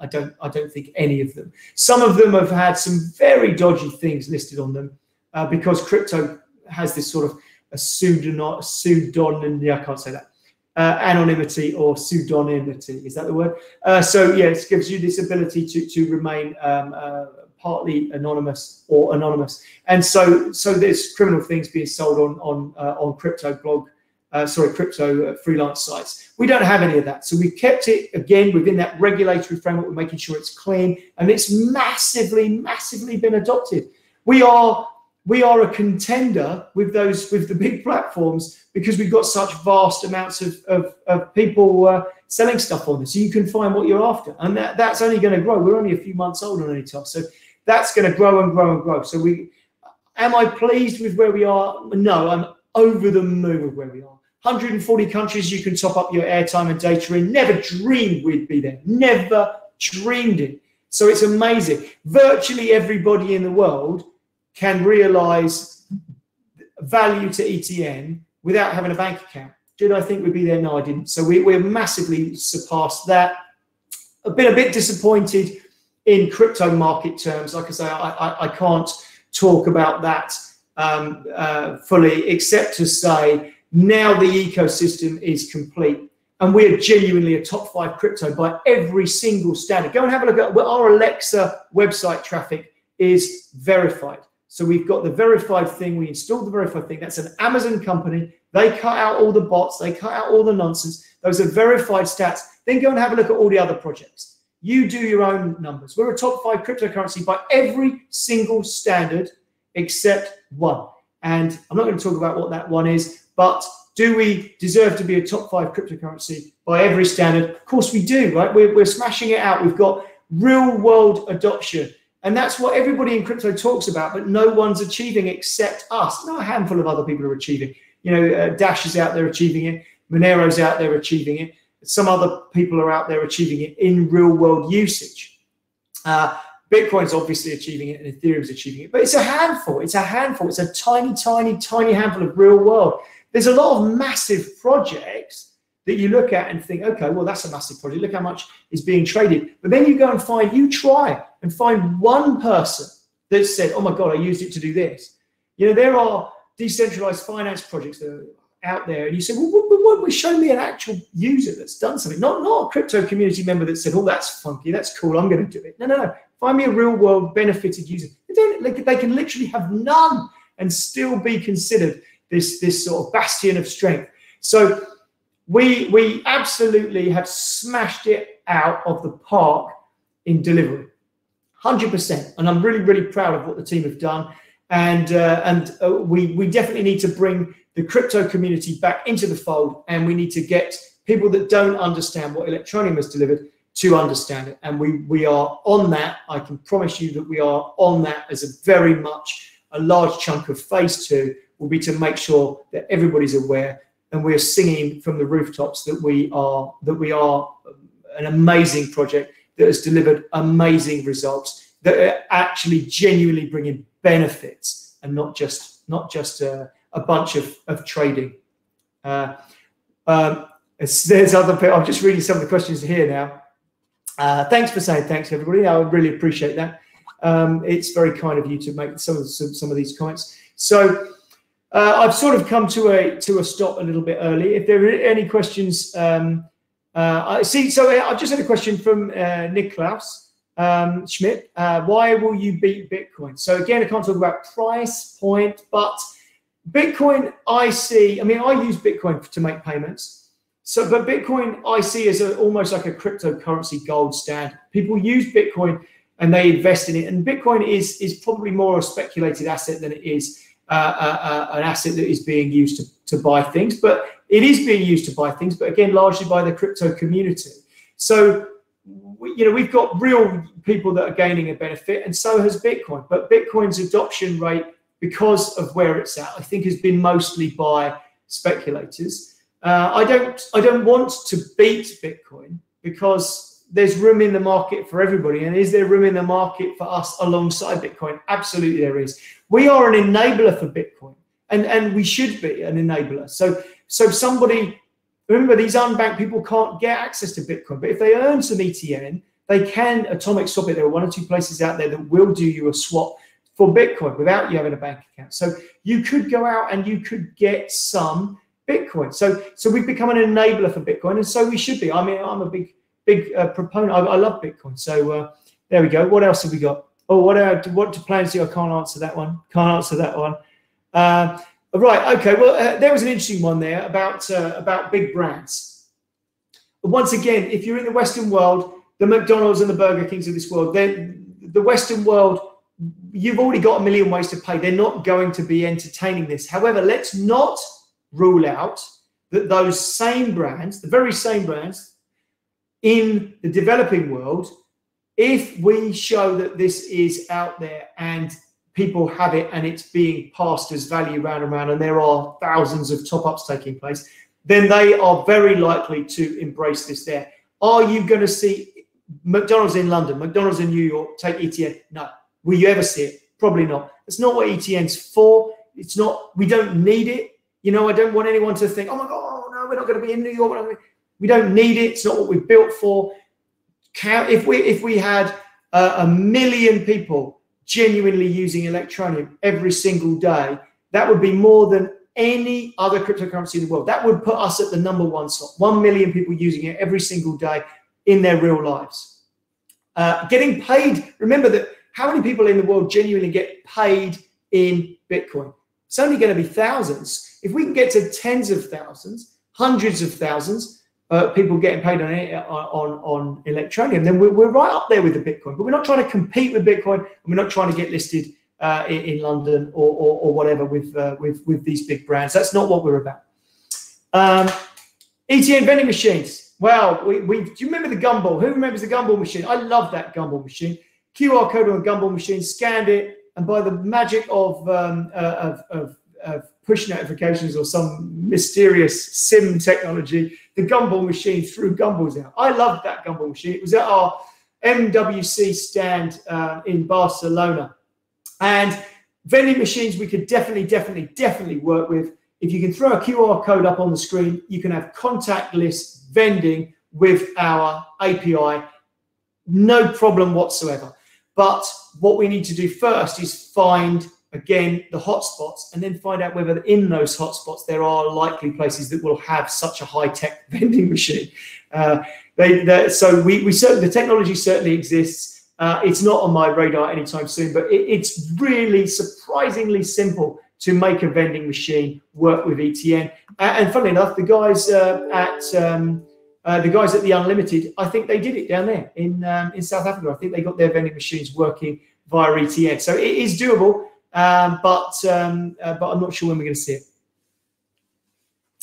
I don't I don't think any of them. Some of them have had some very dodgy things listed on them uh, because crypto has this sort of a pseudonym, pseudonym yeah, I can't say that. Uh, anonymity or pseudonymity is that the word? Uh, so yes, it gives you this ability to to remain um, uh, partly anonymous or anonymous, and so so there's criminal things being sold on on uh, on crypto blog uh, sorry, crypto uh, freelance sites. We don't have any of that. So we've kept it again within that regulatory framework. We're making sure it's clean and it's massively, massively been adopted. We are we are a contender with those with the big platforms because we've got such vast amounts of, of, of people uh, selling stuff on this. So you can find what you're after. And that, that's only going to grow. We're only a few months old on AnyTask. So that's going to grow and grow and grow. So we am I pleased with where we are? No, I'm over the moon with where we are. 140 countries you can top up your airtime and data in. Never dreamed we'd be there. Never dreamed it. So it's amazing. Virtually everybody in the world can realize value to ETN without having a bank account. Did I think we'd be there? No, I didn't. So we, we're massively surpassed that. I've been a bit disappointed in crypto market terms. Like I say, I, I, I can't talk about that um, uh, fully, except to say now the ecosystem is complete. And we are genuinely a top five crypto by every single standard. Go and have a look at our Alexa website traffic is verified. So we've got the verified thing. We installed the verified thing. That's an Amazon company. They cut out all the bots. They cut out all the nonsense. Those are verified stats. Then go and have a look at all the other projects. You do your own numbers. We're a top five cryptocurrency by every single standard except one. And I'm not going to talk about what that one is, but do we deserve to be a top five cryptocurrency by every standard? Of course we do, right? We're, we're smashing it out. We've got real world adoption. And that's what everybody in crypto talks about, but no one's achieving except us. Not a handful of other people are achieving. You know, uh, Dash is out there achieving it. Monero's out there achieving it. Some other people are out there achieving it in real world usage. Uh, Bitcoin's obviously achieving it and Ethereum's achieving it, but it's a handful. It's a handful. It's a tiny, tiny, tiny handful of real world. There's a lot of massive projects that you look at and think, okay, well, that's a massive project. Look how much is being traded. But then you go and find, you try and find one person that said, oh my God, I used it to do this. You know, there are decentralized finance projects that are out there, and you say, well, what, what, show me an actual user that's done something, not not a crypto community member that said, oh, that's funky, that's cool, I'm going to do it. No, no, no. Find me a real world benefited user. They, don't, they can literally have none and still be considered this this sort of bastion of strength. So we we absolutely have smashed it out of the park in delivery, hundred percent. And I'm really really proud of what the team have done. And uh, and uh, we we definitely need to bring the crypto community back into the fold, and we need to get people that don't understand what Electroneum has delivered to understand it. And we we are on that. I can promise you that we are on that as a very much a large chunk of phase two will be to make sure that everybody's aware and we're singing from the rooftops that we are that we are an amazing project that has delivered amazing results that are actually genuinely bringing benefits and not just not just a, a bunch of, of trading. Uh, um, there's other people. I'm just reading some of the questions here now. Uh, thanks for saying thanks, everybody. I really appreciate that. Um, it's very kind of you to make some of some, some of these comments. So uh, I've sort of come to a to a stop a little bit early. If there are any questions, um, uh, I see. So uh, I've just had a question from uh, Nick Klaus um, Schmidt. Uh, why will you beat Bitcoin? So again, I can't talk about price point, but Bitcoin, I see. I mean, I use Bitcoin to make payments. So, but Bitcoin, I see as a, almost like a cryptocurrency gold standard. People use Bitcoin and they invest in it, and Bitcoin is is probably more a speculated asset than it is uh, uh, uh, an asset that is being used to, to buy things, but it is being used to buy things, but again, largely by the crypto community. So, you know, we've got real people that are gaining a benefit, and so has Bitcoin. But Bitcoin's adoption rate, because of where it's at, I think has been mostly by speculators. Uh, I don't, I don't want to beat Bitcoin because there's room in the market for everybody. And is there room in the market for us alongside Bitcoin? Absolutely, there is. We are an enabler for Bitcoin, and, and we should be an enabler. So, so somebody, remember, these unbanked people can't get access to Bitcoin, but if they earn some ETN, they can atomic swap it. There are one or two places out there that will do you a swap for Bitcoin without you having a bank account. So you could go out and you could get some Bitcoin. So so we've become an enabler for Bitcoin, and so we should be. I mean, I'm a big big uh, proponent. I, I, love Bitcoin. So uh, there we go. What else have we got? Oh, what are, what do plans do? I can't answer that one. Can't answer that one. Uh, right. Okay. Well, uh, there was an interesting one there about uh, about big brands. Once again, if you're in the Western world, the McDonald's and the Burger Kings of this world, then the Western world, you've already got a million ways to pay. They're not going to be entertaining this. However, let's not rule out that those same brands, the very same brands, in the developing world, if we show that this is out there and people have it and it's being passed as value round and round and there are thousands of top ups taking place, then they are very likely to embrace this there. Are you going to see McDonald's in London, McDonald's in New York take ETN? No. Will you ever see it? Probably not. It's not what ETN's for. It's not, we don't need it. You know, I don't want anyone to think, oh my God, no, we're not going to be in New York. We don't need it. It's not what we're built for. If we if we had uh, a million people genuinely using Electroneum every single day, that would be more than any other cryptocurrency in the world. That would put us at the number one slot. One million people using it every single day in their real lives. Uh, getting paid. Remember that how many people in the world genuinely get paid in Bitcoin? It's only going to be thousands. If we can get to tens of thousands, hundreds of thousands, uh, people getting paid on on on Electroneum, then we're, we're right up there with the Bitcoin. But we're not trying to compete with Bitcoin, and we're not trying to get listed uh, in, in, London or, or, or whatever with uh, with with these big brands. That's not what we're about. Um, ETN vending machines. Well, we, we do you remember the gumball? Who remembers the gumball machine? I love that gumball machine. QR code on a gumball machine, scanned it, and by the magic of um, uh, of, of of push notifications or some mysterious sim technology, the gumball machine threw gumballs out. I loved that gumball machine. It was at our MWC stand uh, in Barcelona. And vending machines we could definitely, definitely, definitely work with. If you can throw a QR code up on the screen, you can have contactless vending with our API, no problem whatsoever. But what we need to do first is find again the hotspots and then find out whether in those hotspots there are likely places that will have such a high-tech vending machine. Uh, they, so we, we certainly the technology certainly exists. Uh, it's not on my radar anytime soon, but it, it's really surprisingly simple to make a vending machine work with ETN. And, and funnily enough, the guys uh, at um, uh, the guys at the Unlimited, I think they did it down there in um, in South Africa. I think they got their vending machines working via ETN, so it is doable. Um, but um, uh, but I'm not sure when we're going to see it.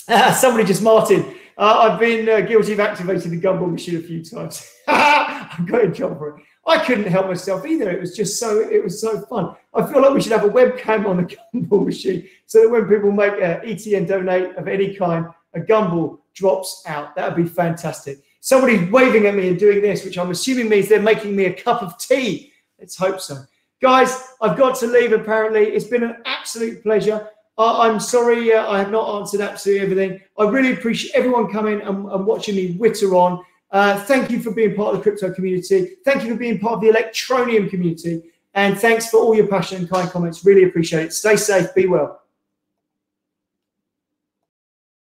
Uh, somebody just Martin. Uh, I've been uh, guilty of activating the gumball machine a few times. I've got a job for it. I couldn't help myself either. It was just so it was so fun. I feel like we should have a webcam on the gumball machine so that when people make a ETN donate of any kind, a gumball drops out. That would be fantastic. Somebody's waving at me and doing this, which I'm assuming means they're making me a cup of tea. Let's hope so. Guys, I've got to leave apparently. It's been an absolute pleasure. Uh, I'm sorry uh, I have not answered absolutely everything. I really appreciate everyone coming and, and watching me witter on. Uh, thank you for being part of the crypto community. Thank you for being part of the Electroneum community. And thanks for all your passion and kind comments. Really appreciate it. Stay safe. Be well.